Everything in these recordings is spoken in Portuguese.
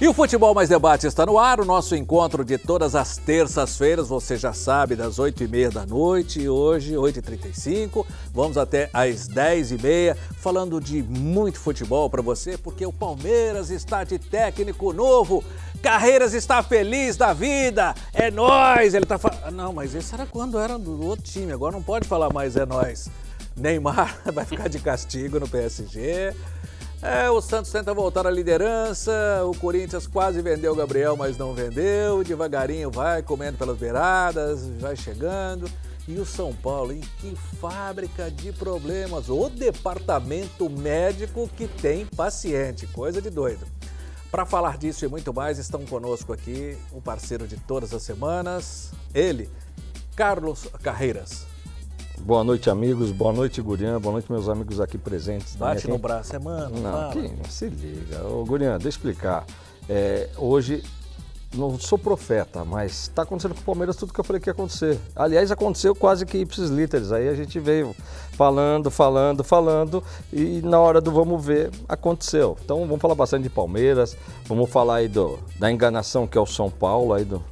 E o Futebol Mais Debate está no ar, o nosso encontro de todas as terças-feiras, você já sabe, das 8h30 da noite, hoje, 8h35, vamos até às 10h30, falando de muito futebol para você, porque o Palmeiras está de técnico novo, Carreiras está feliz da vida, é nós. Ele tá falando. Não, mas isso era quando era do outro time, agora não pode falar mais é nós. Neymar vai ficar de castigo no PSG. É, o Santos tenta voltar à liderança, o Corinthians quase vendeu o Gabriel, mas não vendeu. Devagarinho vai comendo pelas beiradas, vai chegando. E o São Paulo, em que fábrica de problemas! O departamento médico que tem paciente, coisa de doido. Para falar disso e muito mais, estão conosco aqui o parceiro de todas as semanas, ele, Carlos Carreiras. Boa noite, amigos. Boa noite, Gurian. Boa noite, meus amigos aqui presentes. Bate no braço, é mano. Não, que, se liga. Ô, Gurian, deixa eu explicar. É, hoje, não sou profeta, mas está acontecendo com o Palmeiras tudo que eu falei que ia acontecer. Aliás, aconteceu quase que ipsis literis. Aí a gente veio falando, falando, falando e na hora do vamos ver, aconteceu. Então vamos falar bastante de Palmeiras, vamos falar aí do, da enganação que é o São Paulo, aí do,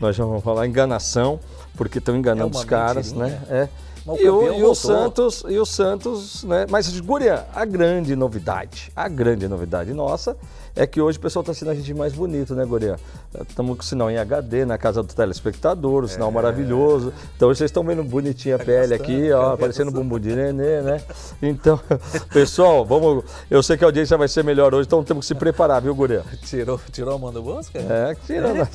nós já vamos falar enganação, porque estão enganando é os caras, né? É. E o, e o, Santos, e o Santos, né? Mas, Guria, a grande novidade, a grande novidade nossa é que hoje o pessoal está sendo a gente mais bonito, né, Guria? Estamos com sinal em HD na casa do telespectador, um sinal é. maravilhoso. Então vocês estão vendo bonitinha a tá pele aqui, ó, parecendo um bumbum de nenê, né? Então, pessoal, vamos. Eu sei que a audiência vai ser melhor hoje, então temos que se preparar, viu, Guria? Tirou, tirou a bolso, cara? É, tirou. É.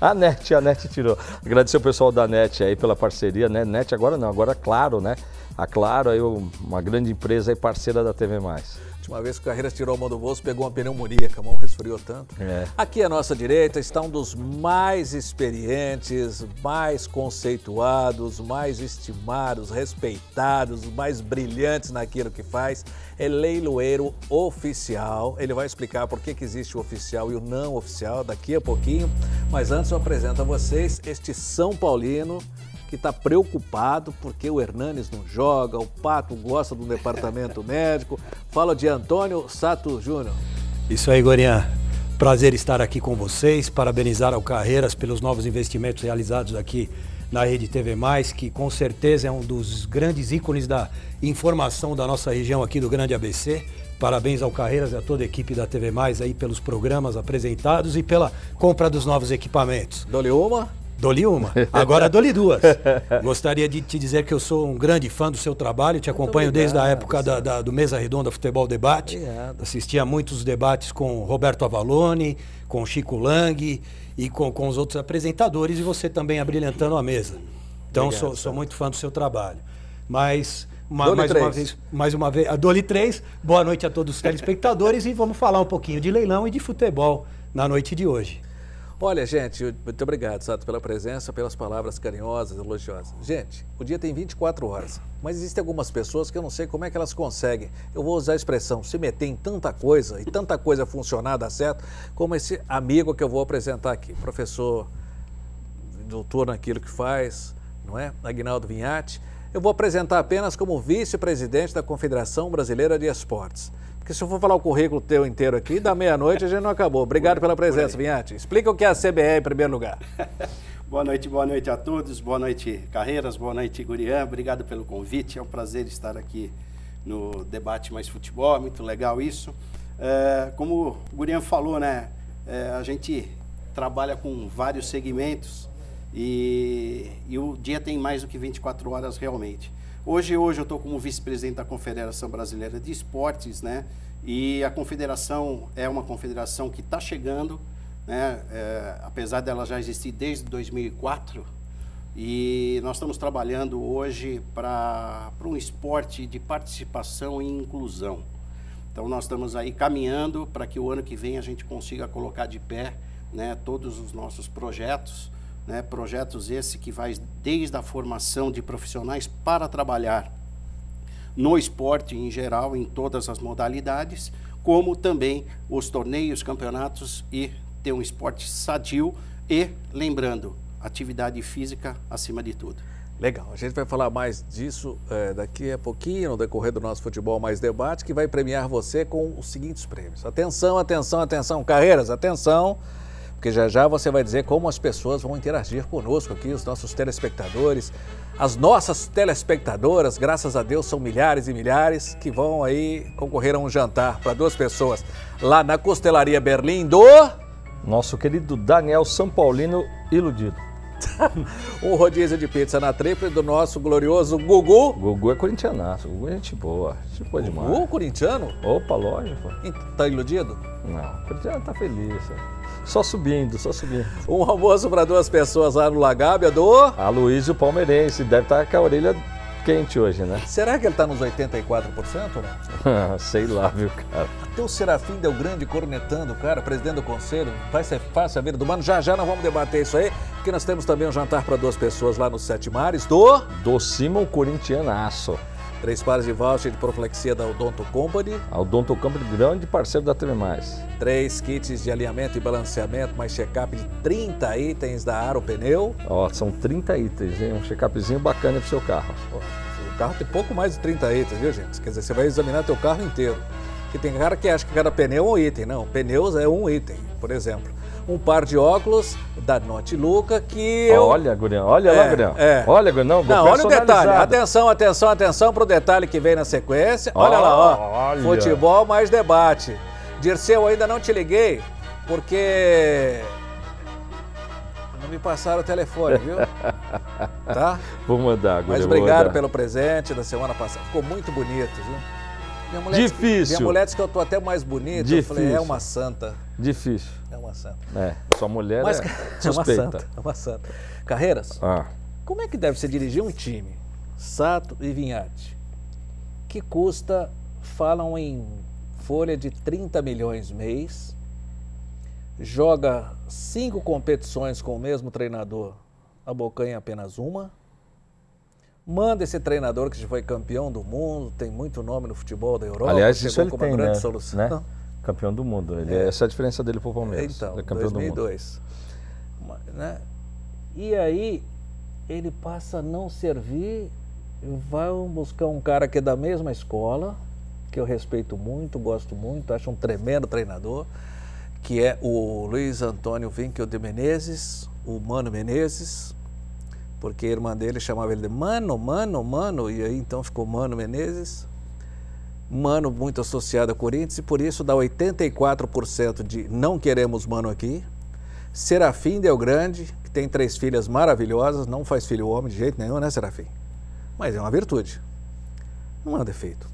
A NET, a NET tirou. Agradecer o pessoal da NET aí pela parceria, né? NET agora não, agora Claro, né? A Claro aí, uma grande empresa e parceira da TV Mais. Uma vez que o Carreiras tirou a mão do bolso, pegou uma pneumonia, que a mão resfriou tanto. É. Aqui à nossa direita está um dos mais experientes, mais conceituados, mais estimados, respeitados, mais brilhantes naquilo que faz. É leiloeiro oficial. Ele vai explicar por que, que existe o oficial e o não oficial daqui a pouquinho. Mas antes eu apresento a vocês este São Paulino que está preocupado porque o Hernanes não joga, o Pato gosta do departamento médico. Fala de Antônio Sato Júnior. Isso aí, Gorian. Prazer estar aqui com vocês, parabenizar ao Carreiras pelos novos investimentos realizados aqui na Rede TV Mais, que com certeza é um dos grandes ícones da informação da nossa região aqui do Grande ABC. Parabéns ao Carreiras e a toda a equipe da TV Mais aí pelos programas apresentados e pela compra dos novos equipamentos. Dole uma? Dou-lhe uma, agora dou-lhe duas. Gostaria de te dizer que eu sou um grande fã do seu trabalho, te acompanho desde a época da, da, do Mesa Redonda Futebol Debate. Obrigado. Assistia muitos debates com Roberto Avalone, com Chico Lang e com, com os outros apresentadores e você também abrilhantando a mesa. Então Obrigado, sou, sou muito fã do seu trabalho. Mas uma, mais uma vez, mais uma vez, a Dole 3, boa noite a todos os telespectadores e vamos falar um pouquinho de leilão e de futebol na noite de hoje. Olha, gente, muito obrigado, Sato, pela presença, pelas palavras carinhosas, elogiosas. Gente, o dia tem 24 horas, mas existem algumas pessoas que eu não sei como é que elas conseguem. Eu vou usar a expressão se meter em tanta coisa e tanta coisa funcionar, dar certo, como esse amigo que eu vou apresentar aqui, professor, doutor naquilo que faz, não é? Agnaldo Vinhati. Eu vou apresentar apenas como vice-presidente da Confederação Brasileira de Esportes. Porque se eu for falar o currículo teu inteiro aqui, da meia-noite a gente não acabou. Obrigado pela presença, Vinhati. Explica o que é a CBE em primeiro lugar. boa noite, boa noite a todos. Boa noite, Carreiras. Boa noite, Gurian. Obrigado pelo convite. É um prazer estar aqui no Debate Mais Futebol. É muito legal isso. É, como o Gurian falou, né? É, a gente trabalha com vários segmentos e, e o dia tem mais do que 24 horas realmente. Hoje, hoje eu estou como vice-presidente da Confederação Brasileira de Esportes, né? E a confederação é uma confederação que está chegando, né? É, apesar dela já existir desde 2004. E nós estamos trabalhando hoje para um esporte de participação e inclusão. Então nós estamos aí caminhando para que o ano que vem a gente consiga colocar de pé né, todos os nossos projetos né, projetos esse que vai desde a formação de profissionais para trabalhar no esporte em geral, em todas as modalidades, como também os torneios, campeonatos e ter um esporte sadio e, lembrando, atividade física acima de tudo. Legal, a gente vai falar mais disso é, daqui a pouquinho, no decorrer do nosso Futebol Mais Debate, que vai premiar você com os seguintes prêmios. Atenção, atenção, atenção, carreiras, atenção, porque já já você vai dizer como as pessoas vão interagir conosco aqui, os nossos telespectadores, as nossas telespectadoras, graças a Deus, são milhares e milhares que vão aí concorrer a um jantar para duas pessoas lá na Costelaria Berlim do. Nosso querido Daniel São Paulino iludido. um rodízio de pizza na tríplice do nosso glorioso Gugu. Gugu é corintianaço, Gugu é gente boa, gente boa demais. Gugu corintiano? Opa, lógico. Tá iludido? Não, o corintiano tá feliz. Só subindo, só subindo. Um almoço para duas pessoas lá no Lagábia do... Aloysio Palmeirense, deve estar tá com a orelha quente hoje, né? Será que ele está nos 84%, né? Sei lá, viu, cara. Até o Serafim deu grande cornetando, cara, presidente do conselho. Vai ser fácil a vida do mano. Já já nós vamos debater isso aí, porque nós temos também um jantar para duas pessoas lá nos Sete Mares do... Do Simon Corintianaço. Três pares de voucher de proflexia da Odonto Company. A Odonto Company, grande parceiro da TV+. Três kits de alinhamento e balanceamento, mais check-up de 30 itens da Aro Pneu. Ó, são 30 itens, hein? Um check-upzinho bacana pro seu carro. O carro tem pouco mais de 30 itens, viu, gente? Quer dizer, você vai examinar teu carro inteiro. Porque tem cara que acha que cada pneu é um item. Não, pneus é um item, por exemplo um par de óculos da Note Luca que eu... Olha, Gurião, olha é, lá, Gurião. É. Olha, Gurião, não, olha o detalhe. Atenção, atenção, atenção para o detalhe que vem na sequência. Olha oh, lá, ó. Olha. Futebol mais debate. Dirceu, ainda não te liguei porque não me passaram o telefone, viu? tá? Vou mandar, Gurião. Mas obrigado pelo presente da semana passada. Ficou muito bonito, viu? Minha mulher Difícil. Minha mulher disse que eu tô até mais bonito. Difícil. Eu falei, é uma santa. Difícil. É uma santa. É, sua mulher Mas, é, é uma santa. É uma santa. Carreiras, ah. como é que deve ser dirigir um time, Sato e Vinhate, que custa, falam em folha de 30 milhões mês, joga cinco competições com o mesmo treinador, a Bocanha apenas uma, Manda esse treinador que já foi campeão do mundo, tem muito nome no futebol da Europa. Aliás, isso ele tem, grande né? solução. Né? Campeão do mundo. Ele, é. Essa é a diferença dele para o Palmeiras. Então, ele é campeão 2002. Do mundo. Né? E aí ele passa a não servir, vai buscar um cara que é da mesma escola, que eu respeito muito, gosto muito, acho um tremendo treinador, que é o Luiz Antônio Vinkel de Menezes, o Mano Menezes, porque a irmã dele chamava ele de Mano, Mano, Mano, e aí então ficou Mano Menezes. Mano muito associado a Corinthians e por isso dá 84% de não queremos Mano aqui. Serafim Del Grande, que tem três filhas maravilhosas, não faz filho homem de jeito nenhum, né, Serafim? Mas é uma virtude, não é um defeito.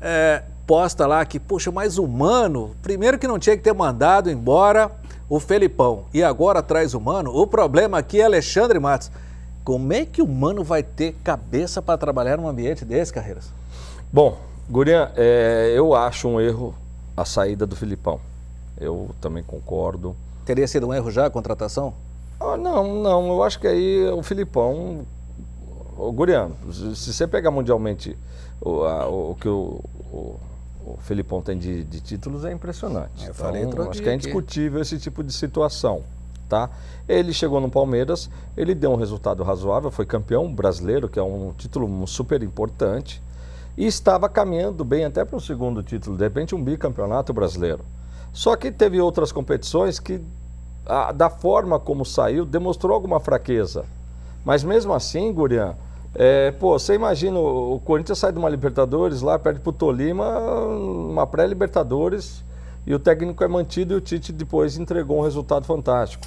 É, posta lá que, puxa, mais humano, primeiro que não tinha que ter mandado embora o Felipão e agora traz o Mano, o problema aqui é Alexandre Matos. Como é que o Mano vai ter cabeça para trabalhar num ambiente desse, Carreiras? Bom, Gurian, é, eu acho um erro a saída do Filipão. Eu também concordo. Teria sido um erro já a contratação? Ah, não, não. Eu acho que aí o Filipão. O Gurian, se você pegar mundialmente o, a, o, o que o, o, o Filipão tem de, de títulos, é impressionante. Eu então, falei acho que é indiscutível aqui. esse tipo de situação tá? Ele chegou no Palmeiras, ele deu um resultado razoável, foi campeão brasileiro, que é um título super importante, e estava caminhando bem até para o segundo título, de repente um bicampeonato brasileiro. Só que teve outras competições que, a, da forma como saiu, demonstrou alguma fraqueza. Mas mesmo assim, Gurian, é, pô, você imagina, o Corinthians sai de uma Libertadores lá, perde para o Tolima, uma pré-Libertadores, e o técnico é mantido e o Tite depois entregou um resultado fantástico.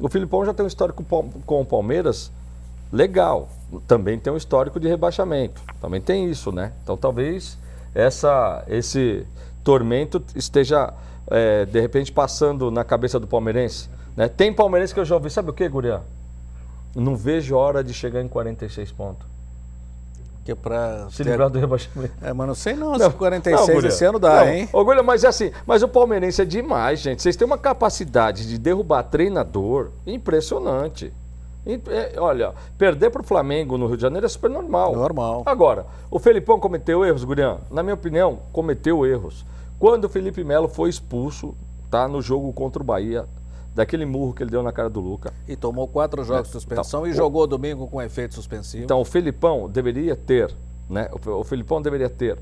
O Filipão já tem um histórico com o Palmeiras legal. Também tem um histórico de rebaixamento. Também tem isso, né? Então talvez essa, esse tormento esteja, é, de repente, passando na cabeça do palmeirense. Né? Tem palmeirense que eu já ouvi, sabe o que, Gurian? Não vejo hora de chegar em 46 pontos que é para se ter... livrar do rebaixamento. É, mas não sei não, não 46 não, esse ano dá, não, hein? Orgulho, mas é assim, mas o palmeirense é demais, gente. Vocês têm uma capacidade de derrubar treinador impressionante. É, olha, perder para o Flamengo no Rio de Janeiro é super normal. Normal. Agora, o Felipão cometeu erros, Gurian? Na minha opinião, cometeu erros. Quando o Felipe Melo foi expulso, tá, no jogo contra o Bahia, daquele murro que ele deu na cara do Luca. E tomou quatro jogos de suspensão então, e jogou domingo com efeito suspensivo. Então o Felipão deveria ter, né? O, Felipão deveria ter,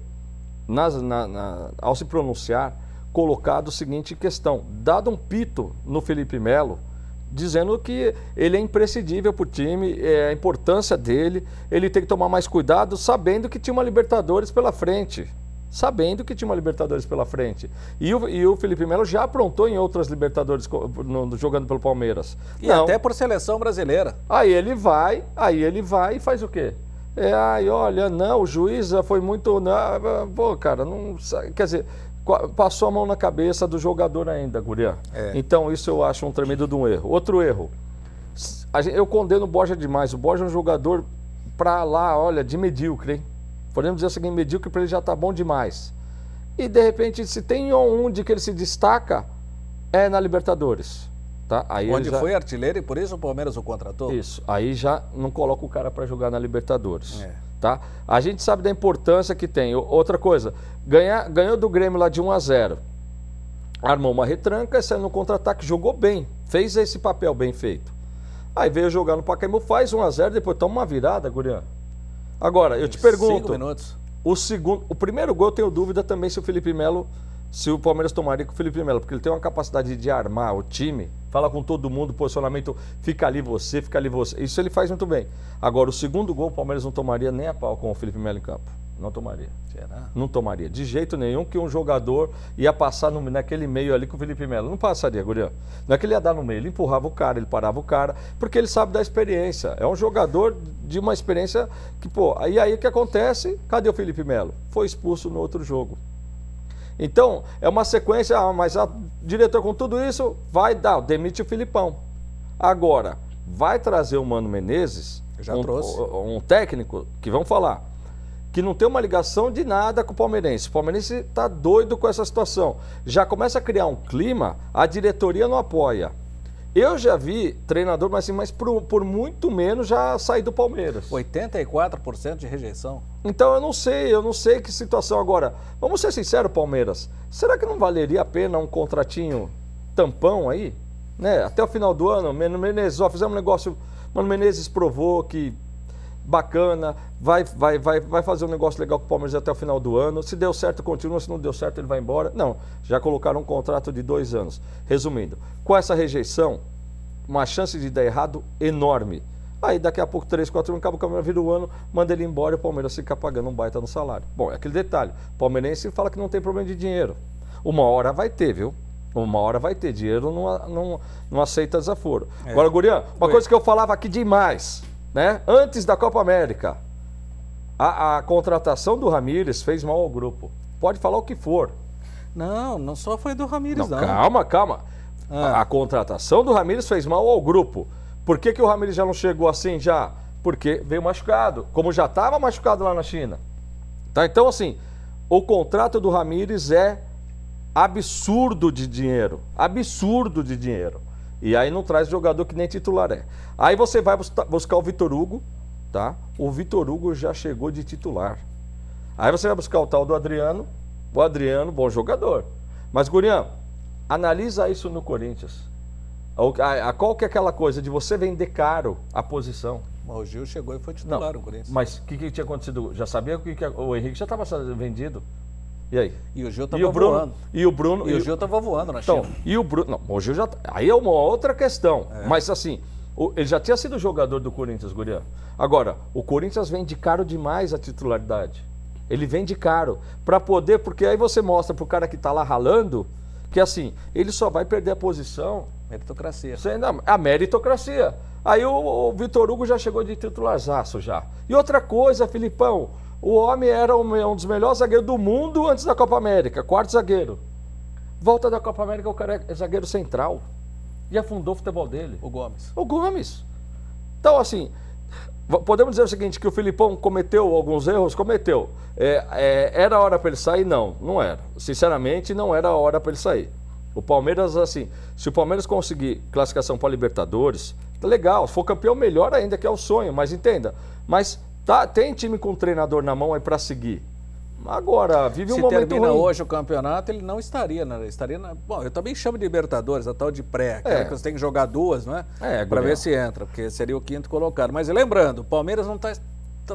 nas, na, na, ao se pronunciar, colocado o seguinte questão: dado um pito no Felipe Melo, dizendo que ele é imprescindível para o time, é a importância dele, ele tem que tomar mais cuidado, sabendo que tinha uma Libertadores pela frente. Sabendo que tinha uma Libertadores pela frente. E o, e o Felipe Melo já aprontou em outras Libertadores no, jogando pelo Palmeiras. E Não. até por seleção brasileira. Aí ele vai, aí ele vai e faz o quê? É, ai, olha, não, o juiz foi muito. Não, pô, cara, não. Quer dizer, passou a mão na cabeça do jogador ainda, Gurian. É. Então isso eu acho um tremendo de um erro. Outro erro. Eu condeno o Borja demais. O Borja é um jogador pra lá, olha, de medíocre, hein? Podemos dizer o seguinte, medíocre para ele já tá bom demais. E de repente, se tem um de que ele se destaca, é na Libertadores. Tá? Aí Onde já... foi artilheiro e por isso o Palmeiras o contratou? Isso. Aí já não coloca o cara para jogar na Libertadores. É. Tá? A gente sabe da importância que tem. Outra coisa, ganhar, ganhou do Grêmio lá de 1 a 0 armou uma retranca, saiu no contra-ataque, jogou bem, fez esse papel bem feito. Aí veio jogar no Pacaembu, faz 1 a 0 depois toma uma virada, Gurian. Agora, eu te pergunto, Cinco minutos. o segundo, o primeiro gol eu tenho dúvida também se o Felipe Melo se o Palmeiras tomaria com o Felipe Melo, porque ele tem uma capacidade de armar o time, fala com todo mundo, posicionamento, fica ali você, fica ali você. Isso ele faz muito bem. Agora, o segundo gol, o Palmeiras não tomaria nem a pau com o Felipe Melo em campo. Não tomaria. Será? Não tomaria. De jeito nenhum que um jogador ia passar no, naquele meio ali com o Felipe Melo. Não passaria, Gurião. Não é que ele ia dar no meio, ele empurrava o cara, ele parava o cara, porque ele sabe da experiência. É um jogador de uma experiência que, pô, aí aí o que acontece? Cadê o Felipe Melo? Foi expulso no outro jogo. Então, é uma sequência, ah, mas o diretor com tudo isso vai dar, demite o Filipão. Agora, vai trazer o Mano Menezes, já um, trouxe. um técnico, que vamos falar, que não tem uma ligação de nada com o palmeirense. O palmeirense está doido com essa situação. Já começa a criar um clima, a diretoria não apoia. Eu já vi treinador, mas, assim, mas por, por muito menos já sair do Palmeiras. 84% de rejeição. Então eu não sei, eu não sei que situação agora. Vamos ser sinceros, Palmeiras. Será que não valeria a pena um contratinho tampão aí? Né? Até o final do ano, Mano Menezes, ó, fizemos um negócio. Mano Menezes provou que bacana, vai, vai, vai, vai fazer um negócio legal com o Palmeiras até o final do ano. Se deu certo, continua. Se não deu certo, ele vai embora. Não, já colocaram um contrato de dois anos. Resumindo, com essa rejeição, uma chance de dar errado enorme. Aí daqui a pouco, três, quatro anos, acaba o Palmeiras vira o ano, manda ele embora e o Palmeiras fica pagando um baita no salário. Bom, é aquele detalhe. O palmeirense fala que não tem problema de dinheiro. Uma hora vai ter, viu? Uma hora vai ter. Dinheiro não, não, não aceita desaforo. É. Agora, Gurian, uma coisa que eu falava aqui demais né? Antes da Copa América, a, a contratação do Ramires fez mal ao grupo. Pode falar o que for. Não, não só foi do Ramires, não. não. Calma, calma. Ah. A, a, contratação do Ramires fez mal ao grupo. Por que, que o Ramires já não chegou assim já? Porque veio machucado, como já estava machucado lá na China. Tá? Então, assim, o contrato do Ramires é absurdo de dinheiro. Absurdo de dinheiro. E aí não traz jogador que nem titular é. Aí você vai buscar o Vitor Hugo, tá? O Vitor Hugo já chegou de titular. Aí você vai buscar o tal do Adriano. O Adriano, bom jogador. Mas, Gurian, analisa isso no Corinthians. A, a, qual que é aquela coisa de você vender caro a posição? o Gil chegou e foi titular no Corinthians. Mas o que, que tinha acontecido? Já sabia que, que o Henrique já estava vendido. E aí? E o Gil estava voando. E o Bruno. E, e o Gil estava voando na então, E o Bruno. Não, o Gil já. Aí é uma outra questão. É. Mas assim, o, ele já tinha sido jogador do Corinthians, Guriano. Agora, o Corinthians vende caro demais a titularidade. Ele vende caro. para poder. Porque aí você mostra pro cara que está lá ralando que assim, ele só vai perder a posição. Meritocracia. A meritocracia. Aí o, o Vitor Hugo já chegou de titularzaço já. E outra coisa, Filipão. O homem era um dos melhores zagueiros do mundo antes da Copa América, quarto zagueiro. Volta da Copa América, o cara é zagueiro central. E afundou o futebol dele. O Gomes. O Gomes. Então, assim, podemos dizer o seguinte, que o Filipão cometeu alguns erros? Cometeu. É, é, era hora para ele sair? Não, não era. Sinceramente, não era hora para ele sair. O Palmeiras, assim, se o Palmeiras conseguir classificação para Libertadores, tá legal. Se for campeão, melhor ainda, que é o sonho, mas entenda. Mas Tá, tem time com treinador na mão aí para seguir. Agora, vive um Se momento termina ruim. hoje o campeonato, ele não estaria, né? estaria na... Bom, eu também chamo de Libertadores, a tal de pré, É. que você tem que jogar duas, não é? Para ver se entra, porque seria o quinto colocado. Mas lembrando, o Palmeiras não está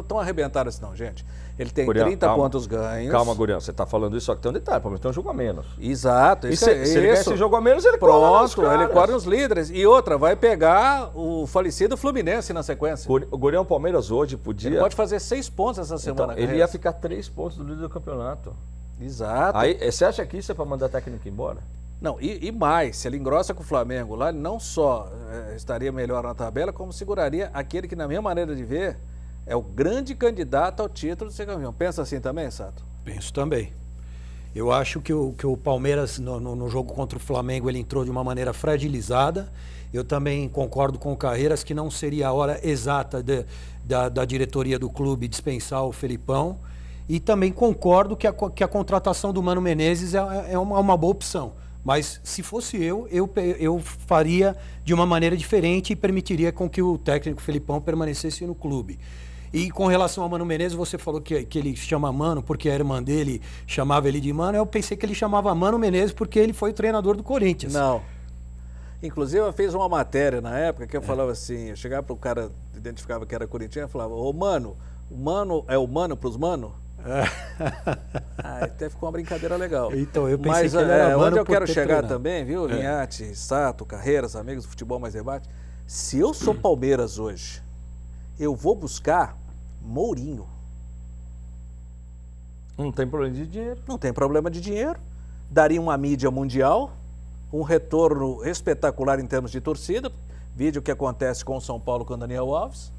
tão arrebentado assim não, gente. Ele tem Guriel, 30 calma. pontos ganhos. Calma, Gurião, você tá falando isso, só que tem um detalhe, o Palmeiras tem um jogo a menos. Exato, E isso se, é se ele isso. esse jogo a menos, ele cola Pronto, ele caras. corre os líderes. E outra, vai pegar o falecido Fluminense na sequência. O Gurião Palmeiras hoje podia... Ele pode fazer seis pontos essa Então, semana. ele Carreira. ia ficar três pontos do líder do campeonato. Exato. Aí, eh, você acha que isso é para mandar técnico embora? Não, e, e mais, se ele engrossa com o Flamengo lá, ele não só eh, estaria melhor na tabela, como seguraria aquele que, na minha maneira de ver, é o grande candidato ao título de ser campeão. Pensa assim também, Sato? Penso também. Eu acho que o, que o Palmeiras, no, no- no jogo contra o Flamengo, ele entrou de uma maneira fragilizada. Eu também concordo com o Carreiras que não seria a hora exata de- da, da diretoria do clube dispensar o Felipão. E também concordo que a, que a contratação do Mano Menezes é, é uma, uma boa opção. Mas se fosse eu, eu, eu faria de uma maneira diferente e permitiria com que o técnico Felipão permanecesse no clube. E com relação ao Mano Menezes, você falou que, que ele chama Mano porque a irmã dele chamava ele de Mano. Eu pensei que ele chamava Mano Menezes porque ele foi o treinador do Corinthians. Não. Inclusive, eu fiz uma matéria na época que eu falava assim, eu chegava para o cara, identificava que era corintiano, e falava, ô mano, o mano é o mano pros mano? Ah, até ficou uma brincadeira legal. Então, eu pensei Mas que ele é, era mano onde eu quero chegar treinado. também, viu, Linhate, Sato, Carreiras, amigos do Futebol Mais Debate, se eu sou Palmeiras hoje, eu vou buscar Mourinho. Não tem problema de dinheiro. Não tem problema de dinheiro, daria uma mídia mundial, um retorno espetacular em termos de torcida, vídeo que acontece com o São Paulo com o Daniel Alves,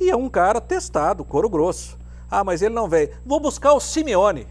e é um cara testado, couro grosso. Ah, mas ele não veio. Vou buscar o Simeone.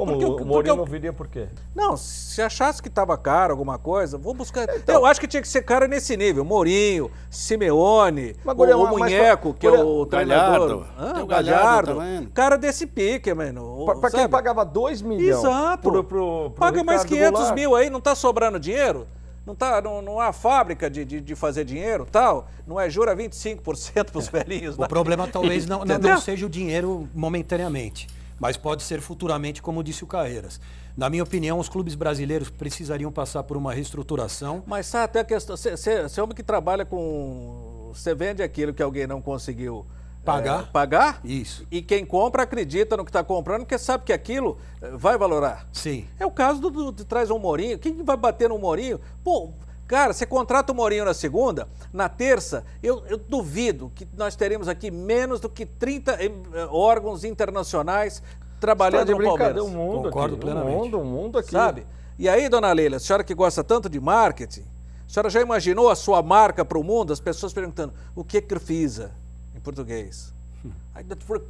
Como Porque o- Mourinho não viria por quê? Não, se achasse que estava caro alguma coisa, vou buscar. Então. eu acho que tinha que ser cara nesse nível. Mourinho, Simeone, Mas, o, o mas- Munheco, que é o o treinador. Galhardo. Tem o Galhardo Galhardo. também. Cara desse pique, mano. Pra, pra quem pagava 2 milhões Exato. pro, pro, pro Paga mais Ricardo 500 Goulart. mil aí, não está sobrando dinheiro? Não, tá, não, não há fábrica de, de, de fazer dinheiro tal? Não é jura 25% para os velhinhos? O lá? problema talvez não, não, não seja o dinheiro momentaneamente, mas pode ser futuramente, como disse o Carreiras. Na minha opinião, os clubes brasileiros precisariam passar por uma reestruturação. Mas sabe, até a questão. Você é homem que trabalha com. Você vende aquilo que alguém não conseguiu Pagar. é, pagar? Isso. E quem compra acredita no que está comprando, porque sabe que aquilo eh, vai valorar. Sim. É o caso do, do, de traz um Morinho. Quem que vai bater no Morinho? Pô, cara, você contrata o Morinho na segunda, na terça, eu, eu duvido que nós teremos aqui menos do que 30 eh, órgãos internacionais Tá trabalhando de no Palmeiras. um mundo Concordo aqui, plenamente. Um mundo, um mundo aqui. Sabe? E aí, dona Leila, a senhora que gosta tanto de marketing, a senhora já imaginou a sua marca para o mundo? As pessoas perguntando, o que é Crefisa em português? Aí, por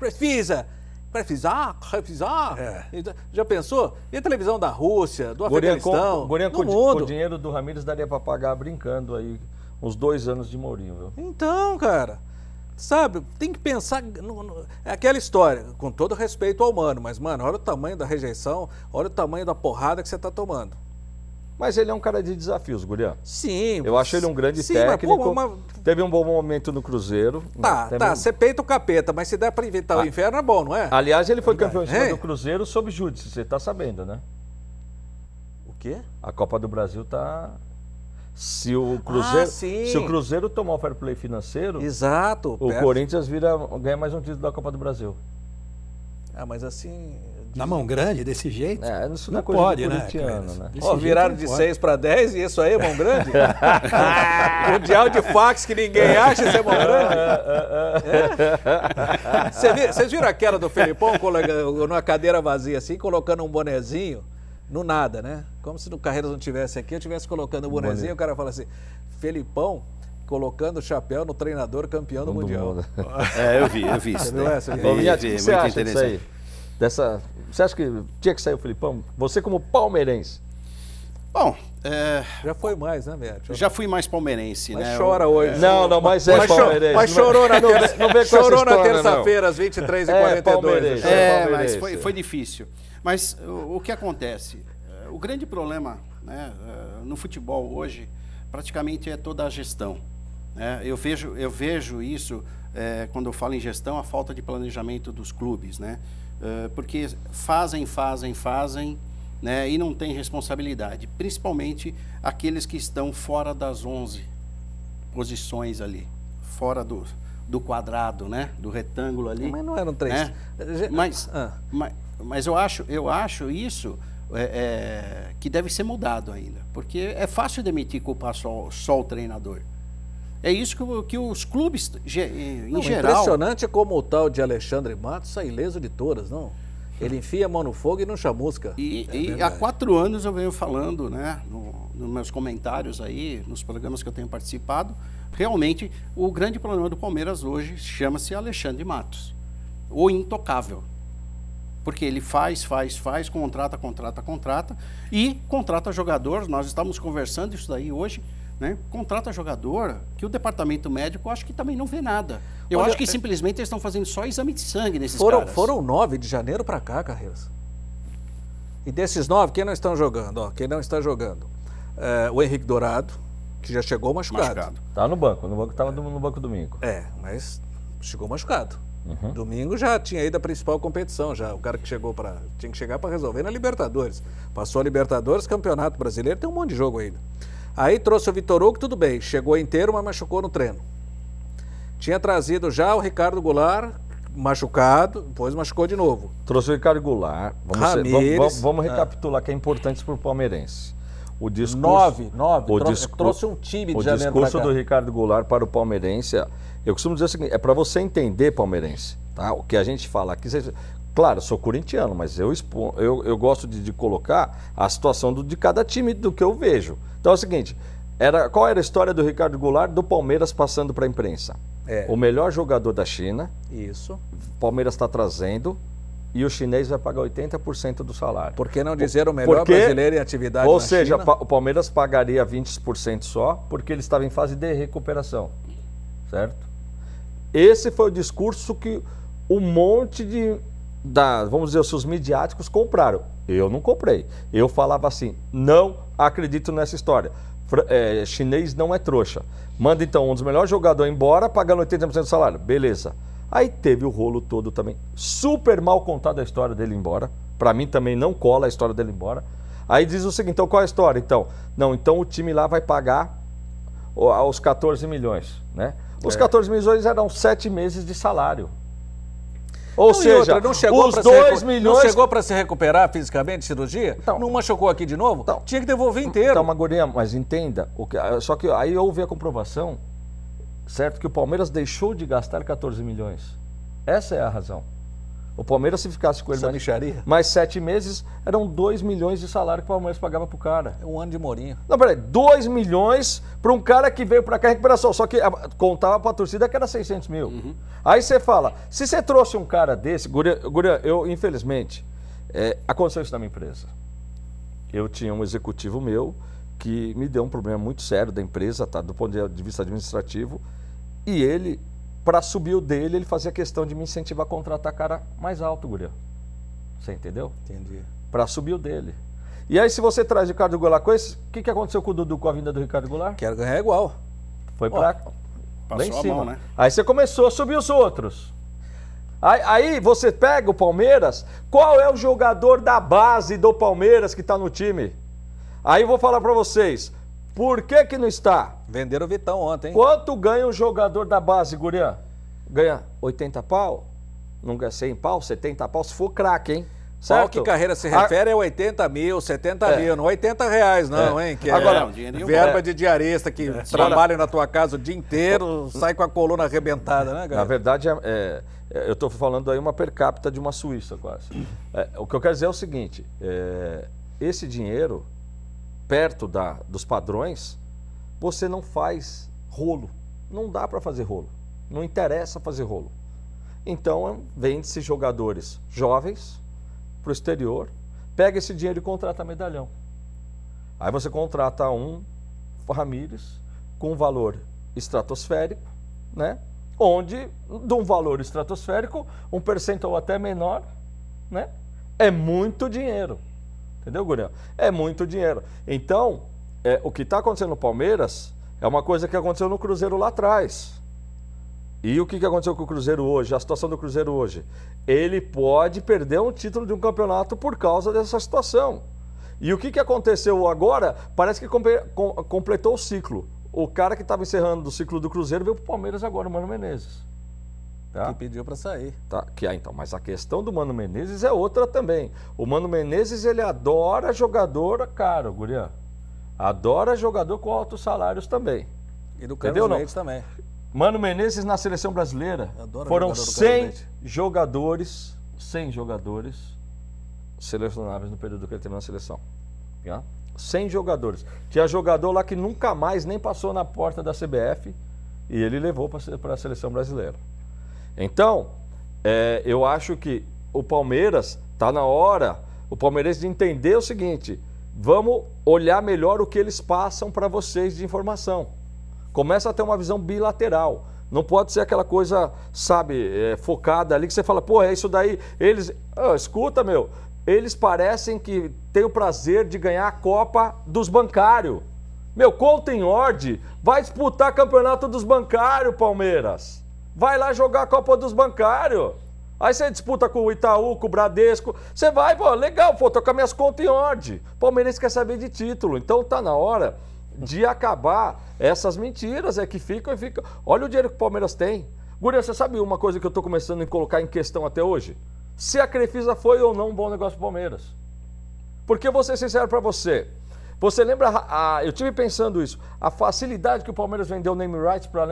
Crefisa. Crefisa, Crefisa. É. Então, Já pensou? E a televisão da Rússia, do Gurian, Afeganistão, com, do com, mundo. o dinheiro do Ramires daria pra pagar brincando aí uns dois anos de Mourinho, viu? Então, cara, sabe, tem que pensar. No, no- é aquela história, com todo respeito ao mano, mas, mano, olha o tamanho da rejeição, olha o tamanho da porrada que você tá tomando. Mas ele é um cara de desafios, Gurian. Sim. Eu acho ele um grande sim, mas, técnico. pô, mas- Teve um bom momento no Cruzeiro. Tá, Teve tá, um- você peita o capeta, mas se der pra inventar o Ah. inferno é bom, não é? Aliás, ele foi campeão É. do Cruzeiro sob júdice, você tá sabendo, né? O quê? A Copa do Brasil tá. Se o Cruzeiro, Ah, se o Cruzeiro tomar o fair play financeiro, Exato. o perde. Corinthians vira, ganha mais um título da Copa do Brasil. Ah, mas assim. Na mão grande, desse jeito. É, isso não, Não é coisa pode, de né, Carlos? né? Jeito viraram de pode. 6 para 10 e isso aí é mão grande? Mundial de fax que ninguém acha, isso é mão grande? É. Você vi- Vocês viram aquela do Felipão numa cadeira vazia assim, colocando um bonezinho no nada, né? Como se no Carreiras não tivesse aqui, eu estivesse colocando um bonezinho, o cara fala assim, Felipão colocando o chapéu no treinador campeão do Mundial. mundo. É, eu vi, eu vi isso. Você viu daí. essa? Vi, vi, o que você muito interessante. Dessa, você acha que tinha que sair o Filipão? Você como palmeirense. Bom, é, Já foi mais, né, Beto? já fui mais palmeirense, Mas né? chora hoje. Não, não, mas é Mas, palmeirense. mas chorou na, na terça-feira, às 23 e É, 42 palmeirense. É, palmeirense. mas foi, foi difícil. Mas o, o que acontece? Eh, O grande problema né, eh, no futebol hoje praticamente é toda a gestão. né? eu, vejo, eu vejo isso, é, quando eu falo em gestão, a falta de planejamento dos clubes. Né? É, porque fazem, fazem, fazem né? e não tem responsabilidade. Principalmente aqueles que estão fora das 11 posições ali, fora do, do quadrado, né? do retângulo ali. Mas não eram três. Né? Mas, ah. mas, mas eu, acho, eu acho isso é, é, que deve ser mudado ainda, porque é fácil demitir culpar só, só o treinador. É isso que, que os clubes, em não, geral... Impressionante como o tal de Alexandre Matos sai ileso de todas, não? Ele enfia a mão no fogo e não chamusca. E, é e há quatro anos eu venho falando, né, no, nos meus comentários aí, nos programas que eu tenho participado, realmente o grande problema do Palmeiras hoje chama-se Alexandre Matos, o intocável porque ele faz, faz, faz, contrata, contrata, contrata e contrata jogador. Nós estamos conversando isso daí hoje. Né? Contrata jogador que o departamento médico acho que também não vê nada. Eu Olha, acho que é... simplesmente eles estão fazendo só exame de sangue nesses foram, caras. Foram nove de janeiro para cá, Carreiras. E desses nove, quem não estão jogando? Ó, quem não está jogando? É, o Henrique Dourado, que já chegou machucado. machucado. Tá no banco, no banco estava no banco domingo. É, mas chegou machucado. Uhum. Domingo já tinha ido a principal competição, já o cara que chegou para tinha que chegar para resolver na Libertadores. Passou a Libertadores, Campeonato Brasileiro, tem um monte de jogo ainda. Aí trouxe o Vitor Hugo, tudo bem, chegou inteiro, mas machucou no treino. Tinha trazido já o Ricardo Goulart, machucado, depois machucou de novo. Trouxe o Ricardo Goulart. Vamos, ser, vamos, vamos, recapitular que é importante para o palmeirense. O discurso, nove, nove. O trouxe, trouxe um time de O discurso do Ricardo Goulart para o palmeirense eu costumo dizer o seguinte: é para você entender, palmeirense, tá? o que a gente fala aqui. Claro, sou corintiano, mas eu, expo, eu, eu gosto de, de, colocar a situação do, de cada time do que eu vejo. Então é o seguinte: era, qual era a história do Ricardo Goulart do Palmeiras passando para a imprensa? É. O melhor jogador da China. Isso. O Palmeiras está trazendo e o chinês vai pagar 80% do salário. Por que não dizer o melhor porque, brasileiro em atividade Ou seja, China? o Palmeiras pagaria 20% só, porque ele estava em fase de recuperação, certo? Esse foi o discurso que um monte de, da, vamos dizer, os seus midiáticos compraram. Eu não comprei. Eu falava assim, não acredito nessa história. É, chinês não é trouxa. Manda então um dos melhores jogadores embora, pagando 80% do salário. Beleza. Aí teve o rolo todo também. Super mal contada a história dele embora. Para mim também não cola a história dele embora. Aí diz o seguinte, então qual é a história? Então, não, então o time lá vai pagar os 14 milhões, né? Os 14 é. milhões eram sete meses de salário. Ou não, seja, outra, não chegou os 2 milhões. Não chegou para se recuperar fisicamente cirurgia? Então, não machucou aqui de novo? Então, Tinha que devolver inteiro. Então, Magorinha, mas entenda. Só que aí houve a comprovação, certo? Que o Palmeiras deixou de gastar 14 milhões. Essa é a razão. O Palmeiras, se ficasse com ele mais, mais sete meses, eram 2 milhões de salário que o Palmeiras pagava pro cara. É um ano de Morinho. Não, peraí, 2 milhões para um cara que veio para cá em recuperação. Só que contava para a torcida que era 600 mil. Uhum. Aí você fala, se você trouxe um cara desse, Guria, Guria eu, infelizmente, é, aconteceu isso na minha empresa. Eu tinha um executivo meu que me deu um problema muito sério da empresa, tá, do ponto de vista administrativo, e ele para subir o dele, ele fazia questão de me incentivar a contratar cara mais alto, Guria. Você entendeu? Entendi. Para subir o dele. E aí, se você traz o Ricardo Goulart com esse, o que, que aconteceu com o Dudu com a vinda do Ricardo Goulart? Quero ganhar igual. Foi para lá em cima. Mão, né? Aí você começou a subir os outros. Aí, aí, você pega o Palmeiras, qual é o jogador da base do Palmeiras que está no time? Aí eu vou falar para vocês, por que que não está? Venderam o Vitão ontem. Hein? Quanto ganha um jogador da base, Gurian? Ganha 80 pau? Não ganha 100 pau, 70 pau, se for craque, hein? Certo? Qual que carreira se refere é 80 mil, 70 é. mil, não 80 reais não, é. hein? Que Agora, é um verba de diarista que é. trabalha na tua casa o dia inteiro, sai com a coluna arrebentada, né, cara? Na verdade, é, é, é eu estou falando aí uma per capita de uma Suíça quase. o que eu quero dizer é o seguinte, esse dinheiro perto da, dos padrões, você não faz rolo. Não dá para fazer rolo. Não interessa fazer rolo. Então, vende-se jogadores jovens para o exterior, pega esse dinheiro e contrata medalhão. Aí você contrata um Ramires com um valor estratosférico, né? onde, de um valor estratosférico, um percentual até menor, né? é muito dinheiro. Entendeu, Gurião? É muito dinheiro. Então, é, o que está acontecendo no Palmeiras É uma coisa que aconteceu no Cruzeiro lá atrás. E o que que aconteceu com o Cruzeiro hoje? A situação do Cruzeiro hoje? Ele pode perder um título de um campeonato por causa dessa situação. E o que que aconteceu agora? Parece que completou o ciclo. O cara que estava encerrando o ciclo do Cruzeiro veio para o Palmeiras agora, o Mano Menezes. Tá? Que pediu para sair. Tá, que, ah, então, mas a questão do Mano Menezes é outra também. O Mano Menezes, ele adora jogador caro, Gurian. Adora jogador com altos salários também. E do Entendeu, Carlos não? Leite também. Mano Menezes na seleção brasileira Adoro foram jogador do 100 Carlos Leite. jogadores, 100 jogadores selecionáveis no período que ele teve na seleção. Tá? 100 jogadores. Tinha jogador lá que nunca mais nem passou na porta da CBF e ele levou para a seleção brasileira. Então, é, eu acho que o Palmeiras está na hora, o palmeirense de entender o seguinte: vamos olhar melhor o que eles passam para vocês de informação. Começa a ter uma visão bilateral. Não pode ser aquela coisa, sabe, é, focada ali que você fala, pô, é isso daí. Eles. Ah, escuta, meu, eles parecem que têm o prazer de ganhar a Copa dos bancários. Meu, Colton Ord vai disputar campeonato dos bancários, Palmeiras. Vai lá jogar a Copa dos bancários. Aí você disputa com o Itaú, com o Bradesco. Você vai, pô, legal, pô, tô com as minhas contas em ordem. Palmeirense quer saber de título. Então tá na hora de acabar essas mentiras é que ficam e ficam. Olha o dinheiro que o Palmeiras tem. Guria, você sabe uma coisa que eu tô começando a colocar em questão até hoje? Se a Crefisa foi ou não um bom negócio pro Palmeiras. Porque eu vou ser sincero para você. Você lembra, a, a- eu tive pensando isso, a facilidade que o Palmeiras vendeu o name rights para a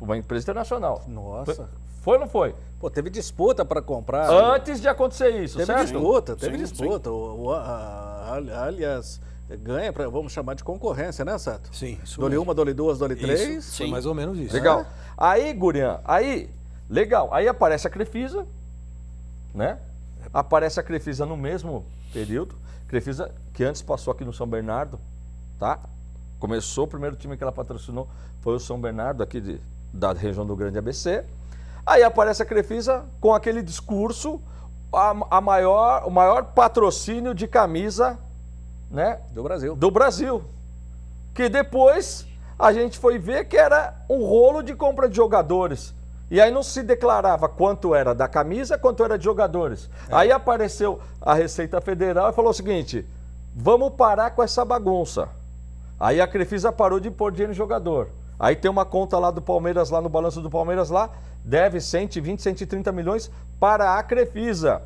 Uma empresa internacional. Nossa. Foi ou não foi? Pô, teve disputa para comprar. Antes de acontecer isso, Teve certo? disputa, teve Sim, disputa. O, o, a, a, aliás, ganha, pra, vamos chamar de concorrência, né, Sato? Sim, Dole uma, dole duas, dole três. Isso, foi mais ou menos isso. Legal. Aí, Gurian, aí, legal. Aí aparece a Crefisa, né? Aparece a Crefisa no mesmo período. Crefisa, que antes passou aqui no São Bernardo, tá? Começou, o primeiro time que ela patrocinou foi o São Bernardo, aqui de, da região do Grande ABC. Aí aparece a Crefisa com aquele discurso, a, a maior, o maior patrocínio de camisa, né? Do Brasil. do Brasil. Que depois a gente foi ver que era um rolo de compra de jogadores. E aí não se declarava quanto era da camisa, quanto era de jogadores. Aí apareceu a Receita Federal e falou o seguinte: vamos parar com essa bagunça. Aí a Crefisa parou de pôr dinheiro em jogador. Aí tem uma conta lá do Palmeiras, lá no balanço do Palmeiras, lá, deve 120, 130 milhões para a Crefisa,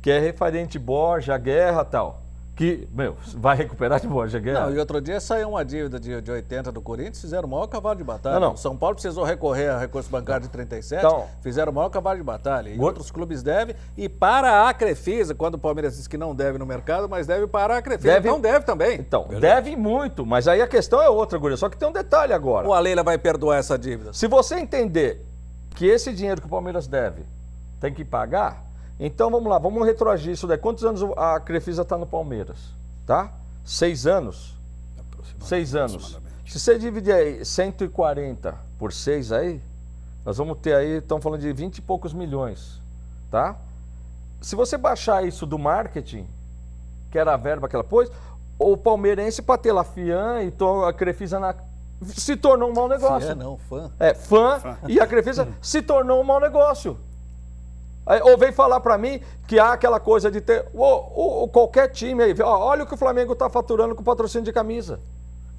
que é referente Borja, Guerra tal. Que, meu, vai recuperar de Borja Guerra? Não, e outro dia saiu uma dívida de, de 80 do Corinthians, fizeram o maior cavalo de batalha. Não, não. O São Paulo precisou recorrer a recurso bancário de 37, Então- fizeram o maior cavalo de batalha. E Go- outros clubes devem. E para a Crefisa, quando o Palmeiras diz que não deve no mercado, mas deve para a Crefisa. Deve- Então deve também. Então, deve muito, mas aí a questão é outra, Guria. Só que tem um detalhe agora. Ou a Leila vai perdoar essa dívida? Se você entender que esse dinheiro que o Palmeiras deve tem que pagar, então vamos lá, vamos retroagir isso daí. Quantos anos a Crefisa está no Palmeiras? Tá? Seis anos? Seis anos. Se você dividir aí 140 por seis aí, nós vamos ter aí, estamos falando de 20 e poucos milhões, tá? Se você baixar isso do marketing, que era a verba que ela pôs, o palmeirense para ter lá Fian e to- a Crefisa na, se tornou um mau negócio. É, não, fã. É, fã, e a Crefisa se tornou um mau negócio. Ou vem falar para mim que há aquela coisa de ter. ô, qualquer time aí, olha o que o Flamengo está faturando com patrocínio de camisa.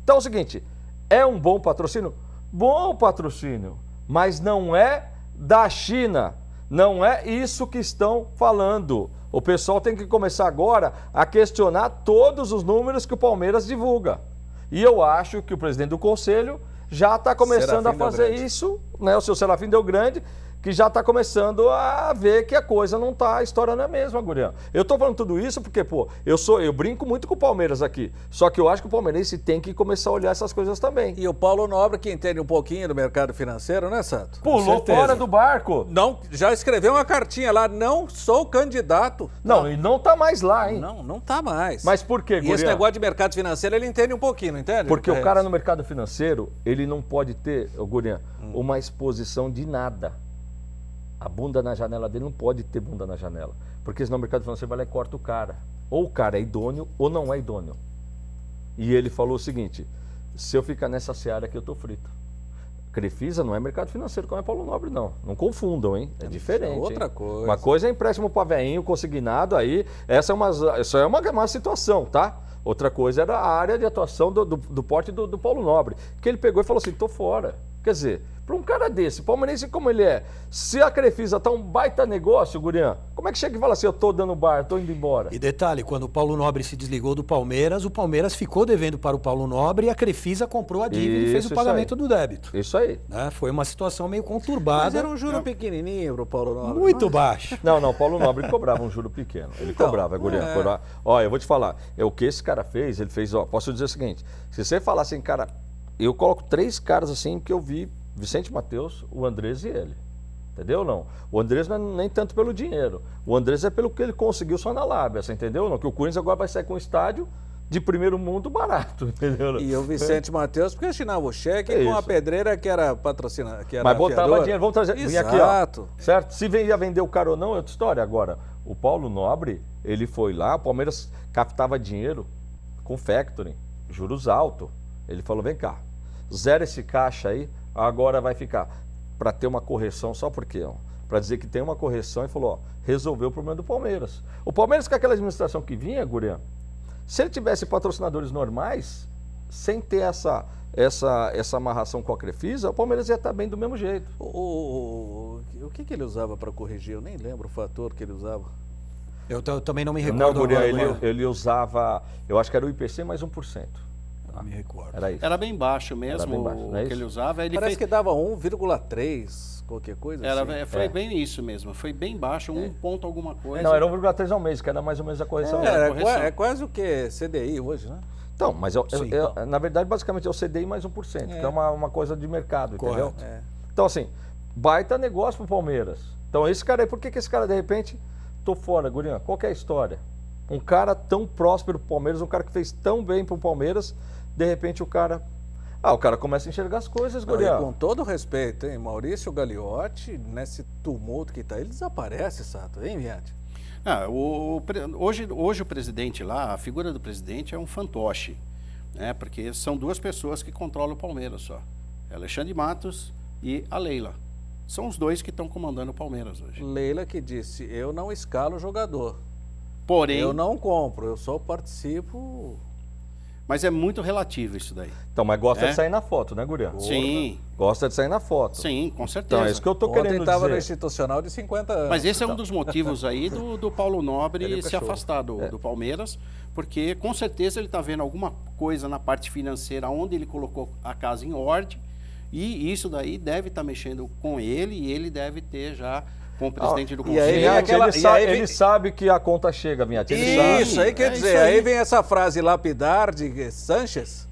Então é o seguinte: é um bom patrocínio? Bom patrocínio, mas não é da China. Não é isso que estão falando. O pessoal tem que começar agora a questionar todos os números que o Palmeiras divulga. E eu acho que o presidente do conselho já está começando Serafim a fazer isso, né? O seu Serafim Deu Grande, que já está começando a ver que a coisa não tá, a história não é a mesma, Gurião. Eu tô falando tudo isso porque, pô, eu sou, eu brinco muito com o Palmeiras aqui. Só que eu acho que o palmeirense tem que começar a olhar essas coisas também. E o Paulo Nobre, que entende um pouquinho do mercado financeiro, né, Santo? Pulou fora do barco. Não, já escreveu uma cartinha lá, não sou candidato. Não, e não tá mais lá, hein? Não, não tá mais. Mas por quê, E esse Gurião? negócio de mercado financeiro, ele entende um pouquinho, não entende? Porque o É. cara no mercado financeiro, ele não pode ter, ô Gurian, uma exposição de nada. A bunda na janela dele não pode ter bunda na janela. Porque senão o mercado financeiro vai lá e corta o cara. Ou o cara é idôneo ou não é idôneo. E ele falou o seguinte: se eu ficar nessa seara aqui, eu tô frito. Crefisa não é mercado financeiro como é Paulo Nobre, não. Não confundam, hein? É diferente. outra hein? coisa. Uma coisa é empréstimo para veinho, consignado aí. Essa é uma, isso é uma, uma situação, tá? Outra coisa era a área de atuação do, do, do porte do, do Paulo Nobre. Que ele pegou e falou assim: tô fora. Quer dizer, para um cara desse, palmeirense como ele é, se a Crefisa tá um baita negócio, Gurian, como é que chega e fala assim, eu tô dando bar, tô indo embora? E detalhe, quando o Paulo Nobre se desligou do Palmeiras, o Palmeiras ficou devendo para o Paulo Nobre e a Crefisa comprou a dívida Isso, e fez o pagamento aí. do débito. Isso aí. Né? Foi uma situação meio Mas conturbada, era um juro pequenininho pro Paulo Nobre. muito Mas- baixo. Não, não, Paulo Nobre cobrava um juro pequeno. Ele Então, cobrava, Gurian. é. cobrava. Ó, eu vou te falar, é o que esse cara fez, ele fez, ó, posso dizer o seguinte, se você falar assim, cara, eu coloco três caras assim que eu vi, Vicente Matheus, o Andrés e ele. Entendeu ou não? O Andrés não é nem tanto pelo dinheiro. O Andrés é pelo que ele conseguiu só na lábia, você entendeu ou não? Que o Corinthians agora vai sair com um estádio de primeiro mundo barato, entendeu? E o Vicente Matheus, porque assinava o cheque É com a isso. pedreira que era patrocina, que era Mas botava dinheiro, vamos trazer. Vinha aqui, ó. Exato. Certo? Se vem- ia vender o cara ou não, é outra história. Agora, o Paulo Nobre, ele foi lá, o Palmeiras captava dinheiro com factoring, juros altos. Ele falou: vem cá, zera esse caixa aí, agora vai ficar. Para ter uma correção, só porque, para dizer que tem uma correção, e falou: ó, resolveu o problema do Palmeiras. O Palmeiras, com aquela administração que vinha, Gurian, se ele tivesse patrocinadores normais, sem ter essa, essa, essa amarração com a Crefisa, o Palmeiras ia estar bem do mesmo jeito. O, o, o, o que, que ele usava para corrigir? Eu nem lembro o fator que ele usava. Eu, eu também não me Não, recordo Gurian, agora. ele, ele usava, eu acho que era o IPC mais 1%. Não me recordo. Era isso. Era bem baixo mesmo bem baixo, o não é que ele usava. Ele Parece fez, que dava 1,3, qualquer coisa era, assim. foi É. bem isso mesmo. Foi bem baixo, um ponto alguma coisa. Não, era 1,3 ao mês, que era mais ou menos a correção. É, é, correção. qua- é quase o que CDI hoje, né? Então, mas eu, Sim, eu- então. na verdade, basicamente, é o CDI mais 1%, que é uma, uma coisa de mercado, entendeu? Correto. É. Então, assim, baita negócio pro Palmeiras. Então, esse cara aí, por que, que esse cara, de repente, tô fora, Gurian? Qual que é a história? Um cara tão próspero pro Palmeiras, um cara que fez tão bem pro Palmeiras, de repente o cara. Ah, o cara começa a enxergar as coisas, Não, e Gurian. com todo respeito, hein? Maurício Gagliotti, nesse tumulto que tá, ele desaparece, Sato, hein, Viante? Ah, o, hoje, hoje o presidente lá, a figura do presidente é um fantoche, né? Porque são duas pessoas que controlam o Palmeiras só. É Alexandre Matos e a Leila. São os dois que estão comandando o Palmeiras hoje. Leila que disse, eu não escalo o jogador. Porém, Eu não compro, eu só participo. Mas é muito relativo isso daí. Então, mas gosta É? de sair na foto, né, Gurian? Sim, Gosta de sair na foto. sim, com certeza. Então, é isso que eu tô Ontem querendo estava no dizer. institucional de 50 anos. Mas esse é um dos motivos aí do, do Paulo Nobre o se cachorro. afastar do, É. do Palmeiras, porque com certeza ele está vendo alguma coisa na parte financeira onde ele colocou a casa em ordem, e isso daí deve estar mexendo com ele, e ele deve ter já com o presidente do e aí conselho. vem Vinhate, aquela- ele, e sa- aí vem- ele sabe que a conta chega, Vinhate. Ele sabe. Isso, aí quer É dizer, isso aí. aí. vem essa frase lapidar de Sanches,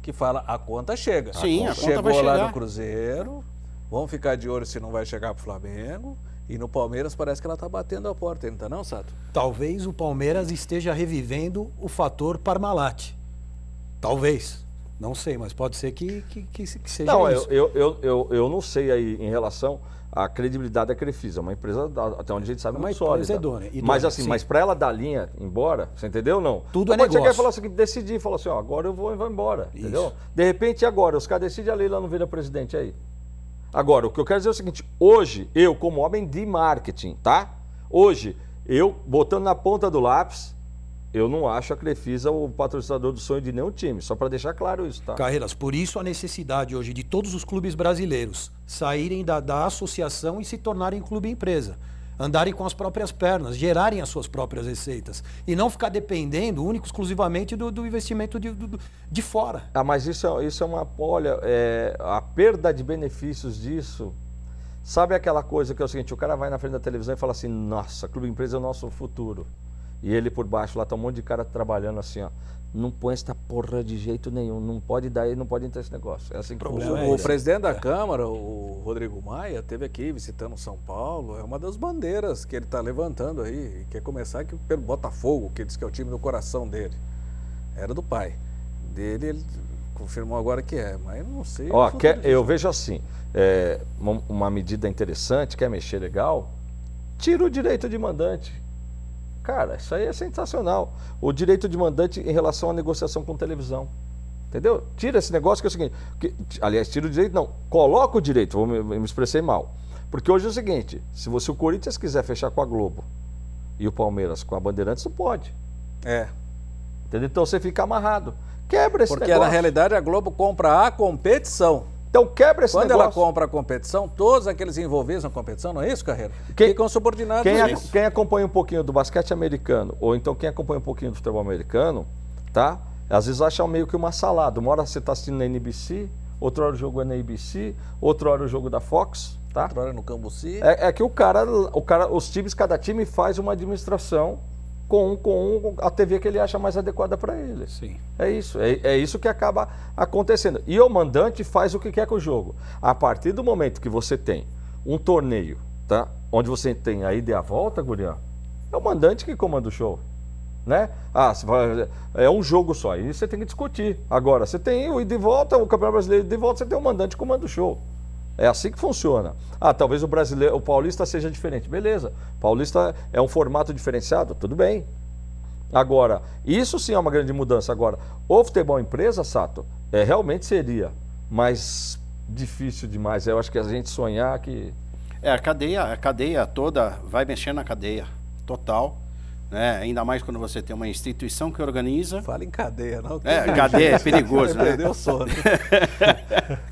que fala, a conta chega. Sim, a conta Chegou vai lá chegar. no Cruzeiro, vamos ficar de olho se não vai chegar pro Flamengo, e no Palmeiras parece que ela tá batendo a porta, não tá não, Sato? Talvez o Palmeiras esteja revivendo o fator Parmalat. Talvez. Não sei, mas pode ser que, que, que, seja Não, isso. eu, eu, eu, eu não sei aí em relação à credibilidade da Crefisa. É uma empresa, até onde a gente sabe, Uma muito empresa sólida. idônea, idônea, mas assim, sim. mas para ela dar linha embora, você entendeu ou não? Tudo é pode chegar e negócio. falar assim, decidir, falar assim, ó, agora eu vou, vou embora, Isso. entendeu? De repente, agora, os caras decidem, a Leila não vira presidente aí. Agora, o que eu quero dizer é o seguinte, hoje, eu como homem de marketing, tá? Hoje, eu, botando na ponta do lápis, eu não acho a Crefisa o patrocinador do sonho de nenhum time, só para deixar claro isso, tá? Carreiras, por isso a necessidade hoje de todos os clubes brasileiros saírem da, da associação e se tornarem clube empresa. Andarem com as próprias pernas, gerarem as suas próprias receitas. E não ficar dependendo único exclusivamente do, do investimento de, do- de fora. Ah, mas isso é, isso é uma. Olha, é, a perda de benefícios disso. Sabe aquela coisa que é o seguinte: o cara vai na frente da televisão e fala assim: nossa, Clube Empresa é o nosso futuro. E ele por baixo lá tá um monte de cara trabalhando assim, ó. Não põe essa porra de jeito nenhum. Não pode dar aí, não pode entrar esse negócio. É assim que problema funciona. é O presidente da Câmara, o Rodrigo Maia, teve aqui visitando São Paulo. É uma das bandeiras que ele está levantando aí. E quer começar aqui pelo Botafogo, que diz que é o time do coração dele. Era do pai. Dele, ele confirmou agora que é, mas eu não sei. o Ó, quer, disso. eu vejo assim: é, uma, uma medida interessante, quer mexer legal, tira o direito de mandante. Cara, isso aí é sensacional. O direito de mandante em relação à negociação com televisão. Entendeu? Tira esse negócio que é o seguinte. Que, aliás, tira o direito, não. Coloca o direito, vou me, me expressei mal. Porque hoje é o seguinte: se você o Corinthians quiser fechar com a Globo e o Palmeiras com a Bandeirantes, não pode. É. Entendeu? Então você fica amarrado. Quebra esse Porque negócio. na realidade a Globo compra a competição. Então quebra esse Quando negócio. ela compra a competição, todos aqueles envolvidos na competição, não é isso, Carreira? Quem- Ficam subordinados Quem, a quem acompanha um pouquinho do basquete americano, ou então quem acompanha um pouquinho do futebol americano, tá? Às vezes acha meio que uma salada. Uma hora você está assistindo na NBC, outra hora o jogo é na ABC, outra hora o jogo da Fox, tá? Outra hora no Cambuci. É, é que o cara, o cara, os times, cada time faz uma administração com, com a TV que ele acha mais adequada para ele. Sim. É isso, é, é isso que acaba acontecendo. E o mandante faz o que quer com o jogo. A partir do momento que você tem um torneio, tá? Onde você tem a ida e a volta, Gurião, é o mandante que comanda o show. Né? Ah, vai- é um jogo só, aí você tem que discutir. Agora, você tem o ida e volta, o Campeonato Brasileiro ida e volta, você tem o mandante que comanda o show. É assim que funciona. Ah, talvez o brasileiro, o paulista seja diferente. Beleza. Paulista é um formato diferenciado, tudo bem. Agora, isso sim é uma grande mudança. Agora, o futebol empresa, Sato, é, realmente seria mais difícil demais. Eu acho que a gente sonhar que. É, a cadeia, a cadeia toda vai mexer na cadeia total. Né? Ainda mais quando você tem uma instituição que organiza. Fala em cadeia, não. É, cadeia é perigoso, né? Perdeu o sono.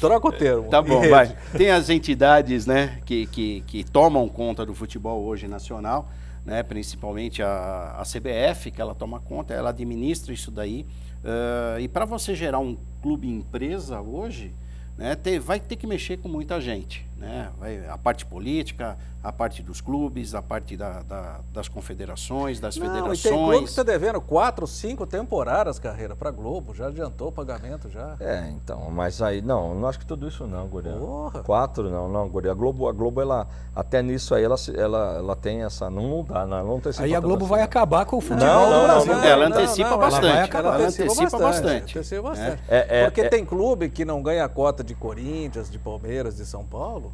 Troca o termo. Tá bom, vai. Tem as entidades né, que, que, que tomam conta do futebol hoje nacional, né, principalmente a, a CBF, que ela toma conta, ela administra isso daí. Ah, e para você gerar um clube empresa hoje, né, ter- vai ter que mexer com muita gente. Né? A parte política, a parte dos clubes, a parte da- da- das confederações, das Não, e tem clube que federações. está devendo quatro, cinco temporadas carreira para Globo, já adiantou o pagamento já. É, então, mas aí, não, não acho que tudo isso não, Gurião. Porra. Quatro, não, não, Gurião. A Globo, a Globo ela, até nisso aí, ela, ela, ela tem essa. Não, não dá, não, não tem esse Aí a Globo assim, vai acabar com o futebol Não, do não, Brasil. não, Ela antecipa bastante. ela vai acabar. Ela antecipa bastante. antecipa bastante. É, é, Porque é- tem clube que não ganha cota de Corinthians, de Palmeiras, de São Paulo.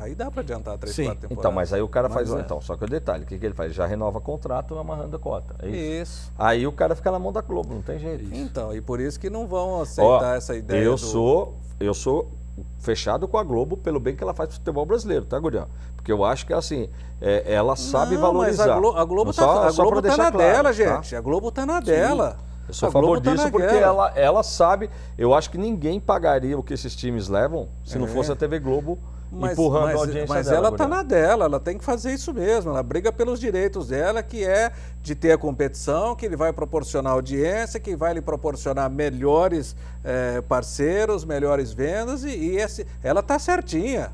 Aí dá para adiantar três, Sim. quatro temporadas. Então, mas aí o cara faz. É. Então, só que o detalhe, o que, que ele faz? Já renova contrato amarrando a cota. É isso. Isso. Aí o cara fica na mão da Globo, não tem jeito. Então, e por isso que não vão Ó, aceitar essa ideia. eu do- sou eu sou fechado com a Globo pelo bem que ela faz pro futebol brasileiro, tá, Gurião? Porque eu acho que assim, é, ela sabe Não, valorizar. Mas a, a Globo tá, só- a Globo tá na claro, dela, tá? gente. A Globo tá na dela. Eu sou a favor tá disso na porque guerra. ela, ela sabe. Eu acho que ninguém pagaria o que esses times levam se não fosse a TV Globo Mas, empurrando mas, a audiência mas dela. ela está na dela, ela tem que fazer isso mesmo. Ela briga pelos direitos dela, que é de ter a competição, que ele vai proporcionar audiência, que vai lhe proporcionar melhores eh, parceiros, melhores vendas, e, e esse- ela está certinha.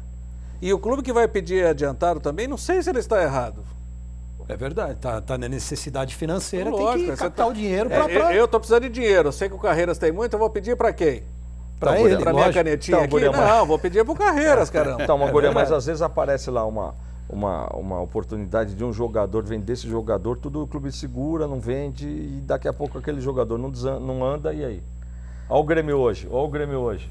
E o clube que vai pedir adiantado também, não sei se ele está errado. É verdade, tá, tá na necessidade financeira, Lógico, tem que captar tá- o dinheiro É, para eu- eu estou precisando de dinheiro, eu sei que o Carreiras tem muito, eu vou pedir para quem? Pra Então, ele, Para minha canetinha Então, aqui? Não, vou pedir para o Carreiras, caramba. Então, uma É mas às vezes aparece lá uma, uma, uma oportunidade de um jogador vender esse jogador, tudo o clube segura, não vende, e daqui a pouco aquele jogador não, não anda, e aí? Olha o Grêmio hoje, olha o Grêmio hoje.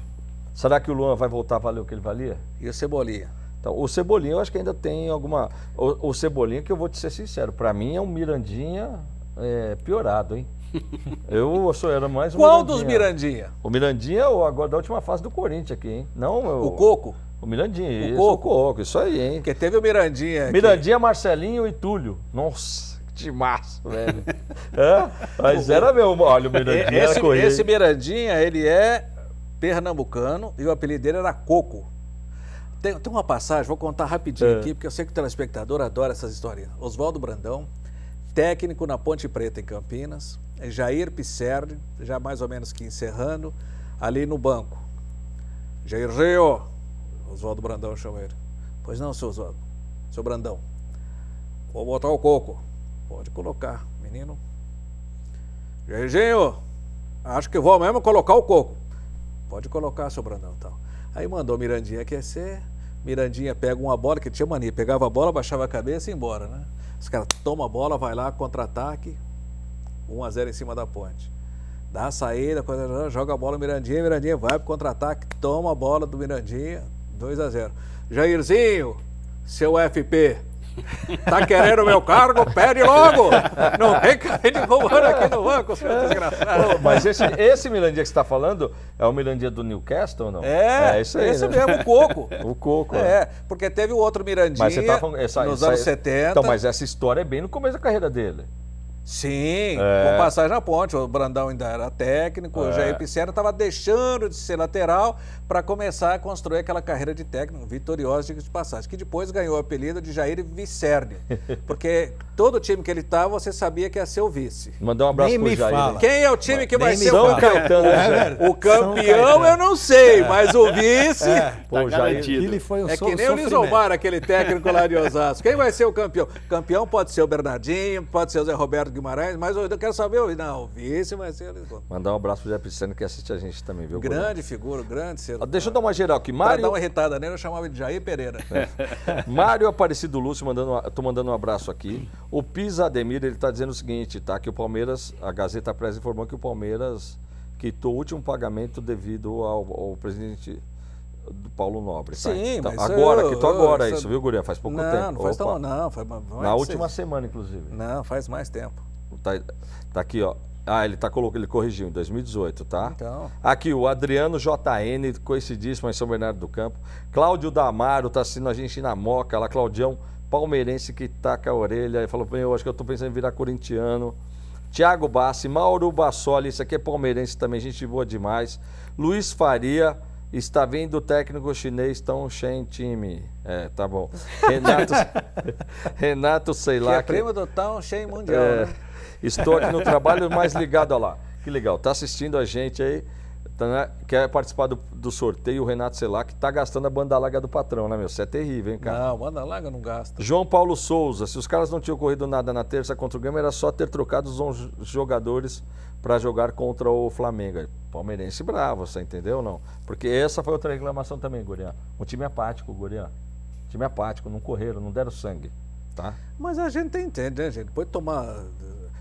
Será que o Luan vai voltar a valer o que ele valia? E o Cebolinha? Então, o Cebolinha eu acho que ainda tem alguma. O, o Cebolinha, que eu vou te ser sincero, pra mim é um Mirandinha é, piorado, hein? Eu sou era mais um Qual dos Mirandinha? O Mirandinha o agora da última fase do Corinthians aqui, hein? Não, eu- O Coco? O Mirandinha, O isso, Coco. o Coco, isso aí, hein? Porque teve o Mirandinha. aqui. Mirandinha, Marcelinho e Túlio. Nossa, que timaço, velho. é, mas era meu. Olha, o Mirandinha Esse, era esse Mirandinha, ele é pernambucano e o apelido dele era Coco. Tem, tem uma passagem, vou contar rapidinho É. aqui, porque eu sei que o telespectador adora essas histórias. Oswaldo Brandão, técnico na Ponte Preta em Campinas, é Jair Pisserni, já mais ou menos que encerrando, ali no banco. Jairzinho, Oswaldo Brandão chama ele. Pois não, seu Oswaldo, seu Brandão. Vou botar o coco. Pode colocar, menino. Jairzinho, acho que vou mesmo colocar o coco. Pode colocar, seu Brandão, então. Aí mandou Mirandinha aquecer. Mirandinha pega uma bola, que tinha mania, pegava a bola, baixava a cabeça e embora, né? Os caras tomam a bola, vai lá, contra-ataque, 1 a 0 em cima da ponte. Dá a saída, joga a bola Mirandinha, Mirandinha vai pro contra-ataque, toma a bola do Mirandinha, 2 a 0 Jairzinho, seu FP, Tá querendo o meu cargo? Pede logo! Não vem carente roubando aqui no banco, seu desgraçado. Ô, mas esse, esse que você está falando é o Mirandia do Newcastle ou não? É, isso aí. esse né? mesmo, o Coco. O Coco. É, porque teve o outro Mirandinha Mas você tá falando. Essa, nos essa- anos 70. Então, mas essa história é bem no começo da carreira dele. Sim, É. com passagem na ponte. O Brandão ainda era técnico, o É. Jair Pisciano estava deixando de ser lateral para começar a construir aquela carreira de técnico vitoriosa diga-se de passagem, que depois ganhou o apelido de Jair Vicerne. Porque todo time que ele estava, você sabia que ia ser o vice. Mandar um abraço Nem pro me Jair. fala. Quem é o time que Nem vai ser o São fala. campeão? É, né. O campeão eu não sei, mas o vice. Pô, Tá Jair-. Ele foi um É so- que nem o. Lisomar, aquele técnico lá de Osasco. Quem vai ser o campeão? Campeão pode ser o Bernardinho, pode ser o Zé Roberto Guimarães, mas eu quero saber o. Não, o vice vai ser o Lisomar. Mandar um abraço pro Zé Pisciano que assiste a gente também, viu? Grande figura, grande ser. Ah, Deixa eu dar uma geral aqui. Pra dar Mário, uma irritada nele, eu chamava de Jair Pereira. Mário Aparecido Lúcio, mandando, tô mandando um abraço aqui. O Pisa Ademir, ele tá dizendo o seguinte, tá? Que o Palmeiras, a Gazeta Press informou que o Palmeiras quitou o último pagamento devido ao, ao presidente do Paulo Nobre. Tá? Sim, Então, mas agora, eu- quitou agora eu- isso, viu, Guria? Faz pouco não, tempo. não faz Opa. tão. Não, faz Na última semana, inclusive. Não, faz mais tempo. Tá, tá aqui, ó. Ah, ele tá colocando, ele corrigiu em 2018, tá? Então. Aqui, o Adriano JN, conhecidíssimo em São Bernardo do Campo. Cláudio Damaro tá assistindo a gente na Moca, lá, Claudião, palmeirense que taca a orelha e falou: eu acho que eu tô pensando em virar corintiano. Tiago Bassi, Mauro Bassoli, isso aqui é palmeirense também, gente boa demais. Luiz Faria, está vendo o técnico chinês Tão Shen time. É, tá bom. Renato, Renato, sei Que lá. é primo do Town Shen Mundial, É, né? estou aqui no trabalho mais ligado, olha lá. Que legal, tá assistindo a gente aí, tá, né? quer participar do, do sorteio, o Renato Selac tá gastando a banda larga do patrão, né, meu? Isso é terrível, hein, cara? Não, que eu não gasto. João Paulo Souza, se os caras não tinham corrido nada na terça contra o Grêmio, era só ter trocado os 11 jogadores para jogar contra o Flamengo. Palmeirense bravo, você entendeu não? Porque essa foi outra reclamação também, Gurian. Um time apático, Gurian. Time apático, não correram, não deram sangue, tá? Mas a gente entende, né, gente? Depois de tomar.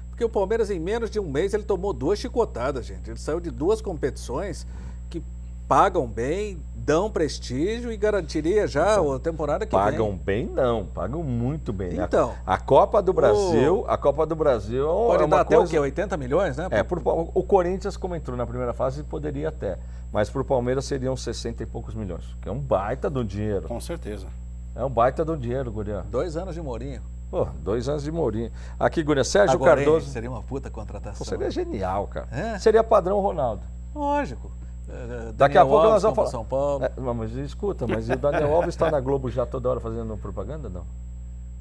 Porque o Palmeiras, em menos de um mês, ele tomou duas chicotadas, gente. Ele saiu de duas competições que pagam bem, dão prestígio e garantiria já a temporada que Pagam vem. bem, não. Pagam muito bem. A- Então. A, Copa do Brasil, a Copa do Brasil é Pode uma dar até coisa... o quê? 80 milhões, né? É, Pal- o Corinthians, como entrou na primeira fase, poderia até. Mas pro Palmeiras seriam 60 e poucos milhões. Que é um baita do dinheiro. Com certeza. É um baita do dinheiro, Gurian. Dois anos de Mourinho. Pô, dois anos de Mourinho. Aqui, Gurian, Sérgio Agora, Cardoso. seria uma puta Pô, contratação. seria genial, cara. É? Seria padrão Ronaldo. Lógico. É, Daqui a pouco nós Alves vamos como falar. São Paulo. É, mas escuta, mas o Daniel Alves está na Globo já toda hora fazendo propaganda, não?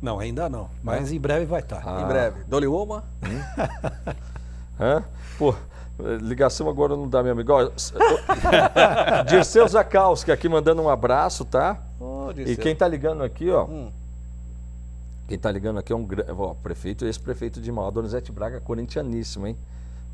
Não, ainda não. Mas em breve vai estar. Ah. Em breve. Dole uma. Hã? Pô, ligação agora não dá, meu amigo. Ó, Dirceu Zakowski aqui mandando um abraço, tá? Oh, E quem tá ligando aqui, ó. Hum. Quem tá ligando aqui é um. Ó, prefeito, ex-prefeito de Mauá, Donizete Braga, corintianíssimo, hein?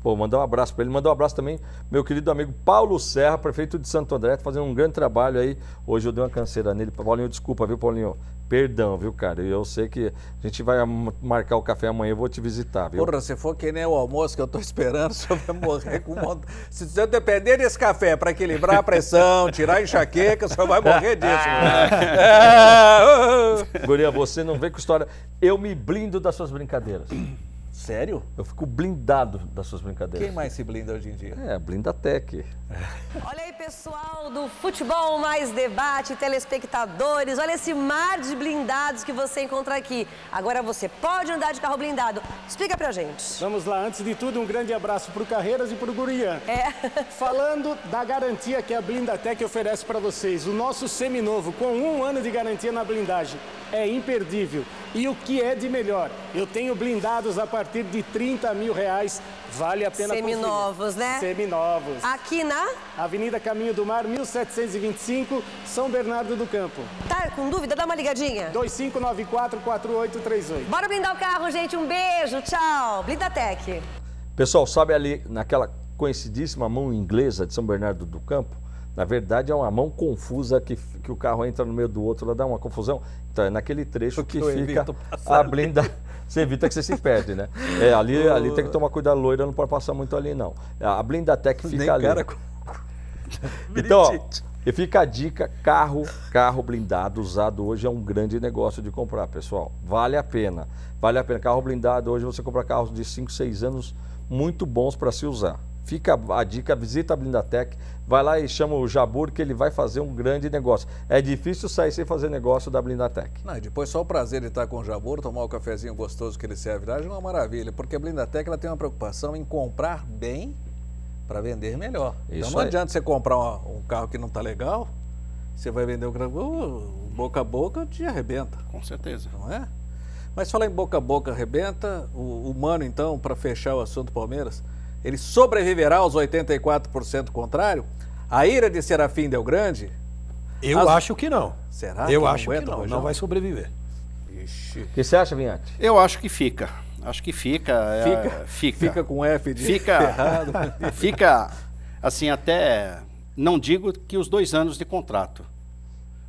Pô, mandar um abraço para ele. Mandar um abraço também, meu querido amigo Paulo Serra, prefeito de Santo André, tá fazendo um grande trabalho aí. Hoje eu dei uma canseira nele. Paulinho, desculpa, viu, Paulinho? Perdão, viu, cara? Eu sei que a gente vai marcar o café amanhã, eu vou te visitar, viu? Porra, se for que nem o almoço que eu tô esperando, o senhor vai morrer com um monte... Se você depender desse café para equilibrar a pressão, tirar a enxaqueca, o senhor vai morrer disso. né? Guria, você não vem com história. Eu me blindo das suas brincadeiras. Sério? Eu fico blindado das suas brincadeiras. Quem mais se blinda hoje em dia? É, Blindatec. Olha aí, pessoal do Futebol Mais Debate, telespectadores. Olha esse mar de blindados que você encontra aqui. Agora você pode andar de carro blindado. Explica pra gente. Vamos lá, antes de tudo, um grande abraço pro Carreiras e pro Gurian. É. Falando da garantia que a Blindatec oferece para vocês, o nosso seminovo, com um ano de garantia na blindagem, é imperdível. E o que é de melhor? Eu tenho blindados a partir de 30 mil reais, vale a pena conferir. Seminovos, né? Seminovos. Aqui na. Avenida Caminho do Mar, 1725, São Bernardo do Campo. Tá com dúvida? Dá uma ligadinha. 2594-4838. Bora blindar o carro, gente. Um beijo. Tchau. Blindatec. Pessoal, sabe ali naquela conhecidíssima mão inglesa de São Bernardo do Campo? Na verdade, é uma mão confusa que, que o carro entra no meio do outro, ela dá uma confusão. Então, é naquele trecho que eu fica a blinda. Você evita que você se perde, né? É, ali, ali tem que tomar cuidado, loira não pode passar muito ali, não. A Blindatec fica Nem ali. cara com... Então, ó, E fica a dica, carro, carro blindado usado hoje é um grande negócio de comprar, pessoal. Vale a pena. Vale a pena. Carro blindado, hoje você compra carros de 5, 6 anos muito bons para se usar. Fica a dica, visita a Blindatec, vai lá e chama o Jabur que ele vai fazer um grande negócio. É difícil sair sem fazer negócio da Blindatec. Não, e depois só o prazer de estar com o Jabur, tomar o cafezinho gostoso que ele serve lá, é uma maravilha, porque a Blindatec ela tem uma preocupação em comprar bem para vender melhor. Então Isso não aí. adianta você comprar um carro que não está legal, você vai vender o carro, uh, boca a boca te arrebenta, Com certeza. não é? Mas falar em boca a boca arrebenta, o, o Mano então, para fechar o assunto Palmeiras, ele sobreviverá aos 84% contrário? A ira de Serafim Del Grande? Eu As- acho que não. Será Eu que não acho que não. Rojão? Não vai sobreviver. Ixi. O que você acha, Vinhante? Eu acho que fica. Acho que fica. é, Fica, fica. fica com F de Fica, errado. fica, assim, até, não digo que os dois anos de contrato,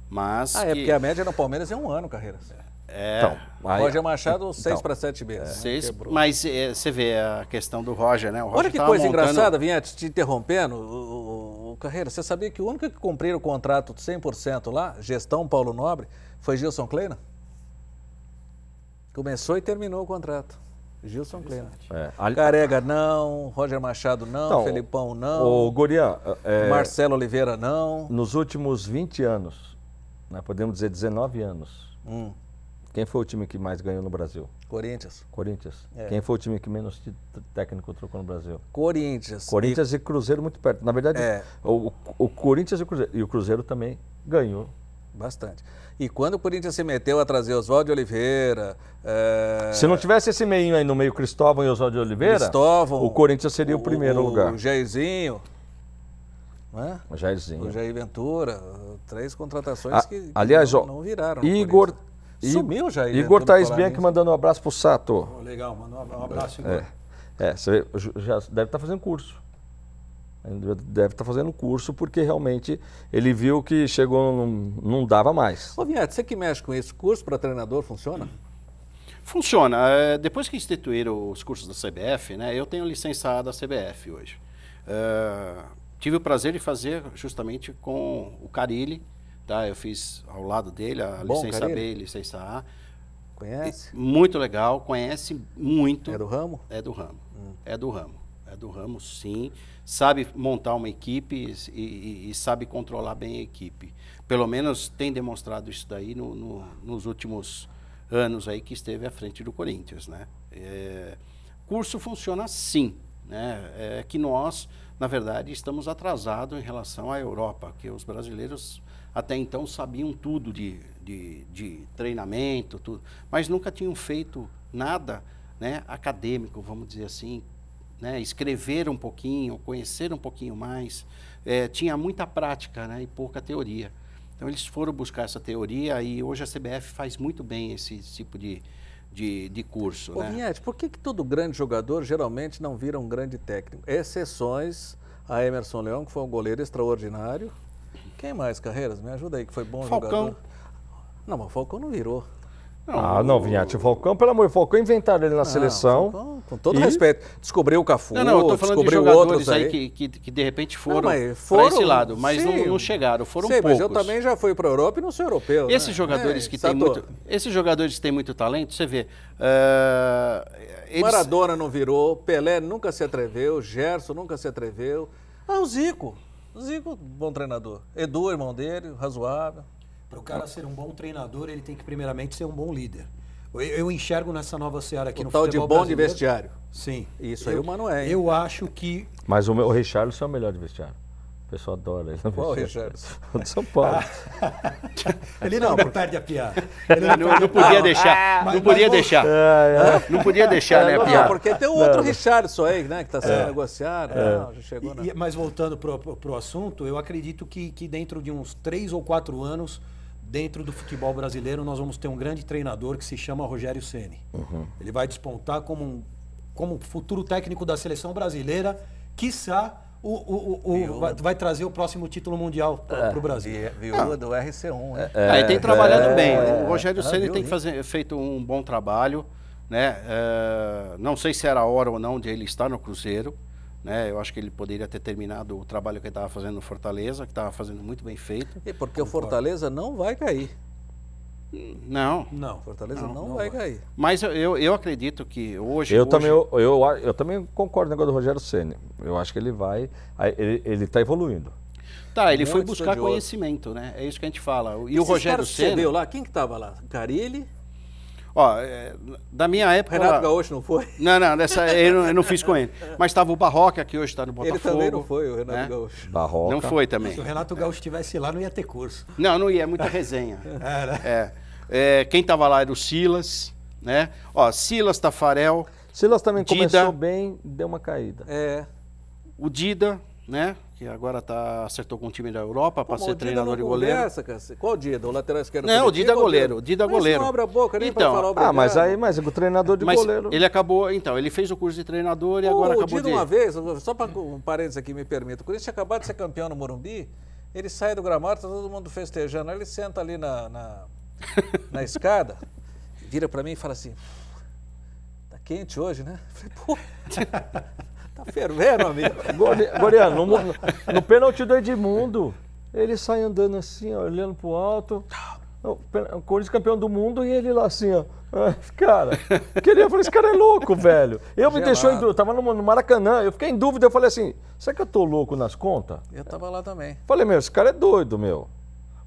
mas Ah, é que porque a média no Palmeiras é um ano, Carreiras. É, Então, aí- Roger Machado, seis então, para sete meses. seis, Quebrou. mas é, você vê a questão do Roger, né? O Roger Olha que tava coisa montando- engraçada, Vinhete, te interrompendo. O, o, o Carreira, você sabia que o único que cumpriram o contrato 100% lá, gestão Paulo Nobre, foi Gilson Kleina? Começou e terminou o contrato. Gilson Kleina. É, ali- Carega não, Roger Machado não, Então, Felipão não, Gurian, é, Marcelo Oliveira não. nos últimos 20 anos, né, podemos dizer 19 anos, Hum, quem foi o time que mais ganhou no Brasil? Corinthians. Corinthians. É. Quem foi o time que menos técnico trocou no Brasil? Corinthians. Corinthians e, Cruzeiro muito perto. Na verdade, É. o, o Corinthians e o Cruzeiro. E o Cruzeiro também ganhou. Bastante. E quando o Corinthians se meteu a trazer Oswaldo de Oliveira, é, Se não tivesse esse meinho aí no meio, Cristóvão e Oswaldo Oliveira, Cristóvão, o Corinthians seria o, primeiro lugar. O Jairzinho, não é? O Jairzinho. o Jair Ventura, três contratações A- que aliás, não, não viraram. Igor, I- Sumiu o Jair Igor Thaís Bianchi mandando um abraço pro Sato. Pô, legal, mano. Um abraço, Igor. É, é você já deve estar fazendo curso. Deve estar fazendo curso porque realmente ele viu que chegou, não, não dava mais. Ô, Viette, você que mexe com isso, curso para treinador funciona? Funciona. É, Depois que instituíram os cursos da CBF, né, eu tenho licença A da CBF hoje. É, tive o prazer de fazer justamente com o Carilli, tá? Eu fiz ao lado dele a Bom, licença Carille? B e licença A. Conhece? Muito legal, conhece muito. É do ramo? É do ramo. É do ramo. É do ramo, sim. Sabe montar uma equipe e, e- e sabe controlar bem a equipe. Pelo menos tem demonstrado isso daí no- no- nos últimos anos aí que esteve à frente do Corinthians, né? É, curso funciona sim, né? É que nós, na verdade, estamos atrasados em relação à Europa, que os brasileiros até então sabiam tudo de, de, de treinamento, tudo, mas nunca tinham feito nada né, acadêmico, vamos dizer assim, né, escrever um pouquinho, conhecer um pouquinho mais. Eh, tinha muita prática né, e pouca teoria. Então eles foram buscar essa teoria e hoje a CBF faz muito bem esse tipo de, de, de curso. Ô, né? Vinhete, por que, que todo grande jogador geralmente não vira um grande técnico? Exceções a Emerson Leão, que foi um goleiro extraordinário. Quem mais, Carreiras? Me ajuda aí, que foi bom Falcão. jogador. Não, mas o Falcão não virou. ah, não, Vinhate, o Falcão, pelo amor de Deus, o Falcão inventaram ele na Não, seleção. Falcão, com todo E- respeito. Descobriu o Cafu, Não, não, eu tô falando de descobriu jogadores outros aí, aí. que, que, que de repente Não, foram para foram- esse lado, mas não, sim. não chegaram, foram Sei, poucos. mas eu também já fui para a Europa e não sou europeu. Esses né? jogadores É, que têm muito, esses jogadores que têm muito talento, você vê, eh, eles- Maradona não virou, Pelé nunca se atreveu, Gerson nunca se atreveu. Ah, o Zico. O Zico, bom treinador. Edu, irmão dele, razoável. Para o cara ser um bom treinador, ele tem que primeiramente ser um bom líder. Eu, eu enxergo nessa nova seara aqui O no tal de bom de vestiário. Sim. Isso aí eu, o Mano é, hein? Eu acho que Mas o, meu, o Richarlison é o melhor de vestiário. O pessoal adora ele. Qual. Richarlison? O de São Paulo. ele não, perde a piada. Ele não, não podia deixar, mas- não podia mas- deixar, não podia deixar, né, a não, piada. porque tem o outro Richardson aí, né, que está sendo negociado. Não, já chegou. E- mas voltando pro, pro, pro assunto, eu acredito que, que dentro de uns três ou quatro anos, dentro do futebol brasileiro, nós vamos ter um grande treinador que se chama Rogério Ceni. Ele vai despontar como um como futuro técnico da seleção brasileira, quiçá o, o, o, o- vai, vai trazer o próximo título mundial para o Brasil. Vi- Viúva do RC1, né? Aí tem trabalhado bem. O Rogério Ah, Ceni tem fazer, feito um bom trabalho, né? É, não sei se era a hora ou não de ele estar no Cruzeiro, Né? Eu acho que ele poderia ter terminado o trabalho que ele estava fazendo no Fortaleza, que estava fazendo muito bem feito. E porque o Fortaleza não vai cair. Não. Não. Fortaleza não, não vai, vai. cair. Mas eu, eu, eu acredito que hoje. Eu, hoje- também, eu, eu, eu também concordo com o negócio do Rogério Ceni. Eu acho que ele vai. Ele, ele tá evoluindo. Tá, ele foi buscar estudioso. conhecimento, né? É isso que a gente fala. E Esses o Rogério viu lá, quem que tava lá? Carilli? Ó, é, da minha época. Renato Gaúcho não foi? Não, não, dessa, eu, não, eu não fiz com ele. Mas estava o Barroca, que hoje está no Botafogo. Ele também não foi, o Renato né? Gaúcho. Barroca. Não foi também. Se o Renato Gaúcho estivesse lá, não ia ter curso. Não, não ia, é muita resenha. Era. É. É, quem estava lá era o Silas, né? Ó, Silas Tafarel, Silas também Dida. começou bem, deu uma caída. É. o Dida, né? Que agora tá, acertou com o time da Europa para ser o treinador não e goleiro. conversa, cacete. Qual Dida? O lateral esquerdo? Não, o Dida é goleiro, o Dida é Mas goleiro. não abre a boca nem Então, pra falar obrigado. Ah, mas aí, mas o treinador de Mas goleiro. ele acabou, então, ele fez o curso de treinador e Pô, agora o acabou Dida de... uma vez, só para um parênteses aqui, me permita. O Corinthians tinha acabado de ser campeão no Morumbi, ele sai do gramado, tá todo mundo festejando. Aí ele senta ali na, na, na escada, vira para mim e fala assim, tá quente hoje, né? Eu falei, pô, tá fervendo, amigo. Goleano, no, no, pênalti do Edmundo, ele sai andando assim, ó, olhando pro alto. O Corinthians campeão do mundo e ele lá assim, ó. Ah, Cara, queria, eu falei, esse cara é louco, velho. Eu me Gelado. deixou em dúvida, tava no, no Maracanã, eu fiquei em dúvida, eu falei assim, será que eu tô louco nas contas? Eu tava lá também. Falei, meu, esse cara é doido, meu.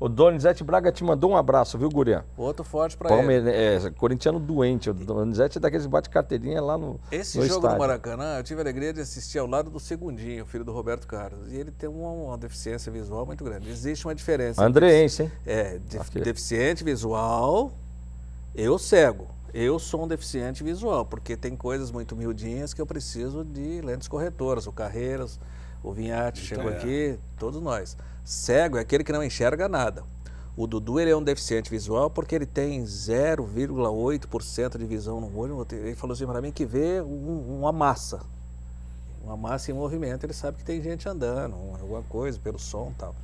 O Donizete Braga te mandou um abraço, viu, Gurian? Outro forte para ele. Palme é, corintiano doente. O Donizete é daqueles bate-carteirinha lá no, Esse no jogo estádio. do Maracanã, eu tive a alegria de assistir ao lado do Segundinho, filho do Roberto Carlos. E ele tem uma, uma deficiência visual muito grande. Existe uma diferença. Andreense, hein? É, de- Aqui. deficiente visual, eu cego. Eu sou um deficiente visual, porque tem coisas muito miudinhas que eu preciso de lentes corretoras. O Carreiras, o Vinhate chegou é. aqui, todos nós. Cego é aquele que não enxerga nada. O Dudu ele é um deficiente visual porque ele tem 0,8% de visão no olho. Ele falou assim para mim que vê um- uma massa. Uma massa em movimento, ele sabe que tem gente andando, um- alguma coisa, pelo som e tal.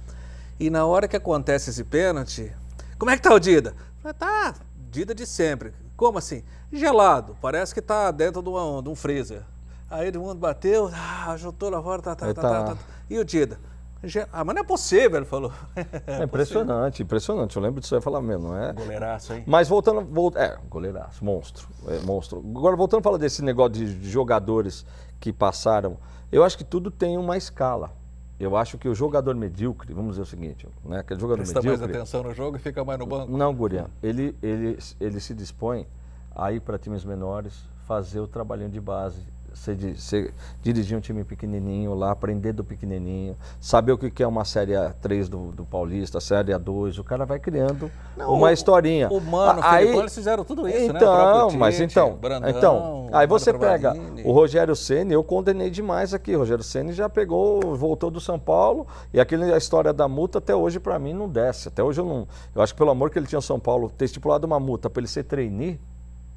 E na hora que acontece esse pênalti, como é que tá o Dida? Falei, Tá, Dida de sempre. Como assim? Gelado, parece que tá dentro de, uma- de um freezer. Aí todo mundo bateu, ah, juntou lá fora, tá, tá. tá, tá. E o Dida? "Ge- Ah, mas não é possível, ele falou. É impressionante, impressionante. Eu lembro disso aí e falar, meu, não é? Goleiraço, hein? Mas voltando, volt... é, goleiraço, monstro, é, monstro. Agora voltando a falar desse negócio de jogadores que passaram, eu acho que tudo tem uma escala. Eu acho que o jogador medíocre, vamos dizer o seguinte, né, aquele jogador Presta mais medíocre, atenção no jogo e fica mais no banco. não, Gurian, ele, ele, ele se dispõe a ir para times menores, fazer o trabalhinho de base, di- ser- dirigir um time pequenininho lá, aprender do pequenininho, saber o que é uma Série A3 do, do Paulista, Série A2, o cara vai criando uma o- historinha. O Mano, o A- Filipão, eles fizeram tudo isso, né? Então, próprio mas Tite, então, Brandão, então, aí você pega o Rogério Ceni, eu condenei demais aqui. O Rogério Ceni já pegou, voltou do São Paulo e aquele a história da multa até hoje para mim não desce. Até hoje eu não, eu acho que pelo amor que ele tinha ao São Paulo ter estipulado uma multa para ele ser trainee,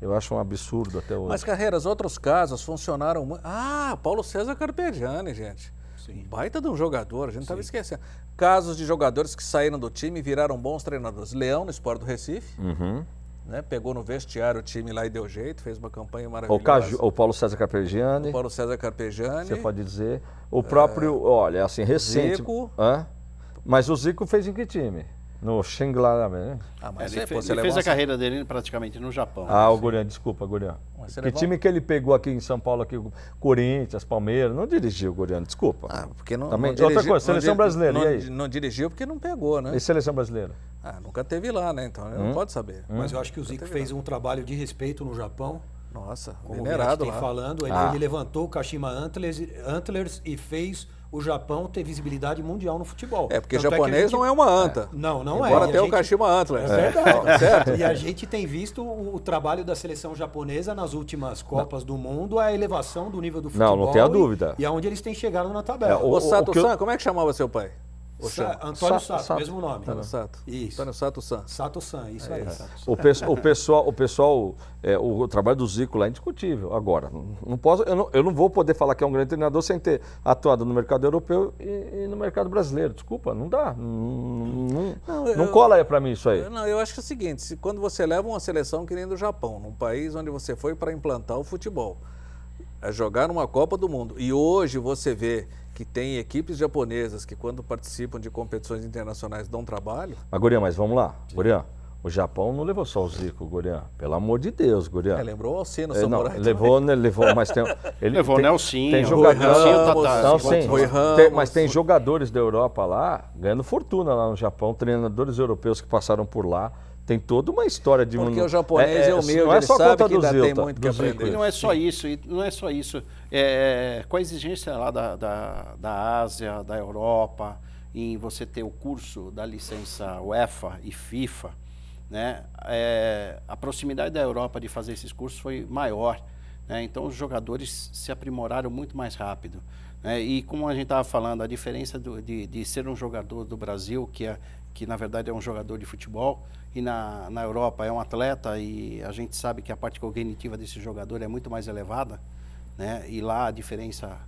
eu acho um absurdo até hoje. Mas, Carreiras, outros casos funcionaram muito. Ah, Paulo César Carpegiani, gente. Um Baita de um jogador, a gente estava esquecendo. Casos de jogadores que saíram do time e viraram bons treinadores. Leão, no Sport do Recife, Uhum. né? pegou no vestiário o time lá e deu jeito, fez uma campanha O, maravilhosa. Caju, o Paulo César Carpegiani, Paulo César Carpegiani. você pode dizer. O próprio, olha, assim, recente. Zico. Hã? Mas o Zico fez em que time? No Xinglar, né? Ah, mas Ele, fe- ele fez a carreira dele praticamente no Japão. Ah, o Gurian, desculpa, Gurian. Mas Que levou- time que ele pegou aqui em São Paulo, aqui, Corinthians, Palmeiras, não dirigiu, Gurian, desculpa. Ah, porque não, Também- não outra dirigiu- coisa, seleção brasileira, Não, e aí? não dirigiu porque não pegou, né? E seleção brasileira? Ah, nunca teve lá, né? Então ele Hum? não pode saber. Mas eu acho que o Zico fez um trabalho de respeito no Japão. Nossa, Como venerado o tem lá. falando, ele, Ah. ele levantou o Kashima Antlers, Antlers e fez o Japão ter visibilidade mundial no futebol. É, porque Tanto a japonês gente- não é uma anta. Não, não é. Embora E a tenha o Kashima Antlers. É verdade. certo? E a gente tem visto o, o trabalho da seleção japonesa nas últimas Copas do Mundo, a elevação do nível do Não, futebol. não tenha e- dúvida. E aonde eles têm chegado na tabela. É, o- Ô, Sato que eu- San, como é que chamava seu pai? Sa-. Antônio Sa- Sato, Sato. mesmo nome. Antônio Sato. Isso. Antônio Sato San. Sato San, isso aí. Sato San. O, pe- o pessoal, o, pessoal é, o, o trabalho do Zico lá é indiscutível. Agora, não, posso, eu, não, eu não vou poder falar que é um grande treinador sem ter atuado no mercado europeu e, e no mercado brasileiro. Desculpa, não dá. Não, não, Não, não eu- cola aí pra mim isso aí. Não, eu acho que é o seguinte, se, quando você leva uma seleção que nem do Japão, num país onde você foi para implantar o futebol, a jogar numa Copa do Mundo. E hoje você vê que tem equipes japonesas que quando participam de competições internacionais dão trabalho. Mas, Gurian, mas vamos lá. Gurian, o Japão não levou só o Zico, Gurian. Pelo amor de Deus, Gurian. É, lembrou o Alcino É, não, Samurai. levou, né, levou, mas tem. Ele Levou tem, o Nelsinho, Tem o jogadores. Ramos, não, Tatá, sim. Rui Tem- mas tem jogadores da Europa lá ganhando fortuna lá no Japão, treinadores europeus que passaram por lá. Tem toda uma história de Porque um- o japonês é humilde, não é ele só sabe conta que do ainda tem Zilta, muito que aprender. E não é só isso, e não é só isso. É, com a exigência lá da, da, da Ásia, da Europa, em você ter o curso da licença UEFA e FIFA, né? É, a proximidade da Europa de fazer esses cursos foi maior. né? Então os jogadores se aprimoraram muito mais rápido. né? E como a gente estava falando, a diferença do- de, de ser um jogador do Brasil, que, é, que na verdade é um jogador de futebol, e na, na Europa é um atleta, e a gente sabe que a parte cognitiva desse jogador é muito mais elevada, né? e lá a diferença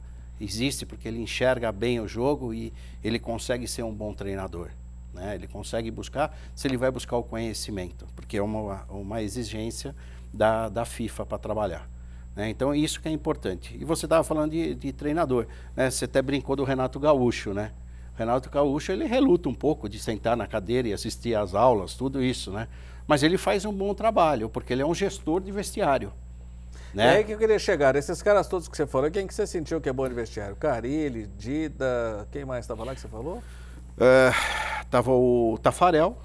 existe porque ele enxerga bem o jogo e ele consegue ser um bom treinador. Né? Ele consegue buscar, se ele vai buscar o conhecimento, porque é uma, uma exigência da, da FIFA para trabalhar. né? Então, isso que é importante. E você estava falando de, de treinador. Né? Você até brincou do Renato Gaúcho, né? Renato Gaúcho, ele reluta um pouco de sentar na cadeira e assistir às aulas, tudo isso, né? Mas ele faz um bom trabalho, porque ele é um gestor de vestiário. É Né? aí que eu queria chegar. Esses caras todos que você falou, quem que você sentiu que é bom de vestiário? Carilli, Dida, quem mais estava lá que você falou? É, tava o Tafarel,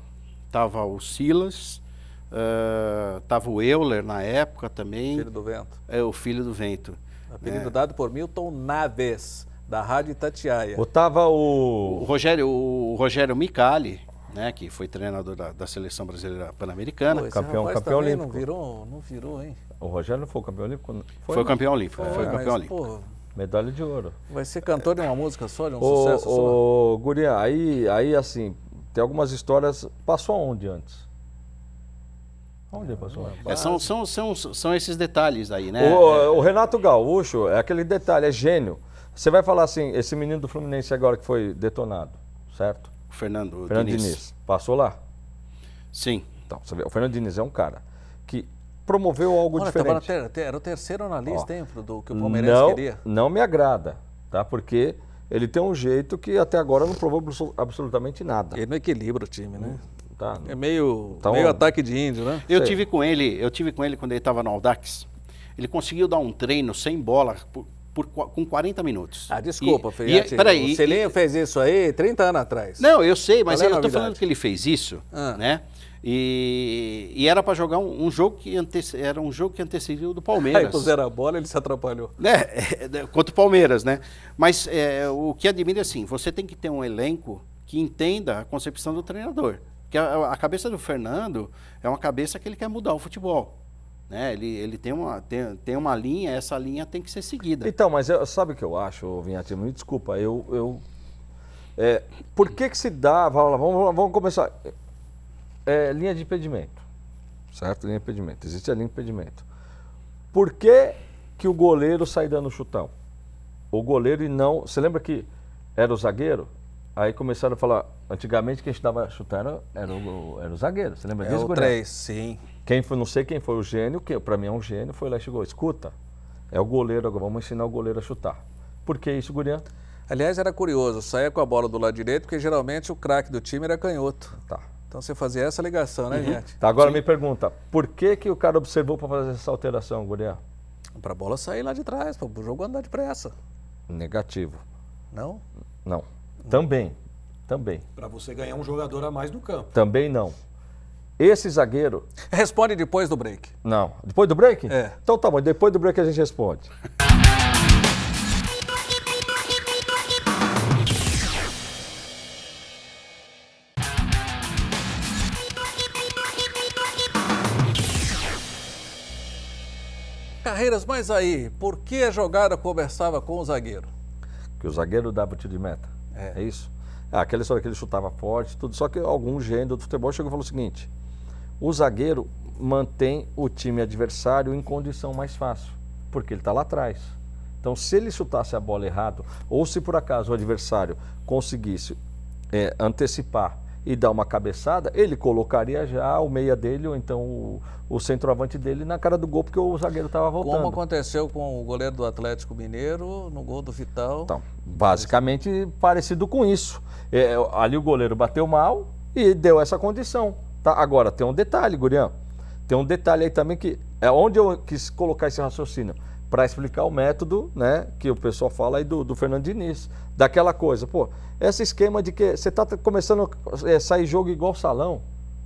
tava o Silas, é, tava o Euler na época também, Filho do Vento. é o Filho do Vento. Apelido É. dado por Milton Naves, da Rádio Itatiaia. Botava O o. Rogério, o Rogério Micali, né, que foi treinador da, da seleção brasileira pan-americana, campeão- rapaz campeão olímpico. Não virou, não virou, hein? O Rogério não foi o campeão olímpico? foi, não? campeão olímpico. foi mas, campeão olímpico. pô, Medalha de ouro. vai ser cantor de uma música só, de um sucesso só? Ô, Guria, aí, aí assim, tem algumas histórias. Passou aonde antes? Onde passou antes? É, são, são, são, são esses detalhes aí, né? O, o Renato Gaúcho é aquele detalhe, é gênio. Você vai falar assim, esse menino do Fluminense agora que foi detonado, certo? O Fernando, Fernando Diniz. Diniz. Passou lá? Sim. Então, você vê, o Fernando Diniz é um cara que promoveu algo Olha, na diferente. ter- ter- era o terceiro na lista, hein, do que o Palmeirense não, queria. não me agrada, tá? Porque ele tem um jeito que até agora não provou absolu- absolutamente nada. Ele não equilibra o time, né? Tá? É meio, Então- meio ataque de índio, né? Eu Sei. tive com ele, eu tive com ele quando ele estava no Audax. Ele conseguiu dar um treino sem bola por, com 40 minutos. Ah, desculpa, E- Feiati. e- peraí, o Celinho fez isso aí 30 anos atrás. Não, eu sei, mas é eu novidade? falando que ele fez isso, Ah. né? E, e era para jogar um, um jogo que antece, era um jogo que antecedeu do Aí Palmeiras. puseram a bola ele se atrapalhou. né? é, Contra o Palmeiras, né? Mas é, o que admira é assim, você tem que ter um elenco que entenda a concepção do treinador. Porque a, a cabeça do Fernando é uma cabeça que ele quer mudar o futebol. Né? Ele, ele tem, uma, tem, tem uma linha, essa linha tem que ser seguida. Então, mas eu- sabe o que eu acho, Vinhati? Me desculpa, eu. eu é, por que que se dá. Vamos, vamos, vamos começar. É, linha de impedimento. Certo? Linha de impedimento. Existe a linha de impedimento. Por que, que o goleiro sai dando chutão? O goleiro e não. Você lembra que era o zagueiro? Aí começaram a falar. Antigamente quem dava chutão era, era, o, era o zagueiro. Você lembra É disso, o? 3, sim. Quem foi, não sei quem foi o gênio, que para mim é um gênio, foi lá e chegou. Escuta, é o goleiro agora, vamos ensinar o goleiro a chutar. Por que isso, Gurian? Aliás, era curioso, saía com a bola do lado direito, porque geralmente o craque do time era canhoto. Tá. Então você fazia essa ligação, né, gente? Tá, agora me pergunta, por que, que o cara observou para fazer essa alteração, Gurian? Pra bola sair lá de trás, para o jogo andar depressa. Negativo. Não? Não. Também. Também. Para você ganhar um jogador a mais no campo. Também não. Esse zagueiro. Responde depois do break. Não. Depois do break? É. Então tá bom, depois do break a gente responde. Carreiras, mas aí, por que a jogada conversava com o zagueiro? Que o zagueiro dava o tiro de meta. É. É, isso? Ah, aquela história que ele chutava forte, tudo. Só que algum gênio do futebol chegou e falou o seguinte: o zagueiro mantém o time adversário em condição mais fácil, porque ele está lá atrás. Então, se ele chutasse a bola errado, ou se por acaso o adversário conseguisse é, antecipar e dar uma cabeçada, ele colocaria já o meia dele ou então o, o centroavante dele na cara do gol porque o zagueiro estava voltando. Como aconteceu com o goleiro do Atlético Mineiro no gol do Vital. Então, basicamente parecido com isso. É, ali o goleiro bateu mal e deu essa condição. Tá? Agora, tem um detalhe, Gurião. Tem um detalhe aí também que é onde eu quis colocar esse raciocínio para explicar o método, né, que o pessoal fala aí do, do Fernando Diniz, daquela coisa, pô, esse esquema de que você está começando a é, sair jogo igual salão,